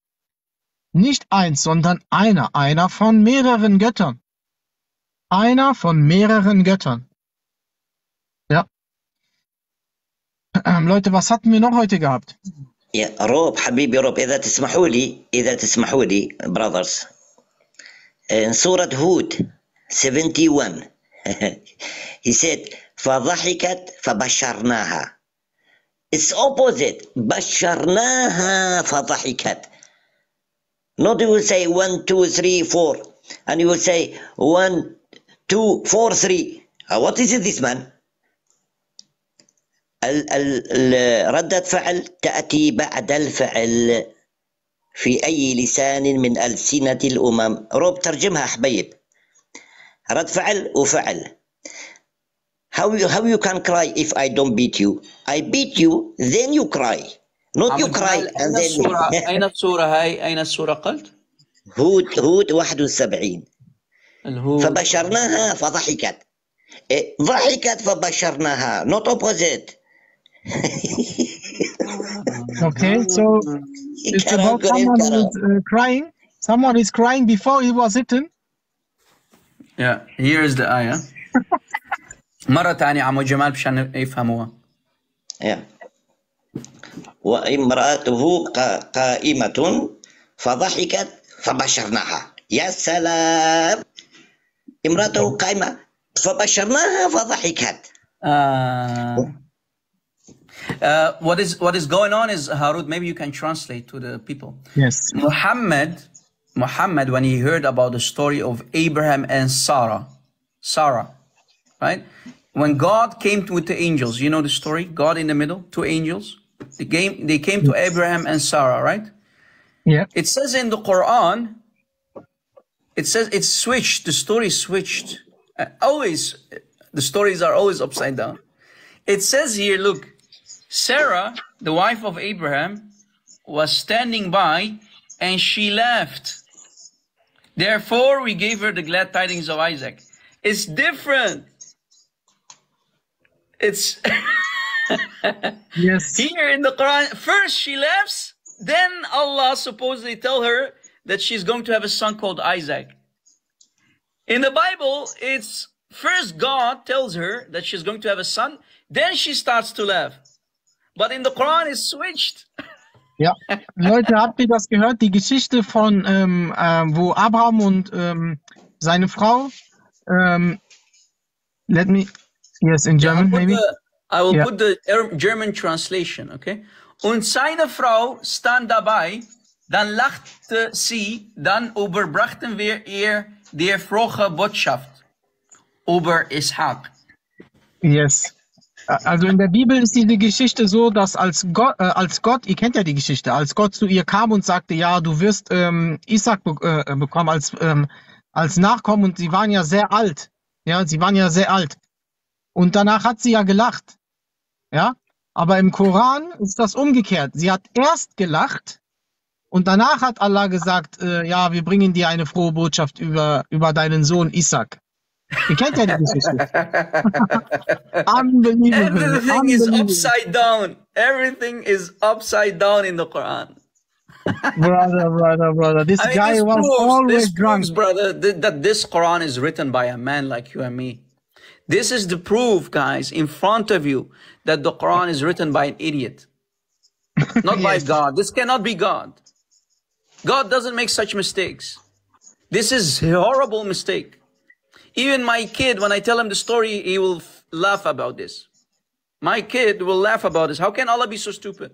Nicht eins, sondern einer. Einer von mehreren Göttern. Einer von mehreren Göttern. Ja. Ähm, Leute, was hatten wir noch heute gehabt?
يا روب حبيبي روب إذا تسمحوا لي إذا تسمحوا لي brothers in سورة هود 71 he said فضحكت فبشرناها it's opposite بشرناها فضحكت not you will say one two three four and you will say one two four three Uh, what is this man ردة فعل تأتي بعد الفعل في أي لسان من ألسنة الأمم. روب ترجمها حبيب. رد فعل؟ وفعل. How you, how you can cry if I don't beat you? I beat you then you cry. Not you cry and
أين الصورة؟
then
أين الصورة هاي؟ أين الصورة قلت؟
هود هود 71
الهود.
فبشرناها فضحكت. إيه، ضحكت فبشرناها. Not opposite.
Okay, so it's about someone who's uh, crying. Someone is crying before he was eaten.
Yeah, here is the ayah. مرة تانية عمو جمال مشان يفهموها
يا. وامرأته قا- قائمة فضحكت فبشرناها يا سلام امرأته قائمة فبشرناها فضحكت
Uh, uh, what is what is going on is Harut. Maybe you can translate to the people.
Yes.
Muhammad, Muhammad, when he heard about the story of Abraham and Sarah, Sarah, right? When God came to, with the angels, you know the story. God in the middle, two angels. They came. They came to Abraham and Sarah, right?
Yeah.
It says in the Quran. It says it's switched. The story switched. Uh, always, the stories are always upside down. It says here, look, Sarah, the wife of Abraham, was standing by and she left. Therefore, we gave her the glad tidings of Isaac. It's different. It's
Yes.
here in the Quran. First, she left, then Allah supposedly tell her that she's going to have a son called Isaac. In the Bible, it's first God tells her that she's going to have a son, then she starts to laugh. But in the Quran, it's switched.
Ja, Leute, habt ihr das gehört? Die Geschichte von, ähm, ähm, wo Abraham und ähm, seine Frau, ähm, let me, yes, in German
Put
maybe.
the- I will
Ja.
put the Er- German translation, okay? Und seine Frau stand dabei, dann lachte sie, dann überbrachten wir ihr die frohe Botschaft über Ishaq.
Yes. Also in der Bibel ist diese Geschichte so, dass als Gott, äh, als Gott, ihr kennt ja die Geschichte, als Gott zu ihr kam und sagte, ja, du wirst ähm, Isaac be äh, bekommen als, ähm, als Nachkommen und sie waren ja sehr alt. Ja, sie waren ja sehr alt. Und danach hat sie ja gelacht. Ja, aber im Koran ist das umgekehrt. Sie hat erst gelacht und danach hat Allah gesagt, äh, ja, wir bringen dir eine frohe Botschaft über, über deinen Sohn Isaac. Ihr kennt ja die Geschichte. Unbelievable.
Everything is upside down. Everything is upside down in the Quran.
brother, brother, brother. This
I mean,
guy
this
was
proves,
always
this
drunk.
proves, brother, th- that this Quran is written by a man like you and me. This is the proof, guys, in front of you that the Quran is written by an idiot, not by God. This cannot be God. God doesn't make such mistakes. This is a horrible mistake. Even my kid, when I tell him the story, he will f- laugh about this. My kid will laugh about this. How can Allah be so stupid?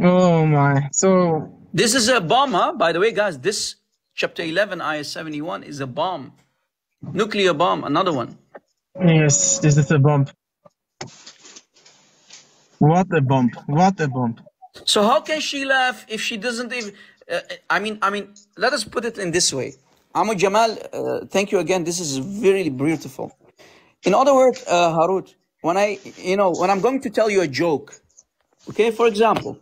Oh my. So
This is a bomb, huh? By the way, guys, this chapter 11, ayah 71 is a bomb. Nuclear bomb, another one.
yes, this is a bomb. What a bomb. What a bomb.
So how can she laugh if she doesn't even? Uh, I mean, I mean, let us put it in this way. Amu Jamal, uh, thank you again. This is really beautiful. In other words, uh, Harut, when I, you know, when I'm going to tell you a joke, okay, for example,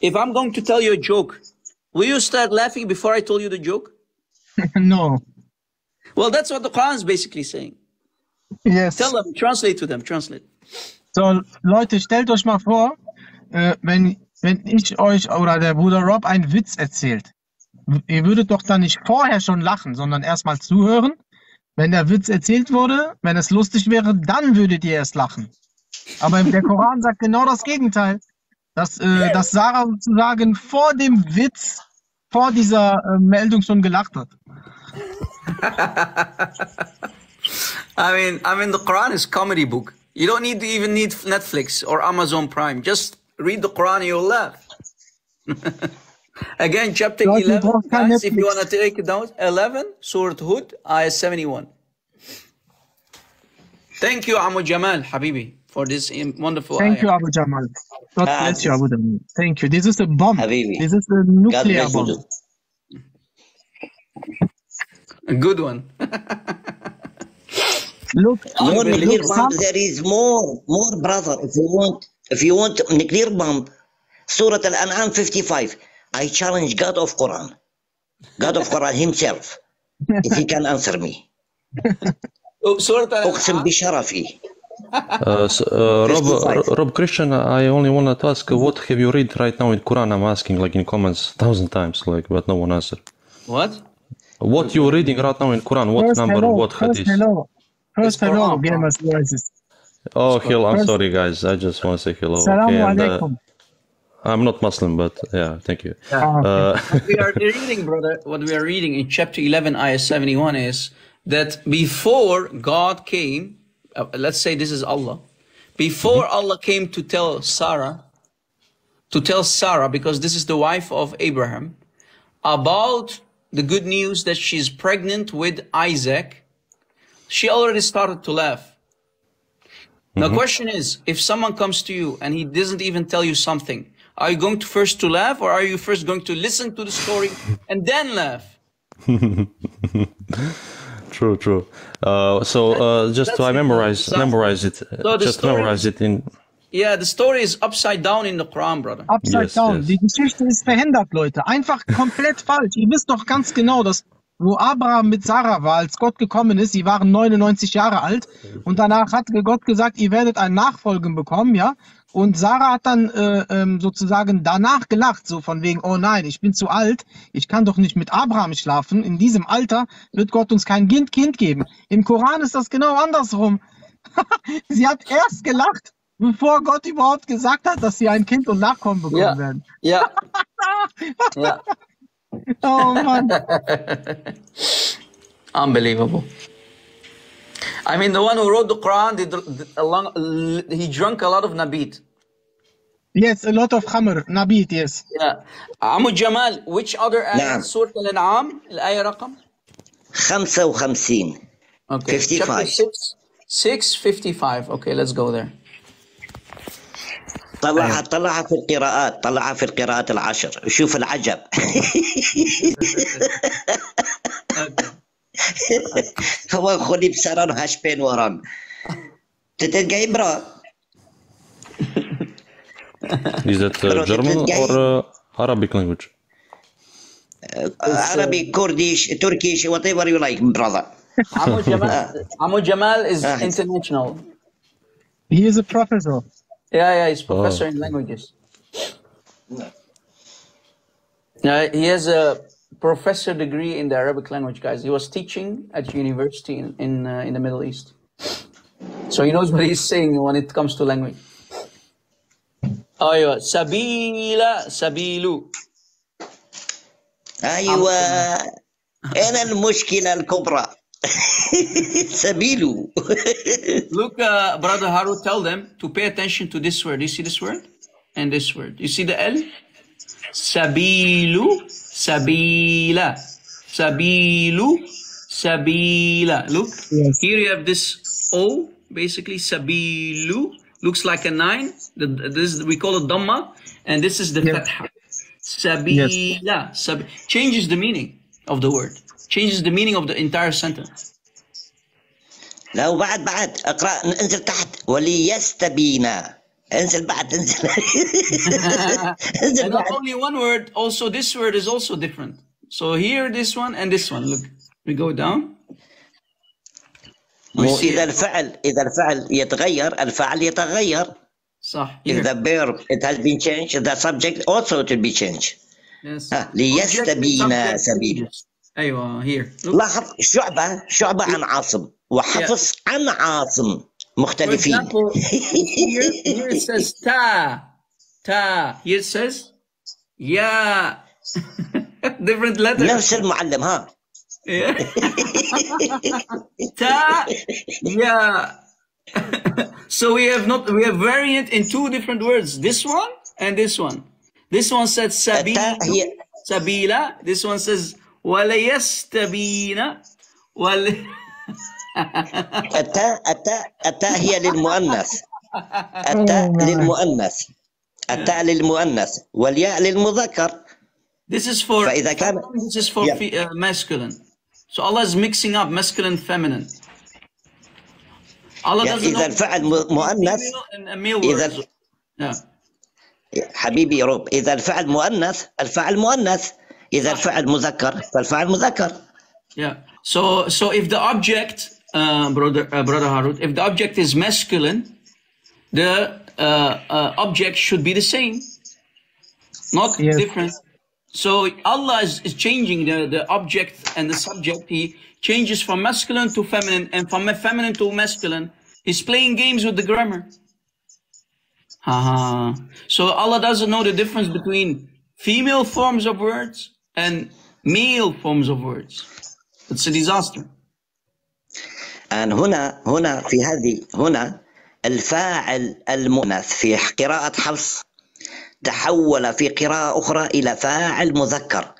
if I'm going to tell you a joke, will you start laughing before I told you the joke?
no.
Well, that's what the Quran is basically saying.
Yes.
Tell them, translate to them, translate.
So, Leute, stellt euch mal vor, äh, wenn, wenn ich euch oder der Bruder Rob einen Witz erzählt. Ihr würdet doch dann nicht vorher schon lachen, sondern erstmal zuhören. Wenn der Witz erzählt wurde, wenn es lustig wäre, dann würdet ihr erst lachen. Aber der Koran sagt genau das Gegenteil. Dass, äh, dass Sarah sozusagen vor dem Witz, vor dieser äh, Meldung schon gelacht hat.
I mean, I mean, the Quran is comedy book. You don't need to even need Netflix or Amazon Prime. Just read the Quran, you'll laugh. Again, chapter
Leute,
11, guys, if you want to take it down, 11, Surah Hud, ayah 71. Thank you, Amu Jamal, Habibi, for this wonderful
Thank
ayah.
you, Abu Jamal. God
Ah,
bless you, Abu Jamal. Thank you. This is a bomb.
Habibi.
This is a nuclear
bless you
bomb.
A good one.
Look,
More
look,
nuclear
some,
bomb. There is more, more, brother. If you want, if you want nuclear bomb, Surah Al-An'am 55. I challenge God of Quran, God of Quran Himself, if He can answer me.
Oh, Surah
أقسم بشرفي.
Uh, s- uh, Rob,
55.
Rob Christian, I only wanted to ask, uh, what have you read right now in Quran? I'm asking like in comments thousand times, like, but no one answered.
What?
What you reading right now in Quran? What
first
number?
hello,
What
first
hadith?
hello. First,
Quran,
hello,
bro.
gamers voices.
Oh, hello. I'm
First-
sorry, guys. I just want to say hello.
Salaam
Okay, and, uh,
alaikum.
I'm not Muslim, but yeah, thank you.
Ah, okay.
Uh,
What we are reading, brother, what we are reading in chapter 11, ayah 71 is that before God came, uh, let's say this is Allah, before Allah came to tell Sarah, to tell Sarah, because this is the wife of Abraham, about the good news that she's pregnant with Isaac, she already started to laugh. Now, question is, if someone comes to you and he doesn't even tell you something, are you going to first to laugh or are you first going to listen to the story and then laugh?
true, true. Uh, so uh, just to I memorize,
example.
memorize it.
So
just
story
memorize it in.
Yeah, the story is upside down in the Quran, brother.
Upside
Yes,
down.
yes.
Die Geschichte ist verhindert, Leute. Einfach komplett falsch. Ihr wisst doch ganz genau, dass wo Abraham mit Sarah war, als Gott gekommen ist, sie waren 99 Jahre alt und danach hat Gott gesagt, ihr werdet einen Nachfolgen bekommen, ja. Und Sarah hat dann äh, ähm, sozusagen danach gelacht, so von wegen, oh nein, ich bin zu alt, ich kann doch nicht mit Abraham schlafen. In diesem Alter wird Gott uns kein Kind, kind geben. Im Koran ist das genau andersrum. sie hat erst gelacht, bevor Gott überhaupt gesagt hat, dass sie ein Kind und Nachkommen bekommen
Ja.
werden.
Yeah. yeah.
Oh Mann.
Unbelievable. I mean, the one who wrote the Quran, did, did a long, he drank a lot of Nabit.
Yes, a lot of hammer, nabit, yes.
Yeah. Amu Jamal, which other ayah
نعم.
in Surah Al-An'am, الآية رقم?
55
Okay.
55.
Chapter 6, 655. Okay, let's go there.
طلعها طلعها في القراءات طلعها في القراءات العشر شوف العجب هو خلي بسران هاشبين وران تتلقى برا
Is that uh, German or uh, Arabic language?
عربي كرديش تركيش whatever you like brother
Amu Jamal, Amu Jamal is
Ah.
international.
He is a professor.
Yeah, yeah, he's professor in languages. Yeah, he has a professor degree in the Arabic language, guys. He was teaching at university in in, uh, in the Middle East, so he knows what he's saying when it comes to language. أيوة سبيلا سبيلو
ايوه انا المشكله الكبرى Sabilu.
Look, uh, Brother Haru, tell them to pay attention to this word. You see this word? And this word. You see the L? Sabilu, Sabila. Sabilu, Sabila. Look,
yes.
here you have this O, basically, Sabilu. Looks like a nine. This We call it Dhamma. And this is the
yep.
Fatha. Sabila. Yes. Sab changes the meaning of the word. Changes the meaning of the entire sentence.
لا وبعد بعد اقرا انزل تحت وليستبينا انزل بعد انزل انزل
And not
بعد
only one word, also this word is also different. So here, this one and this one. Look, we go down. It.
الفعل اذا الفعل يتغير الفعل يتغير
صح.
if the verb it has been changed the subject also it will be changed
Yes.
ليستبين سبيل.
أيوة here.
لاحظ شعبة شعبة عن عاصم وحفص عن عاصم
For
مختلفين
example, here, here it says ta, ta. Here it says ya. Different letters.
نفس المعلم ها
Yeah. ta, ya. so we have not we have variant in two different words. This one and this one. This one says sabila,
التاء هي
sabila. This one says walayastabina. Wal.
التاء التاء التاء هي للمؤنث التاء للمؤنث التاء للمؤنث والياء للمذكر
This is for
فإذا كان
this is for
Yeah.
uh, masculine. So Allah is mixing up masculine and feminine. Allah
يعني
doesn't
إذا
know
الفعل مؤنث إذا.
Yeah.
حبيبي يا روب إذا الفعل مؤنث الفعل مؤنث إذا الفعل مذكر فالفعل مذكر
Yeah. So so if the object, uh, brother uh, brother Harut, if the object is masculine, the uh, uh, object should be the same, not
Yes.
different. So Allah is, is changing the, the object and the subject. He changes from masculine to feminine and from feminine to masculine. He's playing games with the grammar. Haha. So Allah doesn't know the difference between female forms of words and male forms of words. It's a disaster.
الآن هنا هنا في هذه هنا الفاعل المؤنث في قراءة حفص تحول في قراءة أخرى إلى فاعل مذكر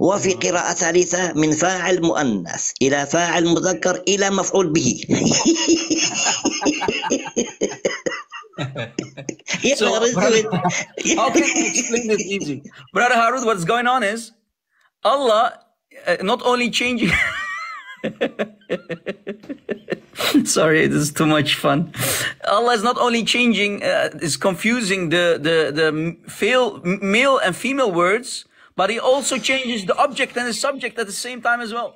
وفي قراءة ثالثة من فاعل مؤنث إلى فاعل مذكر إلى مفعول به
So, brother, how can I explain this easy? Brother Harun, what's going on is Allah uh, not only changing. Sorry, this is too much fun. Allah is not only changing, uh, is confusing the the the fail, male and female words, but He also changes the object and the subject at the same time as well.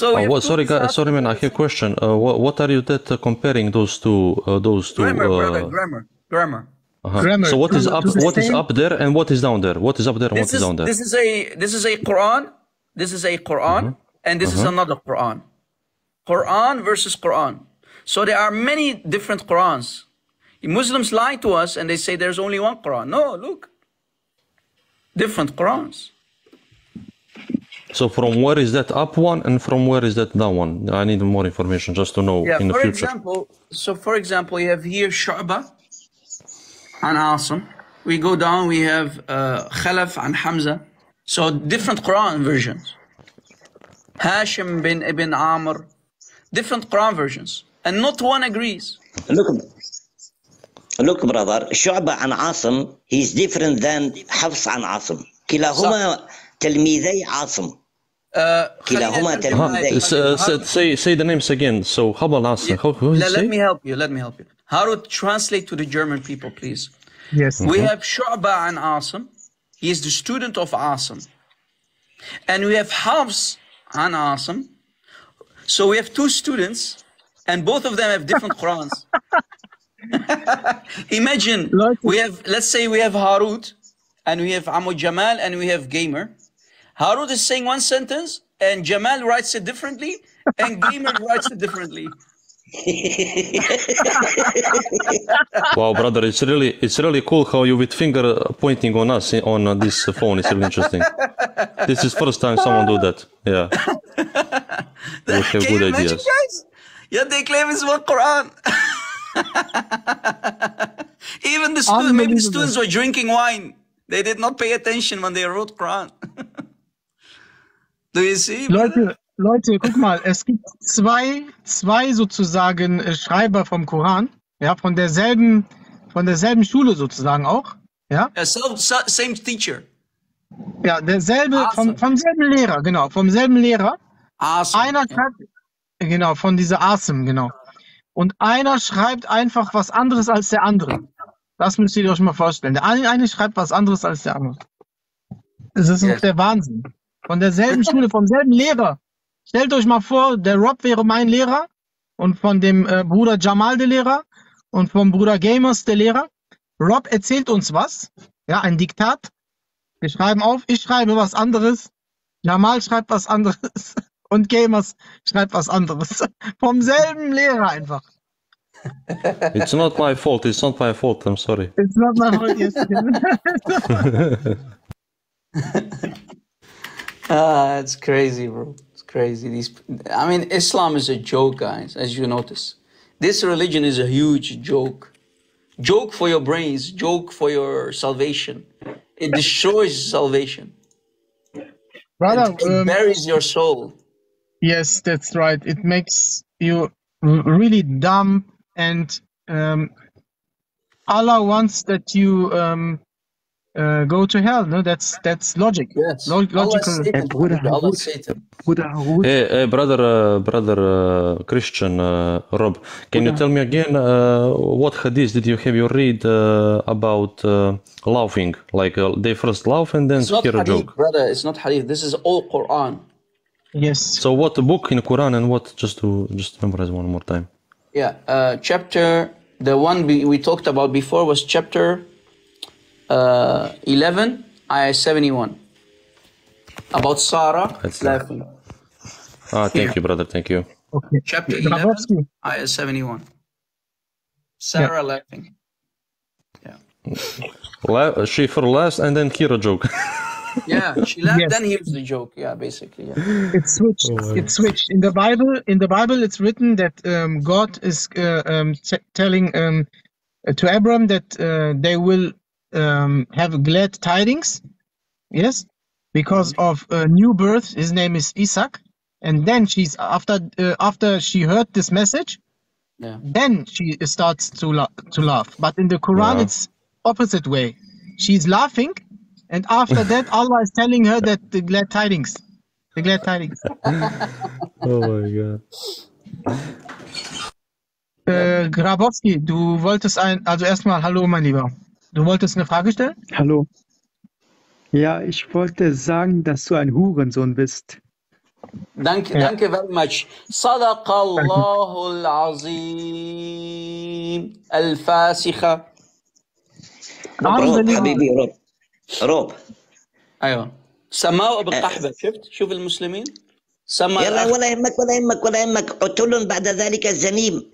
So we
Uh, what, sorry, guys, sorry, man. I have a question. Uh, what, what are you that uh, comparing those two? Uh, those two.
grammar, brother,
Uh,
grammar, grammar.
uh-huh.
Grammar.
So what is
To-
up?
to the
What is up there and what is down there? What is up there and what
This
is
is
down there?
this is a this is a Quran. This is a Quran, and this is
Uh-huh.
another Quran. Quran versus Quran. So there are many different Qurans. Muslims lie to us and they say there's only one Quran. No, look, different Qurans.
So from where is that up one and from where is that down one? I need more information just to know
Yeah.
in the
For
future.
example, so for example, you have here Shu'bah and Asim. We go down. We have uh, Khalaf and Hamza. So different Quran versions. Hashim bin Ibn Amr. Different Quran versions, and not one agrees.
Look, look, brother. شعبة عن عاصم he's different than حفص عن عاصم. كلاهما تلميذي عاصم.
Uh,
كلاهما
Huh?
تلميذي.
S- uh, s- say say the names again. So Habal Nasr. How, who is
let, let
say?
me help you. Let me help you. How to translate to the German people, please.
Yes.
We have Shu'bah and Asim. He is the student of Asim. And we have Hafs and Asim. So we have two students, and both of them have different Qurans. Imagine we have, let's say we have Harut, and we have Amu Jamal, and we have Gamer. Harut is saying one sentence, and Jamal writes it differently, and Gamer writes it differently.
Wow, brother, it's really it's really cool how you with finger uh, pointing on us on uh, this uh, phone. It's really interesting. this is first time someone do that. Yeah, we have
Can
good ideas.
guys? Yet they claim it's one Quran. Even the students, maybe the students were drinking wine. They did not pay attention when they wrote Quran. Do you see?
Leute, Leute, guck mal, es gibt zwei, zwei sozusagen äh, Schreiber vom Koran, ja, von derselben, von derselben Schule sozusagen auch, ja,
Yeah, so, so, same teacher.
ja, derselbe, vom, vom selben Lehrer, genau, vom selben Lehrer.
Awesome.
Einer schreibt, genau, von dieser Asim, genau. Und einer schreibt einfach was anderes als der andere. Das müsst ihr euch mal vorstellen. Der eine, eine schreibt was anderes als der andere. Das ist
Yes.
der Wahnsinn. Von derselben Schule, vom selben Lehrer. Stellt euch mal vor, der Rob wäre mein Lehrer und von dem äh, Bruder Jamal der Lehrer und vom Bruder Gamers der Lehrer. Rob erzählt uns was, ja, ein Diktat. Wir schreiben auf, ich schreibe was anderes, Jamal schreibt was anderes und Gamers schreibt was anderes. Vom selben Lehrer einfach.
It's not my fault. It's not my fault. I'm sorry.
It's not my fault, yes.
Ah, it's crazy, bro. Crazy. These, I mean, Islam is a joke, guys, as you notice. This religion is a huge joke. Joke for your brains, joke for your salvation. It destroys salvation.
Brother,
It
um,
buries your soul.
yes, that's right. It makes you really dumb and um, Allah wants that you um, uh, go to hell. No, that's that's logic.
Yes.
Lo-
Allah
logical.
is Satan. Allah is Satan.
Hey, hey, brother, uh, brother uh, Christian uh, Rob, can you tell me again uh, what hadith did you have you read uh, about uh, laughing? Like uh, they first laugh and then
It's not
hear a
hadith,
joke.
brother. It's not hadith. This is all Quran.
Yes.
So what book in Quran and what? Just to just memorize one more time.
Yeah, uh, chapter, the one we, we talked about before was chapter uh, 11, ayah 71. About Sarah
Let's
laughing.
Ah, thank you, brother. Thank you.
Okay.
Chapter 11,
Grabowski.
ayah 71. Sarah laughing.
La- she for last and then Kira joke.
Yeah, she laughed,
Yes.
then here's the joke. Yeah, basically. Yeah.
It's switched.
Oh my
it's switched in the Bible. In the Bible, it's written that um, God is uh, um, telling um, uh, to Abram that uh, they will um, have glad tidings. Yes, because of a new birth. His name is Isaac, and then she's after uh, after she heard this message,
Yeah.
then she starts to la- to laugh. But in the Quran, it's opposite way. She's laughing, and after that, Allah is telling her that the glad tidings, the glad tidings.
oh my god.
Äh, Grabowski, du wolltest ein, also erstmal, hallo mein Lieber. Du wolltest eine Frage stellen?
Hallo. Ja, ich wollte sagen, dass du ein Hurensohn bist.
Danke,
Ja.
danke very much. صدق الله العظيم الفاسخة.
روب حبيبي روب روب
ايوه سماه بالقحبة شفت شوف المسلمين سمى
يلا
الأخ-
ولا يهمك ولا يهمك ولا يهمك عتل بعد ذلك الزنيم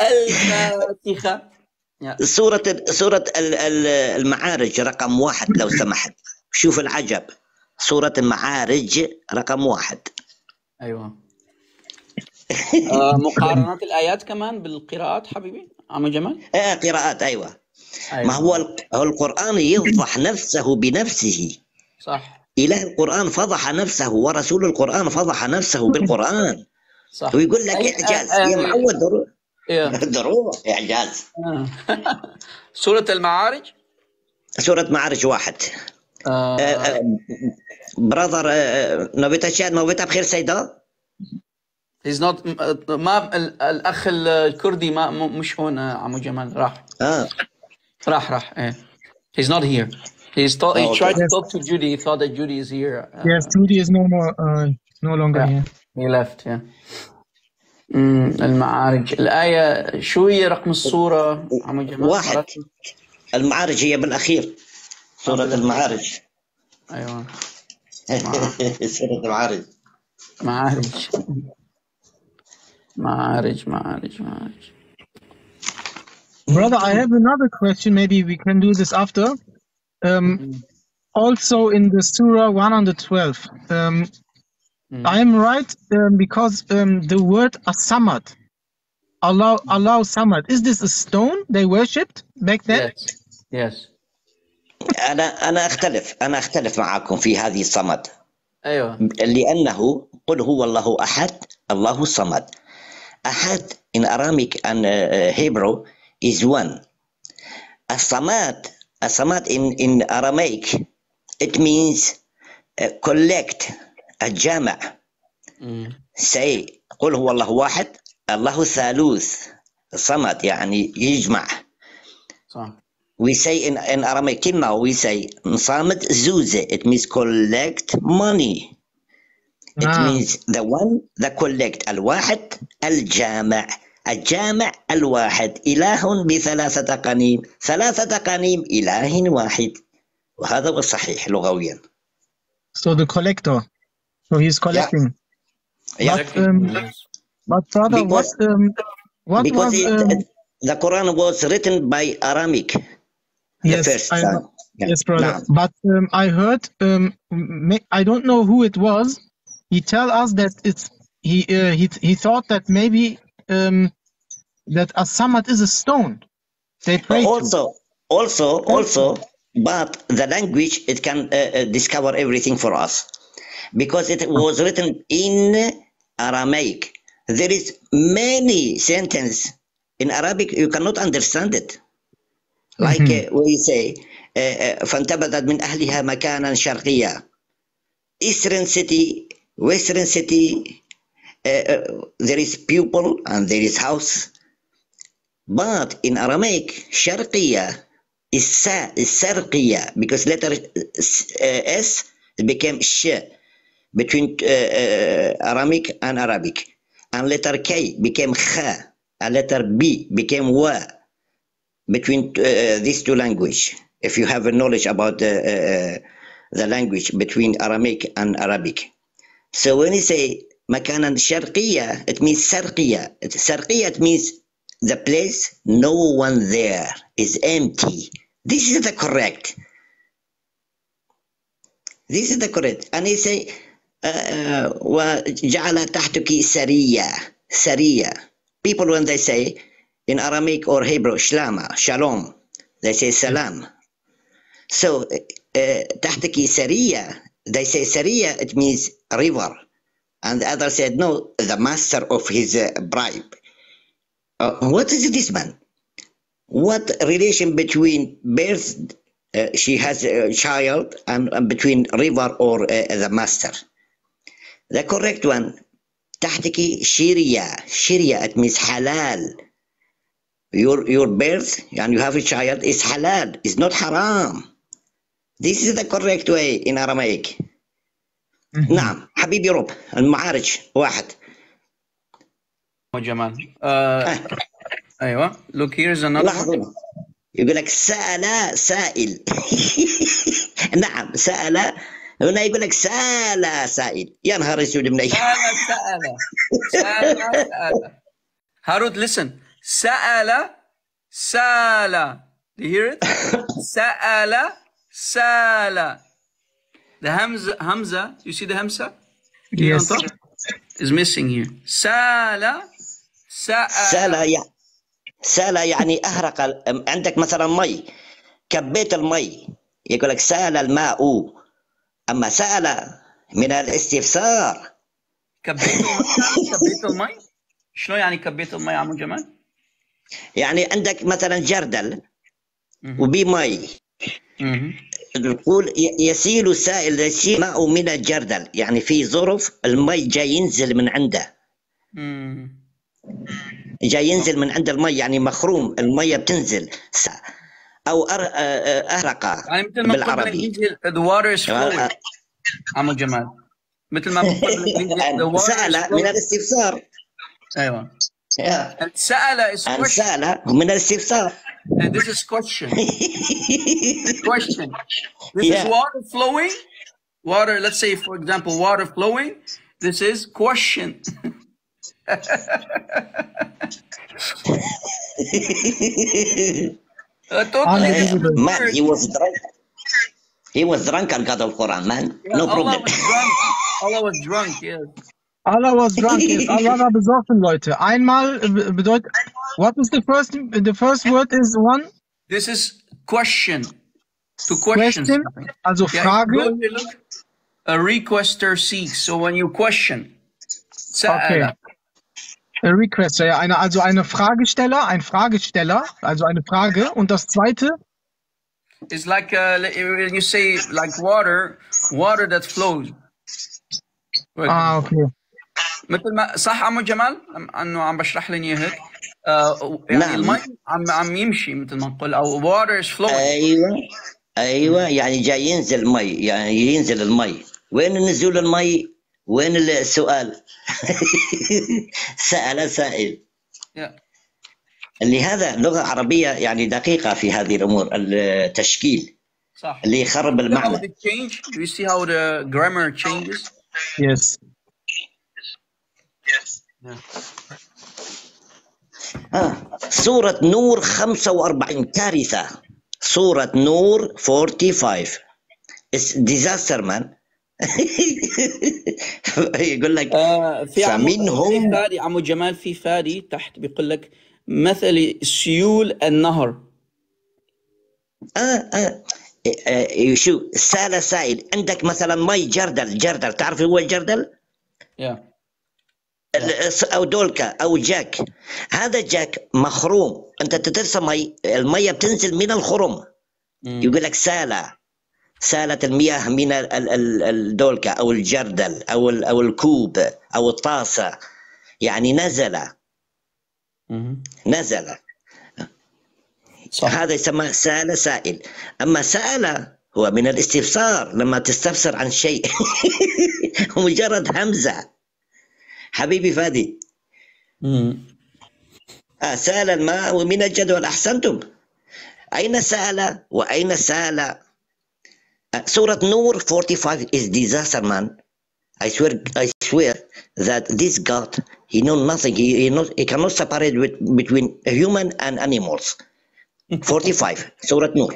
الفاتحة. يا.
سورة سورة ال- ال- المعارج رقم واحد لو سمحت. شوف العجب. سورة المعارج رقم واحد.
أيوه. آه مقارنات الآيات كمان بالقراءات حبيبي؟ عم جمال؟
آه قراءات أيوة. ما
أيوة.
هو ال- هو القرآن يفضح نفسه بنفسه.
صح.
إله القرآن فضح نفسه ورسول القرآن فضح نفسه بالقرآن.
صح.
ويقول لك إعجاز
آه،
يا
آه،
معود
إيه.
ضروري
اعجاز سورة المعارج
سورة معارج واحد
آه.
آه، آه، براذر نوبيتا شاد نوبيتا بخير سيدا
هيز نوت ما الأخ الكردي ما مش هون عمو جمال راح راح راح إيه هيز نوت هير he
oh,
tried to talk to Judy. He thought that Judy is here. Uh,
yes, Judy is no more, uh, no longer
yeah.
here.
He left. Yeah. أمم، المعارج الآية شو هي رقم الصورة؟
واحد؟ المعارج هي بالأخير سورة المعارج
أيوة
سورة المعارج
معارج معارج معارج معارج
Brother, I have another question. Maybe we can do this after. Um, also in the Surah 112. Um, I am right um, because um, the word asamad, Allah, Allah samad, is this a stone they worshipped back then?
Yes. Yes.
أنا أنا أختلف أنا أختلف معكم في هذه الصمد
أيوة
لأنه قل هو الله أحد الله الصمد أحد in Aramaic and uh, Hebrew is one الصمد الصمد in, in Aramaic it means uh, collect الجامع. say قل هو الله واحد الله الثالوث الصمد يعني يجمع.
صح.
We say in, in Aramaic كلمة we say نصامت زوزة. It means collect money. It
Ah.
means the one that collect الواحد الجامع. الجامع الواحد. إله بثلاثة قنيم. ثلاثة قنيم إله واحد. وهذا هو الصحيح لغويا.
So the collector. So he's collecting.
Yeah.
But, um, but brother,
because, what,
um, what
because
was, um,
the Quran was written by Aramic.
Yes, I,
yeah.
yes, brother.
No.
But um, I heard, um, I don't know who it was. He tell us that it's he uh, he he thought that maybe um, that a summit is a stone. They pray also,
also, also, also, but the language it can uh, uh discover everything for us because it was written in aramaic there is many sentence in arabic you cannot understand it like uh, we say uh, uh, فانتبذت من أهلها مكانا شرقيا eastern city western city uh, uh, there is pupil and there is house but in Aramaic, Sharqiya is sa is Sarqiya because letter S, uh, S became Sh between uh, uh, Aramic and Arabic, and letter K became Kha, and letter B became Wa between uh, these two language. If you have a knowledge about uh, uh, the language between Aramaic and Arabic. So when you say مكانا شرقية, it means سرقية. سرقية it means the place no one there is empty. This is the correct. This is the correct. And he say uh, وجعل تحتك سرية سرية. People when they say in Aramaic or Hebrew shlama, shalom, they say salam. So uh, تحتك سرية, they say سرية, it means river. And the other said, no, the master of his uh, bribe. Uh, what is this man? What relation between birth, uh, she has a child, and, and between river or uh, the master? The correct one, تحتك شرية. شرية, it means halal. Your, your birth, and you have a child, is halal, it's not haram. This is the correct way in Aramaic. نعم حبيبي روب المعارج واحد
جمال آه. أيوه look here's another one.
لحظة يقول لك سأل سائل نعم سأل هنا يقول لك سأل سائل يا نهار اسود مني
سأل سأل سأل سأل هارود listen. سأل سأل do you hear it? سأل سأل the Hamza Hamza you see the Hamza?
Yes.
on top? Is missing here. سأل سأل
سأل يعني يعني أهرق عندك مثلا مي كبيت المي يقول لك سأل الماء أما سأل من الاستفسار.
كبيت المي كبيت المي شلون يعني كبيت المي يا عمو جمال؟
يعني عندك مثلا جردل وبمي. نقول يسيل السائل يسيل ماء من الجردل. يعني في ظرف المي جاي ينزل من عنده. جاي ينزل من عند المي يعني مخروم. المية بتنزل. آه، آه، أهرق
يعني مثل ما
بالعربي
the water is flowing عمو جمال مثل ما is
سأل من الاستفسار
أيوه سأل is question
سأل من الاستفسار
and this is question question this is
Yeah.
water flowing water let's say for example water flowing this is question Uh, totally different
man he was drunk he was drunk and got the Quran man
Yeah,
no
Allah
problem
was drunk Allah was drunk yes
Allah was drunk. Yes, Allah war besoffen, Leute. Einmal äh, bedeutet. What is the first? The first word is one
This is question. To question,
question. Also
Yeah,
Frage.
look. A requester seeks. So when you question,
Okay.
سأل.
A requester, ja, eine, also eine Fragesteller, ein Fragesteller, also eine Frage. Und das zweite,
It's like uh, when you say like water, water that flows.
ah, okay.
مثل ما صح عمو جمال أم- انه عم بشرح لنا إياه هيك آه يعني
نعم.
المي عم عم يمشي مثل ما نقول او water is flowing
ايوه ايوه يعني جاي ينزل مي يعني ينزل المي وين نزول المي وين السؤال سأل سائل. لهذا لغة عربية يعني دقيقة في هذه الأمور التشكيل
صح
اللي يخرب المعنى?
Do you see how the grammar changes?
Yes.
آه. سورة نور 45 كارثة سورة نور 45 It's disaster man يقول لك
آه في عمو في
فمنهم
فادي عمو جمال في فادي تحت بيقول لك مثل سيول النهر.
آه آه آه، شو سال سائل عندك مثلا مي جردل جردل تعرف هو الجردل؟
yeah.
أو دولكا أو جاك. هذا جاك مخروم أنت تترسم مي المية بتنزل من الخرم. يقول لك سالة. سالت المياه من ال- ال- ال- الدولكا أو الجردل أو ال- أو الكوب أو الطاسة. يعني نزل. نزل.
صح.
هذا يسمى سأل سائل. أما سأل هو من الاستفسار لما تستفسر عن شيء. مجرد همزة. حبيبي فادي. آه سأل الماء من الجدول. أحسنتم. أين سأل؟ وأين سأل؟ Surah Nur 45 is disaster, man. I swear, I swear that this God, he know nothing. He, he, not, he cannot separate with, between a human and animals. 45, Surah Nur.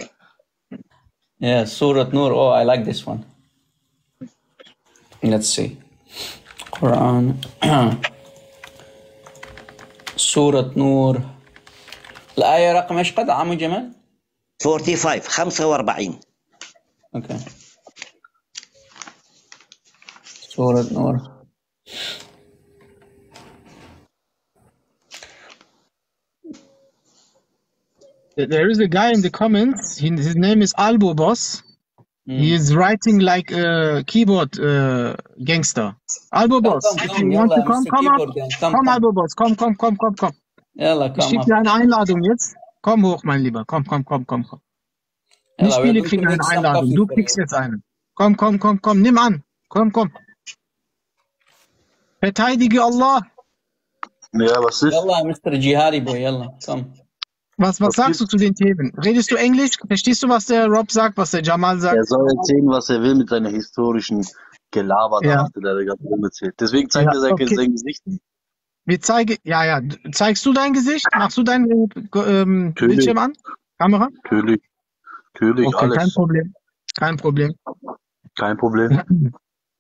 Yeah, Surah Nur. Oh, I like this one. Let's see. Quran. سورة نور الآية رقم ايش قد عمو جمال؟
45 45
Okay. Surat Nur.
There is a guy in the comments. His name is Albo Boss. Mm. He is writing like a keyboard uh, gangster. Albo Boss,
come,
if you want to come, come up.
Come, come,
Albo Boss, Come, come, come, come, come.
Yalla,
komm.
Ich
schicke dir eine Einladung jetzt. Komm hoch, mein Lieber. Komm, komm, komm, komm, komm.
Die Spiele
kriegen eine Einladung. Du kriegst jetzt eine. Komm, komm, komm, komm, nimm an. Komm, komm. Verteidige Allah.
Ja, was ist?
Yalla, Mr. Jihadi Boy, yalla, komm.
Was, was,
was
sagst gibt's? du zu den Themen? Redest du Englisch? Verstehst du, was der Rob sagt, was der Jamal sagt?
Er soll erzählen, was er will mit seiner historischen Gelaber,
ja.
da der gerade rumgezählt. Deswegen zeigt
ja,
er sein,
okay.
Gesicht nicht.
Wir zeigen, ja, ja. Zeigst du dein Gesicht? Machst du deinen ähm, Bildschirm an? Kamera?
Natürlich. Natürlich,
Okay, kein
alles.
Problem. Kein Problem.
Kein Problem.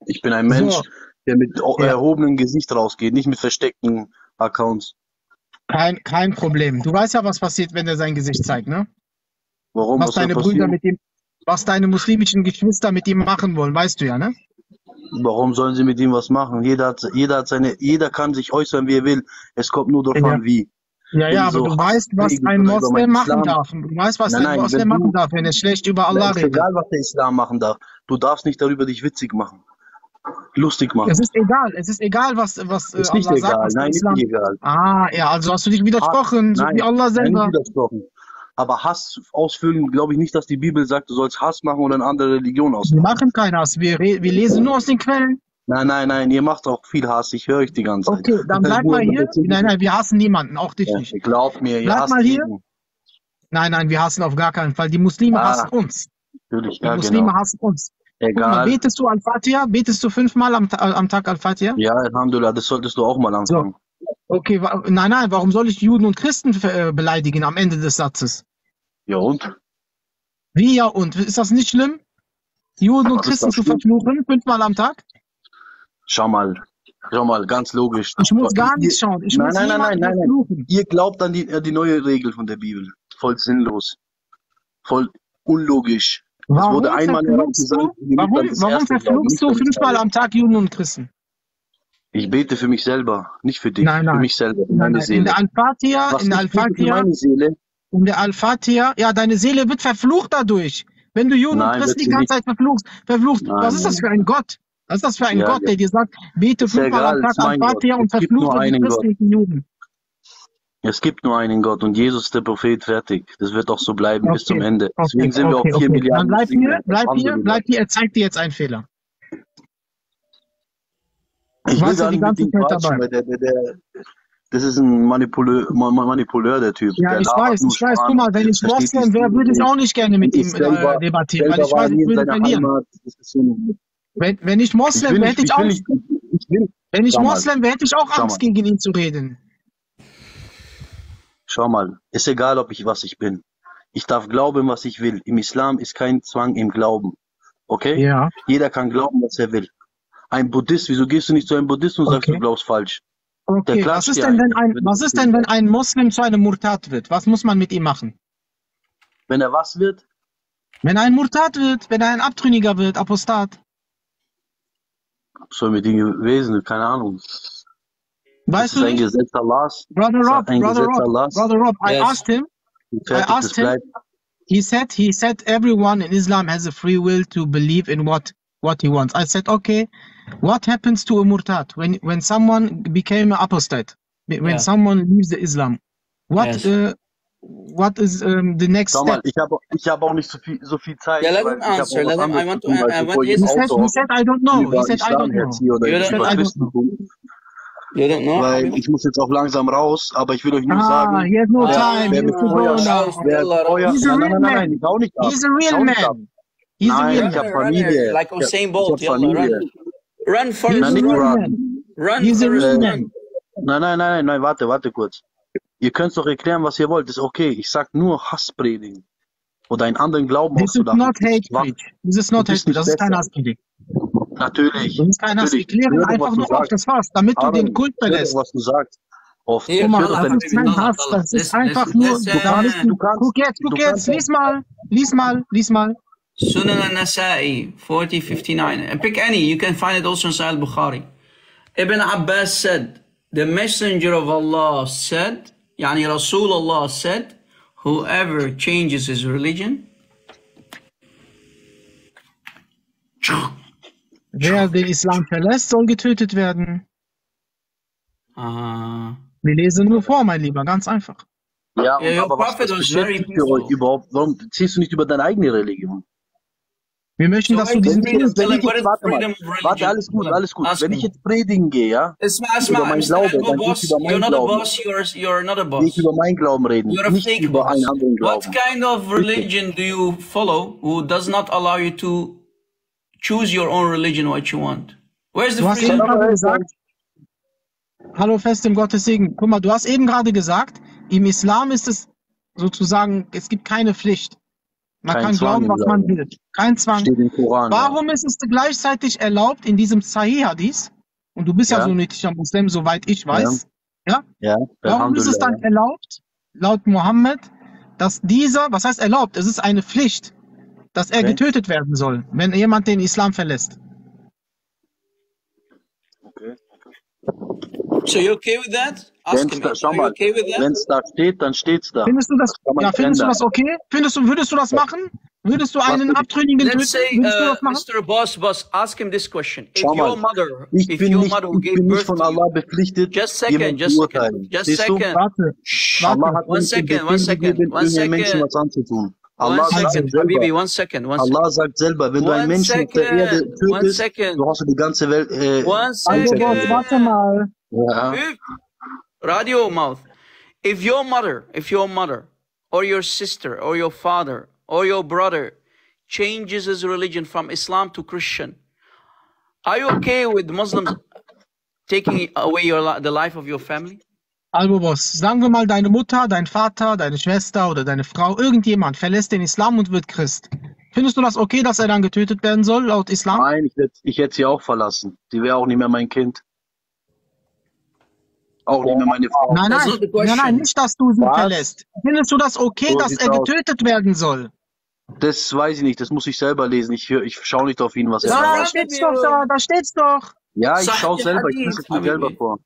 Ich bin ein Mensch,
So.
der mit o-
Ja.
erhobenem Gesicht rausgeht, nicht mit versteckten Accounts.
Kein, kein Problem. Du weißt ja, was passiert, wenn er sein Gesicht zeigt, ne?
Warum?
Was
Was
deine Brüder mit ihm, was deine muslimischen Geschwister mit ihm machen wollen, weißt du ja, ne?
Warum sollen sie mit ihm was machen? Jeder hat, jeder hat seine, jeder kann sich äußern, wie er will. Es kommt nur darauf
Ja.
an, wie.
Ja, ja, aber
so
du weißt, was ein Moslem machen darf. Du weißt, was
Nein,
ein
nein,
Moslem
wenn
machen darf, wenn er schlecht über Allah
ist
redet.
egal, was der Islam machen darf. Du darfst nicht darüber dich witzig machen. Lustig machen.
Es ist egal, es ist egal, was, was äh,
Ist nicht
Allah sagt,
egal.
was der
Nein, ist
Islam.
nicht egal.
Ah, ja, also hast du dich widersprochen, so
Nein,
wie Allah
nein,
selber.
nicht widersprochen. Aber Hass ausfüllen, glaube ich nicht, dass die Bibel sagt, du sollst Hass machen oder eine andere Religion
Wir
ausmachen.
machen keinen Hass, wir, wir lesen nur aus den Quellen.
Nein, nein, nein, ihr macht auch viel Hass, ich höre euch die ganze Zeit.
Okay, dann bleib mal hier. Nein, nein, wir hassen niemanden, auch dich
Ja,
nicht.
glaubt mir, ihr
Bleib
hasst
mal hier.
jeden.
Nein, nein, wir hassen auf gar keinen Fall. Die Muslime
Ah,
hassen uns.
Natürlich,
Die
ja,
Muslime
genau.
hassen uns. Guck mal,
Egal.
betest du Al-Fatiha? Betest du fünfmal am, Ta- am Tag Al-Fatiha?
Ja, Alhamdulillah, das solltest du auch mal anfangen.
Okay, wa- nein, nein, warum soll ich Juden und Christen äh, beleidigen am Ende des Satzes?
Ja, und?
Wie ja und? Ist das nicht schlimm? Juden und
Was ist
Christen zu verfluchen, fünfmal am Tag?
Schau mal, schau mal, ganz logisch.
Ich muss gar nichts schauen. Ich
nein, nein, nein, nein, nein, nein. Ihr glaubt an die, die neue Regel von der Bibel. Voll sinnlos. Voll unlogisch. Es
Warum
wurde einmal gesagt,
warum, verfluchst
nicht
du fünfmal am Tag Juden und Christen?
Ich bete für mich selber, nicht für dich,
Nein,
für
nein.
mich selber, für meine
nein. In
Seele.
der Al-Fatiha, in der
für
Al-Fatiha,
Seele,
in der Al-Fatiha, ja, deine Seele wird verflucht dadurch. Wenn du Juden und Christen die ganze
nicht.
Zeit verfluchst, verfluchst, was ist das für ein Gott? Was ist das für ein
Ja,
Gott,
ja.
der dir sagt, bete fünfmal am Tag
Gott.
Al-Fatiha und verfluche die die Juden?
Es gibt nur einen Gott und Jesus ist der Prophet, fertig. Das wird auch so bleiben bis zum
Okay,
Ende. Deswegen
okay,
sind wir
okay,
auf 4
okay. Dann
Milliarden
bleib hier, bleib hier, bleib hier, er zeigt dir jetzt einen Fehler.
Ich will gar
die
nicht mit
Zeit
quatschen,
dabei.
weil der, der, der, das ist ein Manipuleur, Ma- Ma- Manipuleur, der Typ.
Ja,
der
ich weiß, ich weiß. Guck mal, wenn ich Moslem wäre, würde ich auch nicht gerne mit ihm äh, debattieren, weil ich weiß, ich würde verlieren.
Heimat.
Wenn, wenn ich Moslem wäre, hätte ich
ich
auch,
nicht, ich will,
wenn ich Moslem wäre, hätte ich auch Angst, gegen ihn zu reden.
schau mal. Ist egal, ob ich was ich bin. Ich darf glauben, was ich will. Im Islam ist kein Zwang im Glauben. Okay?
Ja,
Jeder kann glauben, was er will. Ein Buddhist, wieso gehst du nicht zu einem Buddhist und sagst, du
okay.
glaubst falsch?
Okay, was ist denn, wenn
ein,
was ist denn, wenn ein Moslem zu einem Murtad wird? Was muss man mit ihm machen?
Wenn er was wird,
Wenn er ein Murtad wird, wenn er ein Abtrünniger wird, Apostat.
Was soll mit ihm gewesen? Keine Ahnung. Das
Weißt
ist
du
ein
nicht?
Gesetz Allahs.
Brother
Das
Rob, Brother
Gesetz
Rob,
Allahs.
Brother Rob, I
Yes.
asked him, I asked him, he said, he said everyone in Islam has a free will to believe in what, what he wants. I said, okay, what happens to a murtad when, when someone became an apostate, when
Yeah.
someone leaves the Islam? What,
Yes.
uh, what is um, the next
Schau mal,
step?
ich habe ich hab auch nicht so viel, so viel Zeit,
Yeah, let him answer. Let him. I want to.
tun,
I, want his
He said, he said, I don't know. He said, I don't know.
You don't
said,
über
I don't
Christen
know.
tun,
You don't know,
weil ich muss jetzt auch langsam raus, aber ich will euch nur
Ah,
sagen,
he has no time.
wer mit Feuer, wer.
He's a
nein, nein,
real
nein, nein, nein,
man.
ich hau nicht ab,
He's a
ich
real
hau nicht ab.
man.
He's
Nein,
a real
ich
man.
Familie.
Like
Ich hab, ich hab Familie.
run. Run,
He's a real man.
Run,
He's a real
Äh,
man.
nein, nein, nein, nein, nein, warte, warte kurz. Ihr könnt doch erklären, was ihr wollt. Ist okay. Ich sag nur Hass predigen. Oder einen anderen Glauben
This is not hate speech. This is not hate speech. Das ist kein
besser.
Hasspredigt.
Natürlich.
Das ist kein Hass. Wir klären einfach nur auf, das war's, damit du den
Aaron,
Kult verlässt.
was du sagst. Ich
Guck mal, das ist kein Hass. Das ist einfach nur, du kannst,
Du kannst,
guck jetzt, guck
du
jetzt,
kannst
lies mal, lies mal, lies mal.
Sunan al-Nasa'i, 4059. And pick any, you can find it also in Sahih al-Bukhari. Ibn Abbas said, the messenger of Allah said, yani Rasulullah said, whoever changes his religion,
Wer den Islam verlässt, soll getötet werden.
uh,
Wir lesen nur vor, mein Lieber, ganz einfach.
Ja,
your
aber was, was beschäftigt
peaceful.
überhaupt? Warum zählst du nicht über deine eigene Religion?
Wir möchten,
So
dass du diesen
jetzt, wenn ich
what
jetzt, warte mal, warte, alles gut, alles gut.
Ask
Wenn ich jetzt predigen gehe, ja,
Isma,
über
Isma,
meinen
Mr.
Glauben, dann gehe ich
boss,
über
you're
meinen Glauben.
boss, you're, you're not a boss.
über meinen Glauben reden,
You're a
nicht
fake
über einen anderen
What
Glauben.
kind of religion do you follow who does not allow you to choose your own religion what you want? Where's the
Du hast eben
freedom?
gerade gesagt, hallo fest im Gottes Segen. Guck mal, du hast eben gerade gesagt, im Islam ist es sozusagen, es gibt keine Pflicht. Man
Kein
kann
Zwang
glauben, was man will. Kein Zwang.
Steht im Koran, ja.
Warum ist es gleichzeitig erlaubt in diesem Sahih Hadith? Und du bist ja,
Ja.
sunnitischer Muslim, soweit ich
Ja,
weiß. Ja?
ja,
Warum ist es dann erlaubt, laut Mohammed, dass dieser, was heißt erlaubt? Es ist eine Pflicht, dass er
Okay.
getötet werden soll, wenn jemand den Islam verlässt.
Okay.
So you okay with that? Ask
Wenn's
him.
da, schau
Are you
mal,
okay with that?
wenn es da steht, dann steht's da.
Findest du das, ja, findest du das okay? Findest du, würdest du das machen? Würdest du einen? Abtrünnigen töten?
Let's say, uh? Mr. Boss, Boss, ask him this question. If
Schau
your mother,
ich
if
bin
your
nicht,
mother
ich
gave
bin nicht
birth
von
to you,
Allah bepflichtet,
just second, just second, just second.
Warte.
Allah hat
One second, one second, one
irgendeinem Menschen
second,
was anzutun.
one
Allah sagt
second,
selber,
Habibi, one second, one second.
Allah sagt selber, wenn du einen
One
Menschen auf der Erde
second, one
tötest,
second,
du hast die ganze Welt äh,
one
Also, Boss,
einzerstört.
warte mal.
Ja.
If, radio mouth. If your mother, if your mother, or your sister, or your father, or your brother changes his religion from Islam to Christian, are you okay with Muslims taking away your the life of your family?
Also, Boss, sagen wir mal, deine Mutter, dein Vater, deine Schwester oder deine Frau, irgendjemand verlässt den Islam und wird Christ. Findest du das okay, dass er dann getötet werden soll, laut Islam?
Nein, ich hätte ich hätte sie auch verlassen. Sie wäre auch nicht mehr mein Kind. Auch nicht mehr meine Frau.
Nein, nein, nein, nein, nicht, dass du sie
Was?
verlässt. Findest du das okay,
So
dass er
aus.
getötet werden soll?
Das weiß ich nicht, das muss ich selber lesen. Ich, ich schaue nicht auf ihn, was er
Das
Ja,
sagt.
da steht's doch da, da steht's doch.
Ja, ich schaue selber, ich lese es mir selber vor.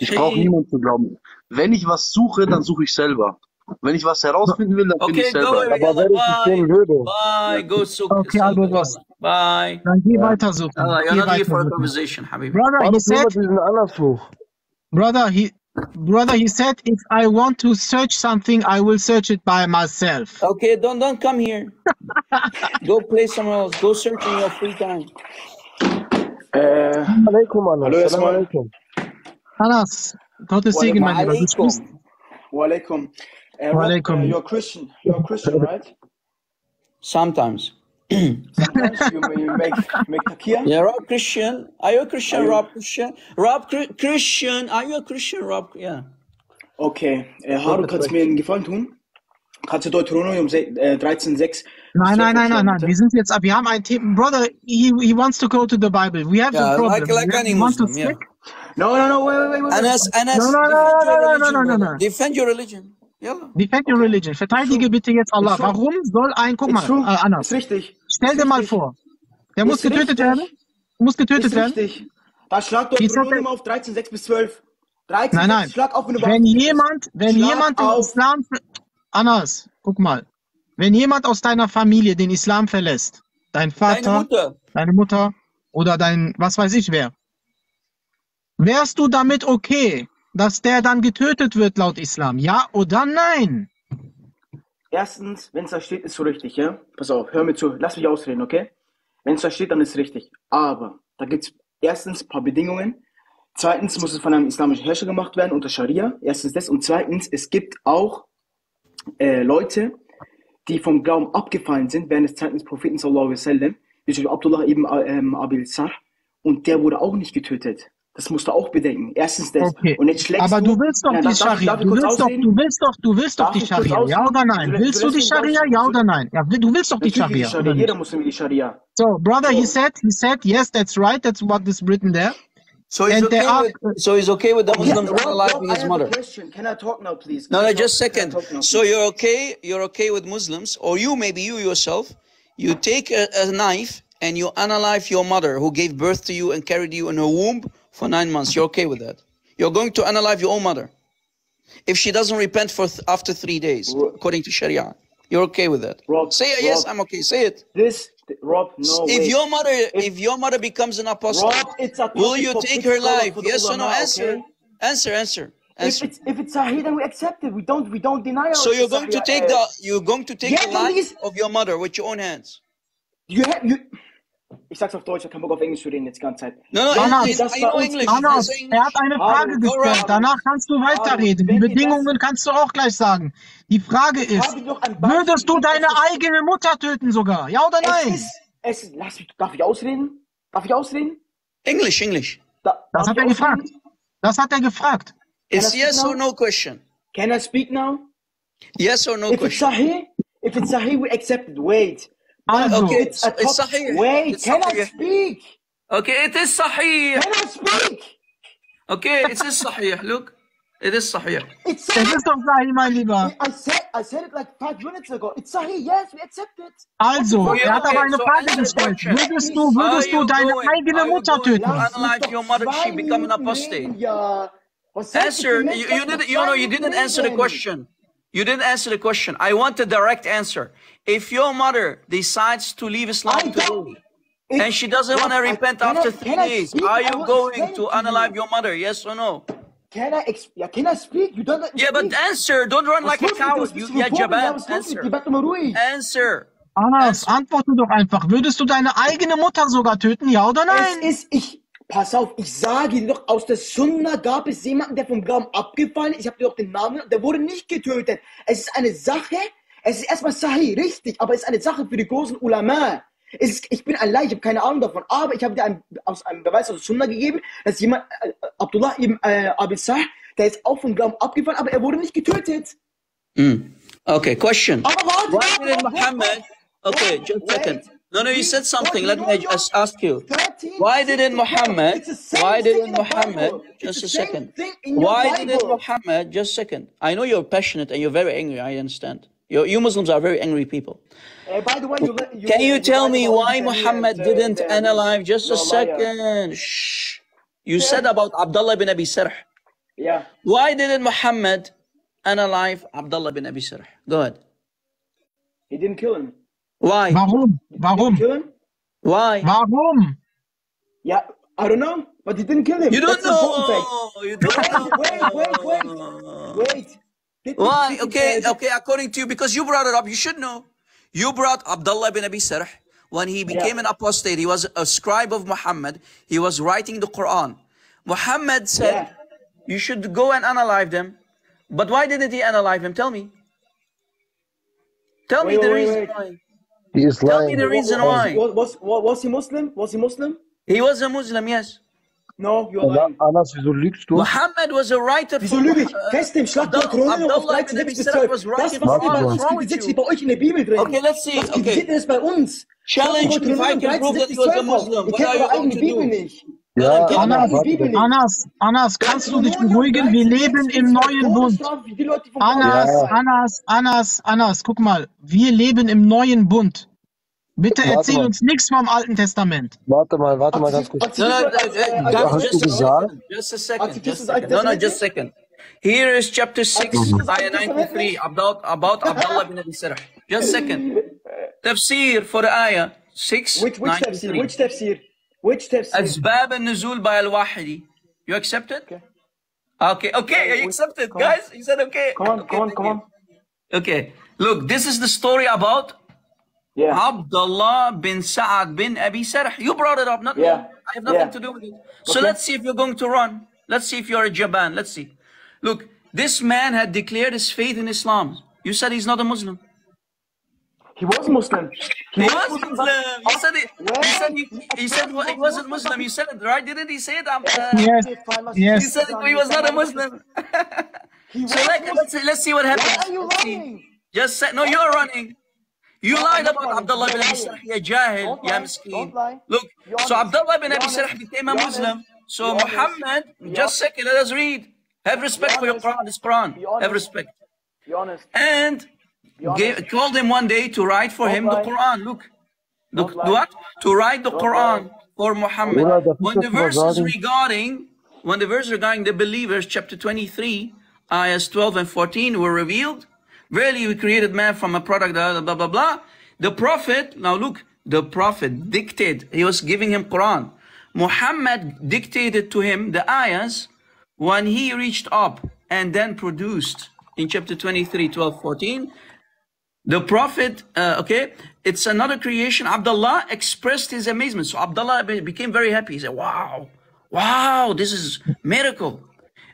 Ich brauche niemanden zu glauben. Wenn ich was suche, dann suche ich selber. Wenn ich was herausfinden will, dann finde ich
Okay, go
selber.
away,
Aber wenn ich es
bye.
tun würde,
Bye, go soak
Okay,
yourself.
also, Boss.
Bye.
Dann geh
ja.
weiter suchen.
Allah, you're
Geh
not here
weiter
for a
suchen.
conversation, Habibi.
Brother,
nur
said,
diesen Anlassbuch.
Brother, he, brother, he said, if I want to search something, I will search it by myself.
Okay, don't don't come here. Go play somewhere else. Go search in your free time.
Äh,
Alaikum, Anna.
hallo
Salam
erstmal.
alaikum.
Hannas, Gottes Segen, mein Lieber. Du sprichst.
Wa. Uh, Rob, uh, you're Christian. You're Christian, right?
Sometimes.
Sometimes you may make make takia.
Yeah, Rob Christian. Are you a Christian,
Are you-
Rob Christian? Rob Chri- Christian. Are you a Christian, Rob? Yeah.
Okay. Äh, Harun, kannst du mir einen Gefallen tun? Kannst du Deuteronomium se- äh, 13,6
Nein, nein, nein, nein, nein. Wir sind jetzt, wir haben ein Thema. Brother, he, he wants to go to the Bible. We have
Yeah,
a problem.
like like any
want to
Muslim. Yeah.
No, no, no, wait, wait, wait, wait.
Anas, Anas,
No, no, no,
defend your
no, no, no,
religion,
no, no,
brother.
no.
Defend your religion. Yalla.
Defend your religion. Verteidige bitte jetzt Allah. Warum soll ein, guck mal, äh, Anna,
Ist richtig.
Stell dir mal vor, der muss getötet
richtig.
werden. Muss getötet
Ist
werden.
richtig. Dann schlag Deuteronomium
that-
auf 13,6 bis 12. 13,
Nein, nein.
Schlag auf, wenn
Wenn jemand, wenn
Schlag
jemand den
auf.
Islam, Anas, guck mal, wenn jemand aus deiner Familie den Islam verlässt, dein
Deine
Vater,
Mutter.
deine Mutter oder dein, was weiß ich wer, wärst du damit okay, dass der dann getötet wird laut Islam? Ja oder nein?
Erstens, wenn es da steht, ist so richtig, ja? Pass auf, hör mir zu, lass mich ausreden, okay? Wenn es da steht, dann ist es richtig. Aber da gibt es erstens ein paar Bedingungen. Zweitens muss es von einem islamischen Herrscher gemacht werden unter Scharia. Erstens das. Und zweitens, es gibt auch äh, Leute, die vom Glauben abgefallen sind während des Zeiten des Propheten sallallahu alaihi wasallam, wie zum Beispiel Abdullah ibn ähm, Abil Sah, und der wurde auch nicht getötet. Das musst du auch bedenken. Erstens das.
Okay.
Und jetzt schlägst
Aber du
du.
willst doch
Ja,
die
darf- darf ich-
Scharia.
darf ich
Du
kurz
willst doch,
ausreden?
du willst doch, du willst doch
Darf
die
ich kurz
Scharia, ja
ausreden?
oder nein?
Du-
Willst du
du
die
lässt mich
Scharia,
ausreden.
ja oder nein? Ja, du willst doch die
Natürlich will
Scharia,
die Scharia.
oder
Jeder
nicht?
Muslim will die Scharia.
So, brother, he said, he said, yes, that's right. That's what is written there.
So he's
And
okay
there are,
with so he's okay with the
Yes,
Muslims
Rob,
analyzing
Rob, I
his
have
mother.
a question. Can I talk now, please?
No,
Can
no,
I
just
talk- can I
second.
talk now,
So you're okay? You're okay with Muslims, or you maybe you yourself, you take a, a knife and you analyze your mother who gave birth to you and carried you in her womb for nine months. You're okay with that? You're going to analyze your own mother if she doesn't repent for th- after three days, according to Sharia. You're okay with that?
Rob,
Say yes, I'm okay. Say it.
This, Rob, no
if
way.
your mother, if, your mother becomes an apostate,
Rob,
will you take her life? Yes or no? Answer.
okay?
Answer. Answer.
If it's if it's Sahih, then we accept it. We don't we don't deny our
So you're going to
Sahih,
take
uh,
the you're going to take the life of your mother with your own hands.
You have you. Ich sag's auf Deutsch, ich hab keinen Bock auf Englisch zu reden jetzt die ganze Zeit.
No, no,
Anas,
sie das uns
English. Say
er hat eine Frage gestellt. Danach kannst du weiterreden. Die Bedingungen kannst du auch gleich sagen. Die Frage ist, würdest du deine eigene Mutter töten sogar? Ja oder
Es
nein?
ist, es ist, lass mich, darf ich ausreden? Darf ich ausreden?
English, English.
Da,
Das hat er gefragt.
ausreden?
Das hat er gefragt.
It's
Can I
yes or no question.
Can I speak now?
Yes or no
If it's
question.
Sahih, if it's Sahih, we accept it. Wait.
Also,
Okay,
It's a
it's
top-
Sahih.
Wait,
It's
can I
Sahih.
speak?
Okay, it is Sahih.
Can I speak?
Okay, it is Sahih. Look, it is Sahih.
It's
es
Sahih.
ist doch Sahih, Lieber.
I said, I said it like five minutes ago. It's Sahih. Yes, we accept it.
Also,
Okay,
er hat
okay,
aber eine Frage
the
gestellt.
question.
Würdest du,
Are
würdest du
you
deine eigene Mutter töten?
to analyze your mother, she become an apostate?
reden, ja. Was soll ich
Answer. You, you didn't. You know. You didn't answer the question. You didn't answer the question. I want a direct answer. If your mother decides to leave Islam today and she doesn't want to repent
I-
after
can
three days,
speak?
are you going to
it to
unalive your mother? Yes or no?
Can I exp ja, can I speak? You don't let me
Yeah, but answer. Don't run like a
los mit dir? Was
coward. You,
bist du für
yeah,
ein Vogel? Ja,
Jaban.
was los mit dir?
Answer.
Bleib doch mal ruhig.
Answer.
Anas, antworte doch einfach. Würdest du deine eigene Mutter sogar töten? Ja oder
Es
nein?
ist, ich, pass auf, ich sage dir doch, aus der Sunna gab es jemanden, der vom Glauben abgefallen ist. Ich habe dir auch den Namen genannt, der wurde nicht getötet. Es ist eine Sache, es ist erstmal Sahih, richtig, aber es ist eine Sache für die großen Ulama. Es ist, ich bin allein, ich habe keine Ahnung davon, aber ich habe dir einen, aus einem Beweis aus der Sunna gegeben, dass jemand, äh, Abdullah ibn äh, Abi Sah, der ist auch vom Glauben abgefallen, aber er wurde nicht getötet.
Mm. Okay, question.
Aber warte,
Why
warte,
Muhammad? Okay, just a second. No, no, you said something. Let me just ask you. Why didn't Muhammad?
It's the same
Why didn't Muhammad? Just a second.
thing in your
Why didn't Muhammad? Just a second. I know you're passionate and you're very angry. I understand. You, you Muslims are very angry people.
Uh, by the way, you, you
Can you tell me why Muhammad
the-
didn't
the-
analyze? Just a second. Shh. You said about Abdullah bin Abi Sarh.
Yeah.
Why didn't Muhammad analyze Abdullah bin Abi Sarh? Go ahead.
He didn't kill him.
Why?
Warum? Warum?
Kill him?
Why?
Warum?
Yeah, I don't know, but he didn't kill him.
You don't
That's
know. You don't know.
Wait, wait, wait, wait. Wait.
Why?
did- did-
Okay, okay. According to you, because you brought it up, you should know. You brought Abdullah bin Abi Sarh when he became an apostate. He was a scribe of Muhammad. He was writing the Quran. Muhammad said,
Yeah.
"You should go and analyze them." But why didn't he analyze them? Tell me. Tell me the
wait,
reason
wait.
why.
He is
Tell me
lying.
the reason why.
Was, was, was, he Muslim? Was he Muslim?
He was a Muslim, yes.
No, you're
Ana-
lying.
Anas, wieso lügst du?
Muhammad was a writer
Wieso lüge ich?
uh,
Fest im Schlag der Krone auf
Abdullah
13,
bin Abi
6 bis
Sarh
12.
was
Das, was ihr was
wrong with
steht,
you?
bei euch in der Bibel drin.
Okay, let's see.
Was
Okay.
kritisiert ist bei uns.
Challenge if I can prove that he was a Muslim.
Ihr
What
kennt
are you
eure
going
eigene
to
Bibel
do?
nicht.
Ja,
Okay.
Anas,
Anas. Anas, kannst du dich beruhigen? Wir leben im neuen Bund. Anas. Anas, Anas, Anas, guck mal, wir leben im neuen Bund. Bitte erzähl uns nichts vom Alten Testament.
Warte mal, warte mal ganz kurz.
No, no, guys,
Hast
just
du
a
gesagt?
second. Just a second. Just a second. No, no, just a second. Here is chapter 6, ayah 93, about, about Abdullah bin Abi Sarh. Just a second. Tafsir for the ayah 6,
Which, which tafsir? Which tafsir? Which tafsir?
أسباب النزول by al-Wahidi. You accept it?
Okay.
Okay, okay, you accept it,
Come on.
guys. You said okay.
Come on,
Okay,
come on,
thank
come
you.
on.
Okay, look, this is the story about
Yeah.
Abdullah bin Sa'ad bin Abi Sarh. You brought it up, not me.
Yeah.
I have nothing
Yeah.
to do with it. So
Okay.
let's see if you're going to run. Let's see if you're a Jaban. Let's see. Look, this man had declared his faith in Islam. You said he's not a Muslim.
He was Muslim.
He was Muslim. You said it. You said he, he said what- he wasn't Muslim. You said it right, didn't he say it? Um, uh,
Yes, yes.
He said he was not a Muslim. so let, let's let's see what happens.
Why are you
Let's
lying?
Just say no. You're running. You
No,
lied about
lying.
Abdullah bin
You're
Abi
lying.
Sarh, ya jahil,
Don't
ya miskeen.
Don't lie.
Look,
Be
so. Abdullah bin
Be
Abi
honest.
Sarh became a
Be honest.
Muslim. So
Be honest.
Muhammad, just
honest.
second, let us read. Have respect for your
honest.
Quran. It's Quran.
Honest.
Have respect.
Be honest.
And
Be honest.
Gave, called him one day to write for
Don't
him the. Quran. Look, look,
Don't
what? To write the
Don't
Quran for Muhammad.
Bruder,
When the
pictures
verses
regarding-
regarding, when the verses regarding the believers, chapter 23, ayahs 12 and 14 were revealed, verily we created man from a product, blah, blah, blah, blah. The Prophet, now look, the Prophet dictated, he was giving him Quran. Muhammad dictated to him the ayahs when he reached up and then produced in chapter 23, 12, 14. The Prophet, uh, okay, it's another creation. Abdullah expressed his amazement. So Abdullah became very happy. He said, wow, wow, this is miracle.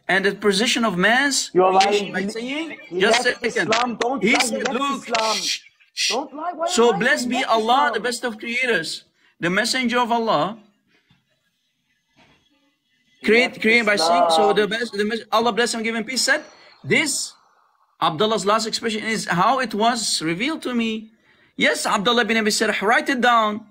And the position of man's
You are
creation
lying.
by saying,
he
just a second.
Islam. Don't
He
lie.
Said,
left
look,
Islam.
shh, shh.
Don't lie. Why
So
lying?
blessed
He
be Allah,
Islam.
the best of creators, the messenger of Allah, create, create by saying, so the best, the Allah bless him, give him peace, said, this, Abdullah's last expression is how it was revealed to me. Yes, Abdullah bin Abi Sarh, write it down.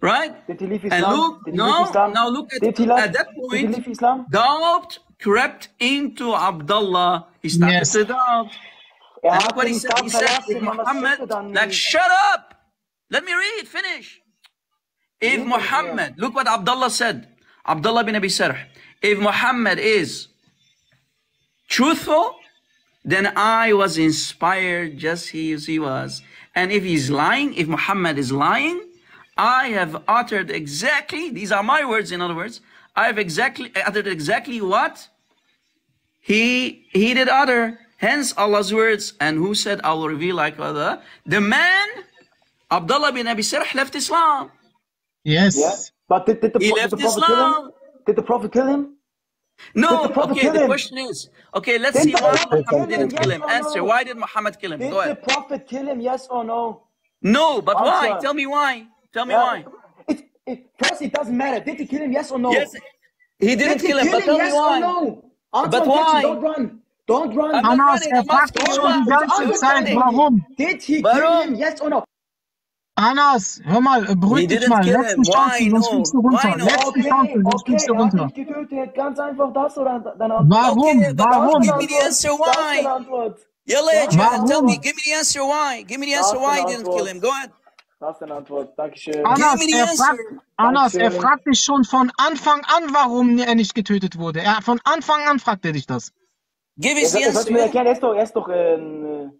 Right?
Did he leave Islam?
And look,
Did
no,
Islam?
now look at,
Did he
at that point,
Did he leave Islam?
doubt crept into Abdullah. He started
yes.
to doubt. What he said. He said
to
Muhammad, like, shut up! Let me read, finish. If Muhammad, look what Abdullah said. Abdullah bin Abi Sarh. If Muhammad is truthful, then I was inspired just as he was. And if he's lying, if Muhammad is lying, I have uttered exactly, these are my words, in other words, I have exactly uttered exactly what he he did utter. Hence Allah's words, and who said, I will reveal like other. The man, Abdullah bin Abi Sarh, left Islam.
Yes.
Yeah. But did, did, the,
He
pro- did
left
the Prophet kill him? Did the Prophet kill him?
No,
the
okay, the
him?
question is, okay, let's
Did
see
the
why
Prophet kill
Muhammad
him?
didn't kill him.
or
Answer,
no?
why did Muhammad kill him?
Did
Go
the. Prophet kill him? Yes or no?
No, but why? Tell me why. Tell me
Yeah.
why.
It, it, first, it doesn't matter. Did he kill him? Yes or no?
Yes, he didn't
Did he
kill him, but tell me
yes
why.
or no? Answer
But
and question.
why?
Don't run. Don't run.
I'm not
Anas,
running, I'm
fragt
asking you
schon die
why.
ganze
I'm
Zeit,
running.
warum?
Did he kill him? Yes or no?
Anas, hör mal, äh, beruhig dich mal. Letzte Chance, sonst fliegst du runter. Letzte
Okay,
Chance, sonst
okay,
fliegst du
er hat
runter.
nicht getötet. Ganz einfach das oder deine
Warum?
Okay,
Warum?
give me the answer why.
Antwort.
Ya Jahil, tell me, give me the answer why. Give me the answer why he
deine
didn't kill
Antwort.
him. Go ahead.
Das ist deine Antwort. Dankeschön.
Anas, er fragt. Anas, er fragt dich schon von Anfang an, warum er nicht getötet wurde. Er, von Anfang an fragt er dich das.
Give us the
er
answer.
er ist doch, er ist doch, äh, ein, äh,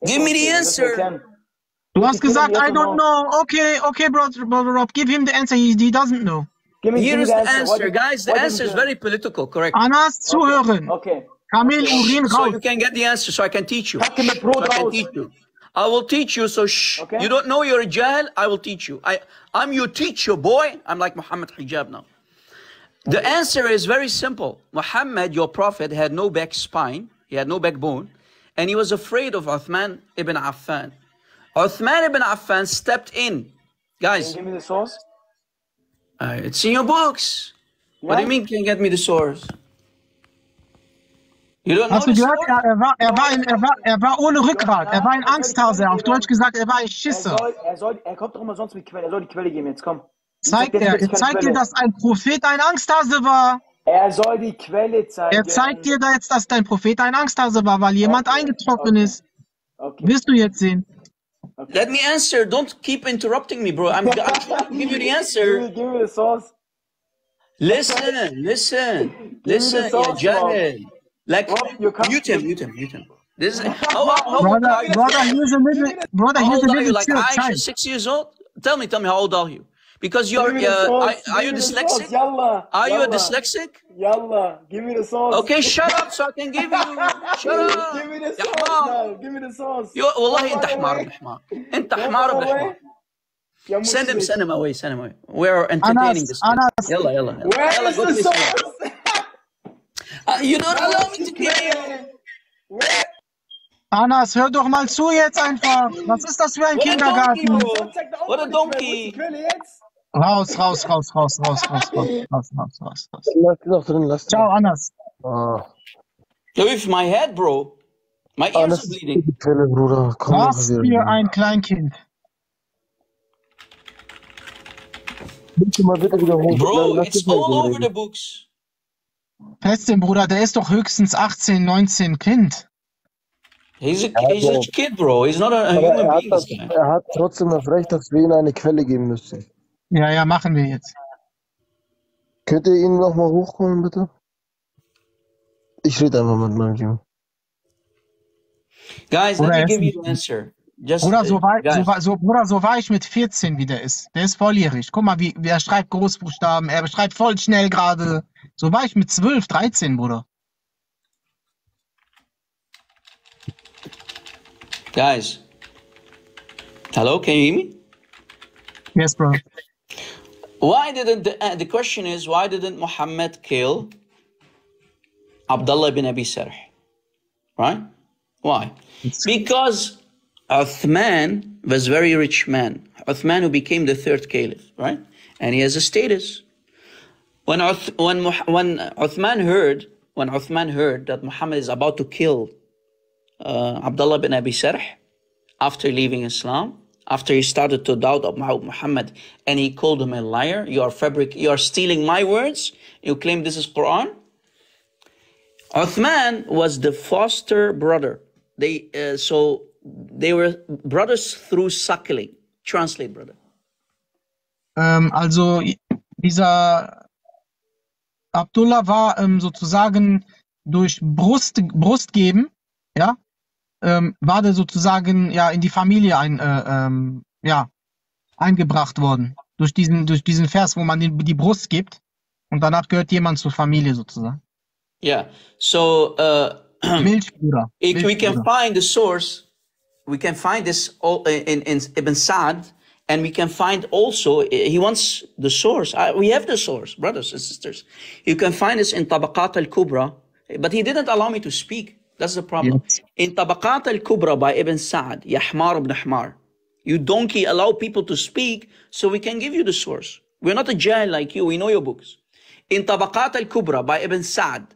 er
Give
doch,
me the answer.
Erklären.
Du
Did he him?
gesagt, I don't
no?
know. Okay, okay, brother, brother Rob, give him the answer. He, he doesn't know.
Give me, give me
Here's
the
the
answer.
Answer,
did,
guys. The answer is very political, correct?
Anas,
Okay,
zuhören.
okay.
Kamil, Urin,
So you can get the answer, so I can teach you. So I can teach you. I will teach you, so shh.
Okay.
You don't know you're a jahil, I will teach you. I, I'm your teacher, boy. I'm like Muhammad Hijab now. The answer is very simple. Muhammad, your prophet, had no back spine, he had no backbone, and he was afraid of Uthman ibn Affan. Uthman ibn Affan stepped in.
Can
Guys,
you give me the source?
uh, it's in your books. What do
Yeah?
you mean, can get me the source? You don't know
Hast du
the
gehört? Er, er, war, er, war in, er, war, er war ohne Rückgrat. Er war ein Angsthase. Auf Deutsch gesagt, er war ein
Er
Schisser.
soll, er soll, er kommt doch immer sonst mit Quelle. Er soll die Quelle geben jetzt, komm.
Zeigt er. Er zeigt dir, dass ein Prophet ein Angsthase war.
Er soll die Quelle zeigen.
Er zeigt dir da jetzt, dass dein Prophet ein Angsthase war, weil jemand
Okay,
eingetroffen
okay.
ist.
Okay.
Wirst du jetzt sehen.
Let me answer. Don't keep interrupting me, bro. I'm, I'm trying to give you the
Give
answer.
me, give me the source.
Listen, listen, listen, ya
sauce,
jahil. Like,
Rob, you can't-
mute him, mute him, mute him. This is, how, how, how
Brother,
oh, oh,
brother, here's a little, oh, brother,
How
here's a
old are you?
little
Like
chill
Aisha,
time.
six years old? Tell me, tell me, how old are you? Because you're, uh, are, are
Give
you dyslexic?
Yalla.
Are you dyslexic?
Yalla. Give me the sauce.
Okay, shut up so I can give you. Shut up.
Give me the sauce now. Give me the sauce.
You, والله
run
حمار
away.
ابن حمار. انت
Don't
حمار
run
ابن حمار.
away. يا
Send him, send him away, send him away. We're entertaining
Anas,
this.
Anas.
يلا يلا.
Where
يلا
is the sauce?
Uh, you don't allow me to
the
give you.
Anas, hör doch mal zu jetzt einfach. Was ist das für ein
What a donkey,
Kindergarten?
What a donkey!
Raus, raus, raus, raus, raus, raus, raus, raus, raus, raus, raus.
Lass die doch drin, lass
Ciao. Anas.
Ah.
With my head, bro. My ears
Alles
are bleeding.
die Quelle, Bruder. Komm
Was für ein Kleinkind.
Bitte mal bitte wiederholen.
Bro,
Lass
it's all over
reden.
the books.
Fest den Bruder, der ist doch höchstens 18, 19 Kind.
He's a, he's a
Bro.
kid, bro. He's not a, a human
er hat,
being,
das,
guy.
er hat trotzdem das Recht, dass wir ihm eine Quelle geben müssen.
Ja, ja, machen wir jetzt.
Könnt ihr ihn nochmal hochholen, bitte? Ich rede einfach mit meinem Team.
Guys, let me give you the answer. Just,
Bruder,
uh,
so war, so, war, so, Bruder, so war ich mit 14, wie der ist. Der ist volljährig. Guck mal, wie, wie er schreibt Großbuchstaben. Er schreibt voll schnell gerade. So war ich mit 12, 13, Bruder.
guys. Hello, can you hear me?
Yes, bro.
Why didn't the, uh, the question is why didn't Muhammad kill Abdullah ibn Abi Sarh? Right? Why? Because Uthman was very rich man. Uthman who became the third caliph, right? And he has a status. When Uth, when when Uthman heard when Uthman heard that Muhammad is about to kill uh, Abdullah bin Abi Sarh after leaving Islam, after he started to doubt about Muhammad and he called him a liar, you are fabric, you are stealing my words, you claim this is Quran. Uthman was the foster brother. They uh, so they were brothers through suckling. Translate, brother.
Ähm, also, dieser Abdullah war ähm, sozusagen durch Brust, Brust geben, ja, ähm, war der sozusagen ja in die Familie ein, äh, ähm, ja, eingebracht worden. Durch diesen, durch diesen Vers, wo man den, die Brust gibt und danach gehört jemand zur Familie sozusagen.
Yeah. So uh,
Milchbruder.
If we can
Milchbruder.
find the source, we can find this all in, in Ibn Sa'd, and we can find also, he wants the source. I, we have the source, brothers and sisters. You can find this in Tabaqat al-Kubra, but he didn't allow me to speak. That's the problem. In Tabaqat al-Kubra by Ibn Sa'd, Ya Hmar ibn Hmar, you donkey allow people to speak so we can give you the source. We're not a jail like you, we know your books. In Tabaqat al-Kubra by Ibn Sa'd,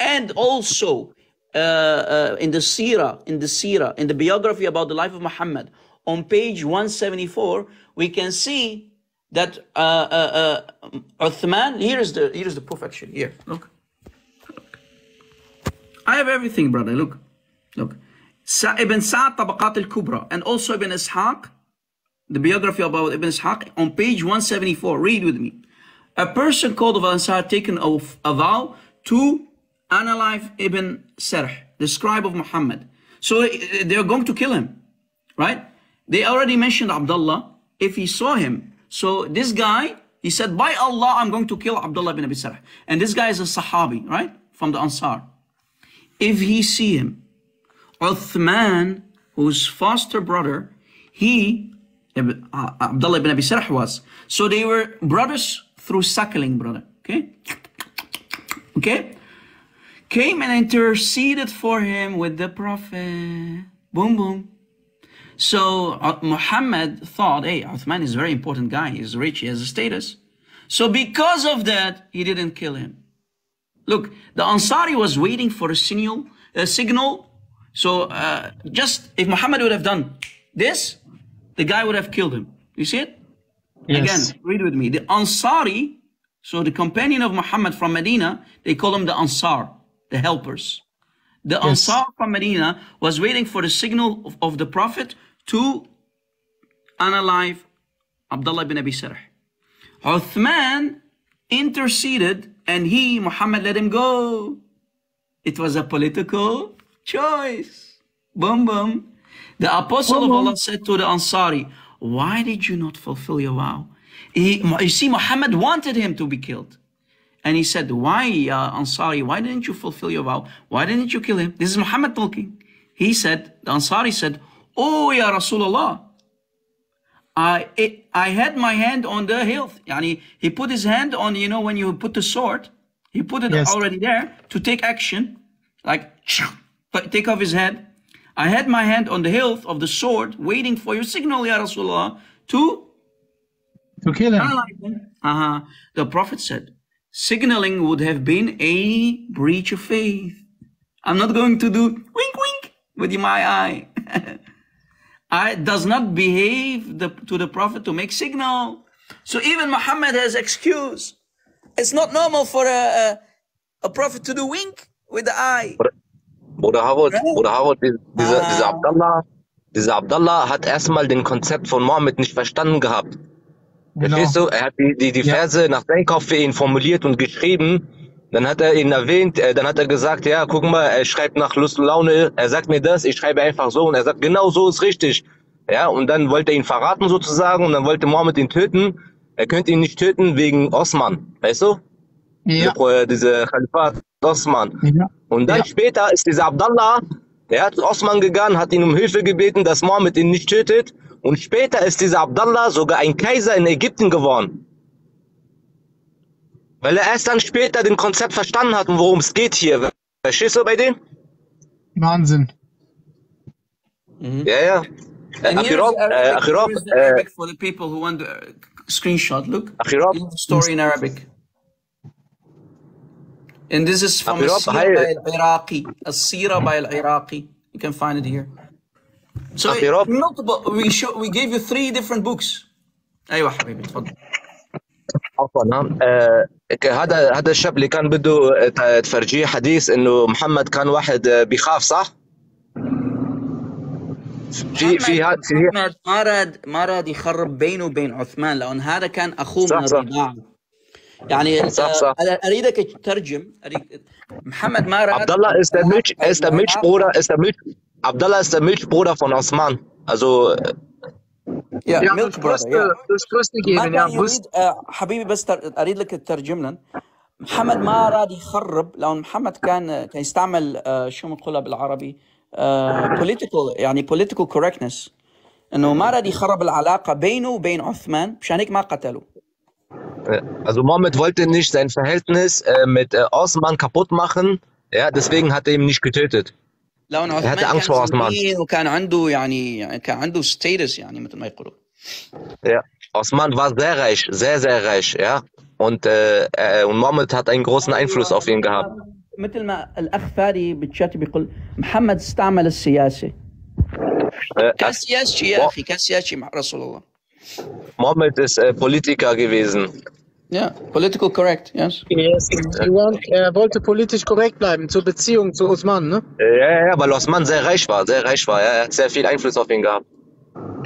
and also uh, uh, in the Sira, in the Sira, in the biography about the life of Muhammad, on page 174, we can see that uh, uh, uh, Uthman, here is the here is the proof actually. Here, look. I have everything, brother. Look, look. Sa- Ibn Sa'd Tabaqat al-Kubra, and also Ibn Ishaq, the biography about Ibn Ishaq, on page 174. Read with me. A person called of Ansar taken of a vow to analyze Ibn Sarh, the scribe of Muhammad. So they're going to kill him, right? They already mentioned Abdullah if he saw him. So this guy, he said, by Allah, I'm going to kill Abdullah ibn Abi Sarh. And this guy is a Sahabi, right? From the Ansar. If he see him, Uthman, whose foster brother, he, uh, Abdullah ibn Abi Sarh was. So they were brothers through suckling, brother. Okay? Okay? Came and interceded for him with the Prophet. Boom, boom. So uh, Muhammad thought, hey, Uthman is a very important guy. He's rich, he has a status. So because of that, he didn't kill him. Look, the Ansari was waiting for a signal, a signal. So uh, just if Muhammad would have done this, the guy would have killed him. You see it?
Yes.
Again, read with me. The Ansari, so the companion of Muhammad from Medina, they call him the Ansar, the helpers. The
Yes.
Ansar from Medina was waiting for the signal of, of the Prophet to unalive Abdullah ibn Abi Sarh. Uthman interceded and he, Muhammad, let him go. It was a political choice. Boom, boom. The apostle of Allah said to the Ansari, why did you not fulfill your vow? He, you see, Muhammad wanted him to be killed. And he said, why, uh, Ansari, why didn't you fulfill your vow? Why didn't you kill him? This is Muhammad talking. He said, the Ansari said, oh, Ya Rasulullah, I, it, I had my hand on the hilt. Yani, he put his hand on, you know, when you put the sword, he put it
Yes.
already there to take action, like take off his head. I had my hand on the hilt of the sword, waiting for your signal, Ya Rasulullah, to
To kill him.
Uh-huh. The Prophet said, signaling would have been a breach of faith. I'm not going to do wink wink with my eye. I does not behave the, to the Prophet to make signal. So even Muhammad has excuse. It's not normal for a, a, a prophet to do wink with the eye.
Bruder Harald, Bruder Harald, die- dieser, dieser Abdallah, dieser Abdallah hat erstmal den Konzept von Mohammed nicht verstanden gehabt. Verstehst du? Er hat die, die, die Verse nach seinem Kopf für ihn formuliert und geschrieben. Dann hat er ihn erwähnt, äh, dann hat er gesagt, ja, guck mal, er schreibt nach Lust und Laune, er sagt mir das, ich schreibe einfach so und er sagt, genau so ist richtig. Ja, und dann wollte er ihn verraten sozusagen und dann wollte Mohammed ihn töten. Er könnte ihn nicht töten wegen Osman, weißt du?
Ja.
Diese, diese Khalifat Osman.
Ja.
Und dann später ist dieser Abdallah, der hat zu Osman gegangen, hat ihn um Hilfe gebeten, dass Mohammed ihn nicht tötet. Und später ist dieser Abdallah sogar ein Kaiser in Ägypten geworden. Weil er erst dann später den Konzept verstanden hat und worum es geht hier. Verstehst du bei denen?
Wahnsinn.
Ja, ja.
And here's
Akhirab,
the
äh,
Arabic,
Akhirab,
here's the
äh,
Arabic for the people who want to uh, screenshot. Look,
Akhirab.
here's the story in Arabic. And this is from
Akhirab,
Asira
hi.
by al-Iraqi. Asira by al-Iraqi. You can find it here. So
Akhirab.
multiple, we show, we gave you three different books. ايوه حبيبي تفضل.
عفوا نعم آه، هذا هذا الشاب اللي كان بده ت- تفرجيه حديث إنه محمد كان واحد آه، بيخاف صح؟ في في هذا في
محمد ما راد ما راد يخرب بينه وبين عثمان لأن هذا كان أخوه
صح،
من
صح.
الرضاعه يعني
صح، صح.
آه، أريدك تترجم أريد محمد ما راد
ist der Milchbruder, ist der Milch, Abdallah ist der Milchbruder von Osman. Also
آه، حبيبي بس أريد لك الترجم لنا. محمد ما راد يخرب لو محمد كان كان يستعمل آه، شو بنقولها بالعربي آه، بوليتيكال يعني بوليتيكال كوركتنس إنه ما راد يخرب العلاقة بينه وبين عثمان مشان هيك ما
قتلوا Also Mohammed wollte nicht sein Verhältnis mit Osman kaputt machen, ja, deswegen hat er ihn nicht getötet.
لان
Er
عثمان
hatte Angst
كان
vor Osman.
زميل وكان عنده يعني يعني كان عنده ستيتس يعني مثل ما يقولوا
Ja, Osman war sehr reich, sehr, sehr reich, ja. Und, äh, äh, und Mohammed hat einen großen Einfluss auf ihn gehabt.
مثل ما الاخ فادي بالشات بيقول محمد استعمل السياسه
Äh,
كان سياسي يا اخي كان سياسي مع رسول الله
Mohammed ist äh, Politiker gewesen.
Yeah, political correct, yes.
Yes. He want, er wollte politisch korrekt bleiben zur Beziehung zu Osman, ne?
Äh, Ja, ja, weil Osman sehr reich war, sehr reich war. Ja, er hat sehr viel Einfluss auf ihn gehabt.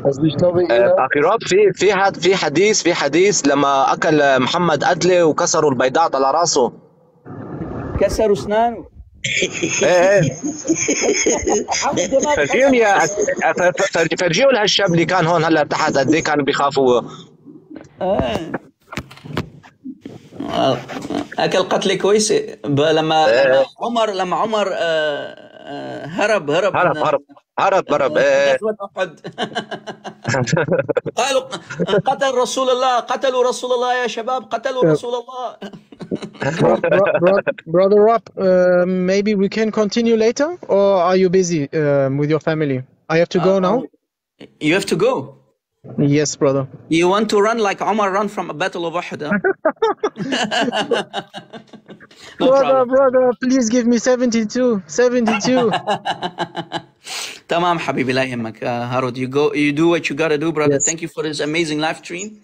Also ich glaube,
آه،
er,
أخيرات في في حد في حديث في حديث لما أكل محمد قتله وكسروا البيضات على راسه.
كسروا اسنانه
إيه إيه فرجيهم يا فر- فرجيهم لهالشاب اللي كان هون هلا تحت قد إيه كانوا بيخافوا
آه. آه. أكل قتله كويسه ب- لما لما عمر لما عمر آه، آه، هرب هرب
هرب هرب هرب هرب إيه.
أحد قالوا قتل رسول الله قتلوا رسول الله يا شباب قتلوا رسول الله
Bro- bro- bro- Brother Rob, uh, maybe we can continue later, or are you busy um, with your family? I have to go now.
You have to go.
Yes, brother.
You want to run like Omar run from a battle of Uhud, huh? no
brother,
problem.
brother, please give me 72. 72.
تمام حبيبي لا يهمك uh, هارود you go you do what you gotta do brother thank you for this amazing live stream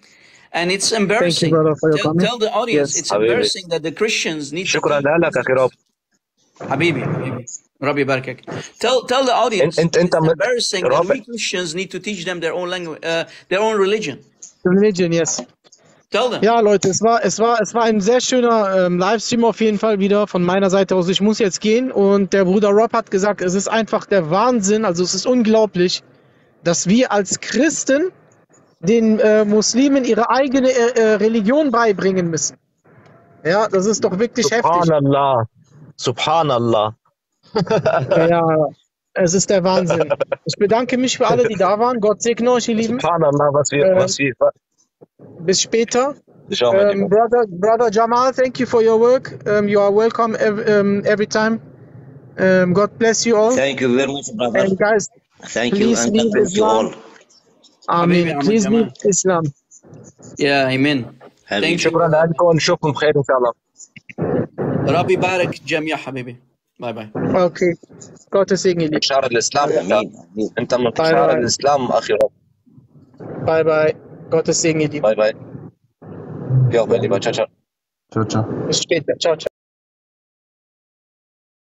and it's embarrassing
brother, for your
tell,
comment.
tell the audience
Yes.
it's
حبيبي.
embarrassing that the Christians need
شكرا
to
لك اخي روب
حبيبي حبيبي Rabbi Barakak. Tell, tell the audience
and,
and,
and
embarrassing Rabbi.
that
we Christians need to teach them their own language, uh, their own religion.
Religion, yes. Ja, Leute, es war, es war, es war ein sehr schöner ähm, Livestream auf jeden Fall wieder von meiner Seite aus. Ich muss jetzt gehen und der Bruder Rob hat gesagt, es ist einfach der Wahnsinn, also es ist unglaublich, dass wir als Christen den äh, Muslimen ihre eigene äh, äh Religion beibringen müssen. Ja, das ist doch wirklich Subhanallah. heftig.
Subhanallah. Subhanallah
Ja, es ist der Wahnsinn. Ich bedanke mich für alle, die da waren. Gott segne euch, ihr Lieben.
Subhanallah, was wir,
Äh,
was wir,
Bis später.
ich auch mein
Um,
Lieber.
brother, brother Jamal, thank you for your work. Um, you are welcome ev- um, every time. Um, God bless you all.
Thank you very much, brother.
And guys,
Thank you,
please
and God
leave
bless you all.
Islam. Amen.
حبيبي عم
Please leave
جمال.
Islam.
Yeah, amen.
حبيبي.
Thank you.
شكرا لكم ونشوفكم بخير ان شاء الله
ربي يبارك الجميع حبيبي. باي باي.
Okay. Gottes Segen dir.
شعار الاسلام انت
امين امين
انت من
باي
شعار
باي.
الاسلام اخي رب
Bye bye. Gottes Segen dir.
باي باي يلا اللي تشاو تشاو
Ciao, ciao.
Bis später. Ciao, ciao.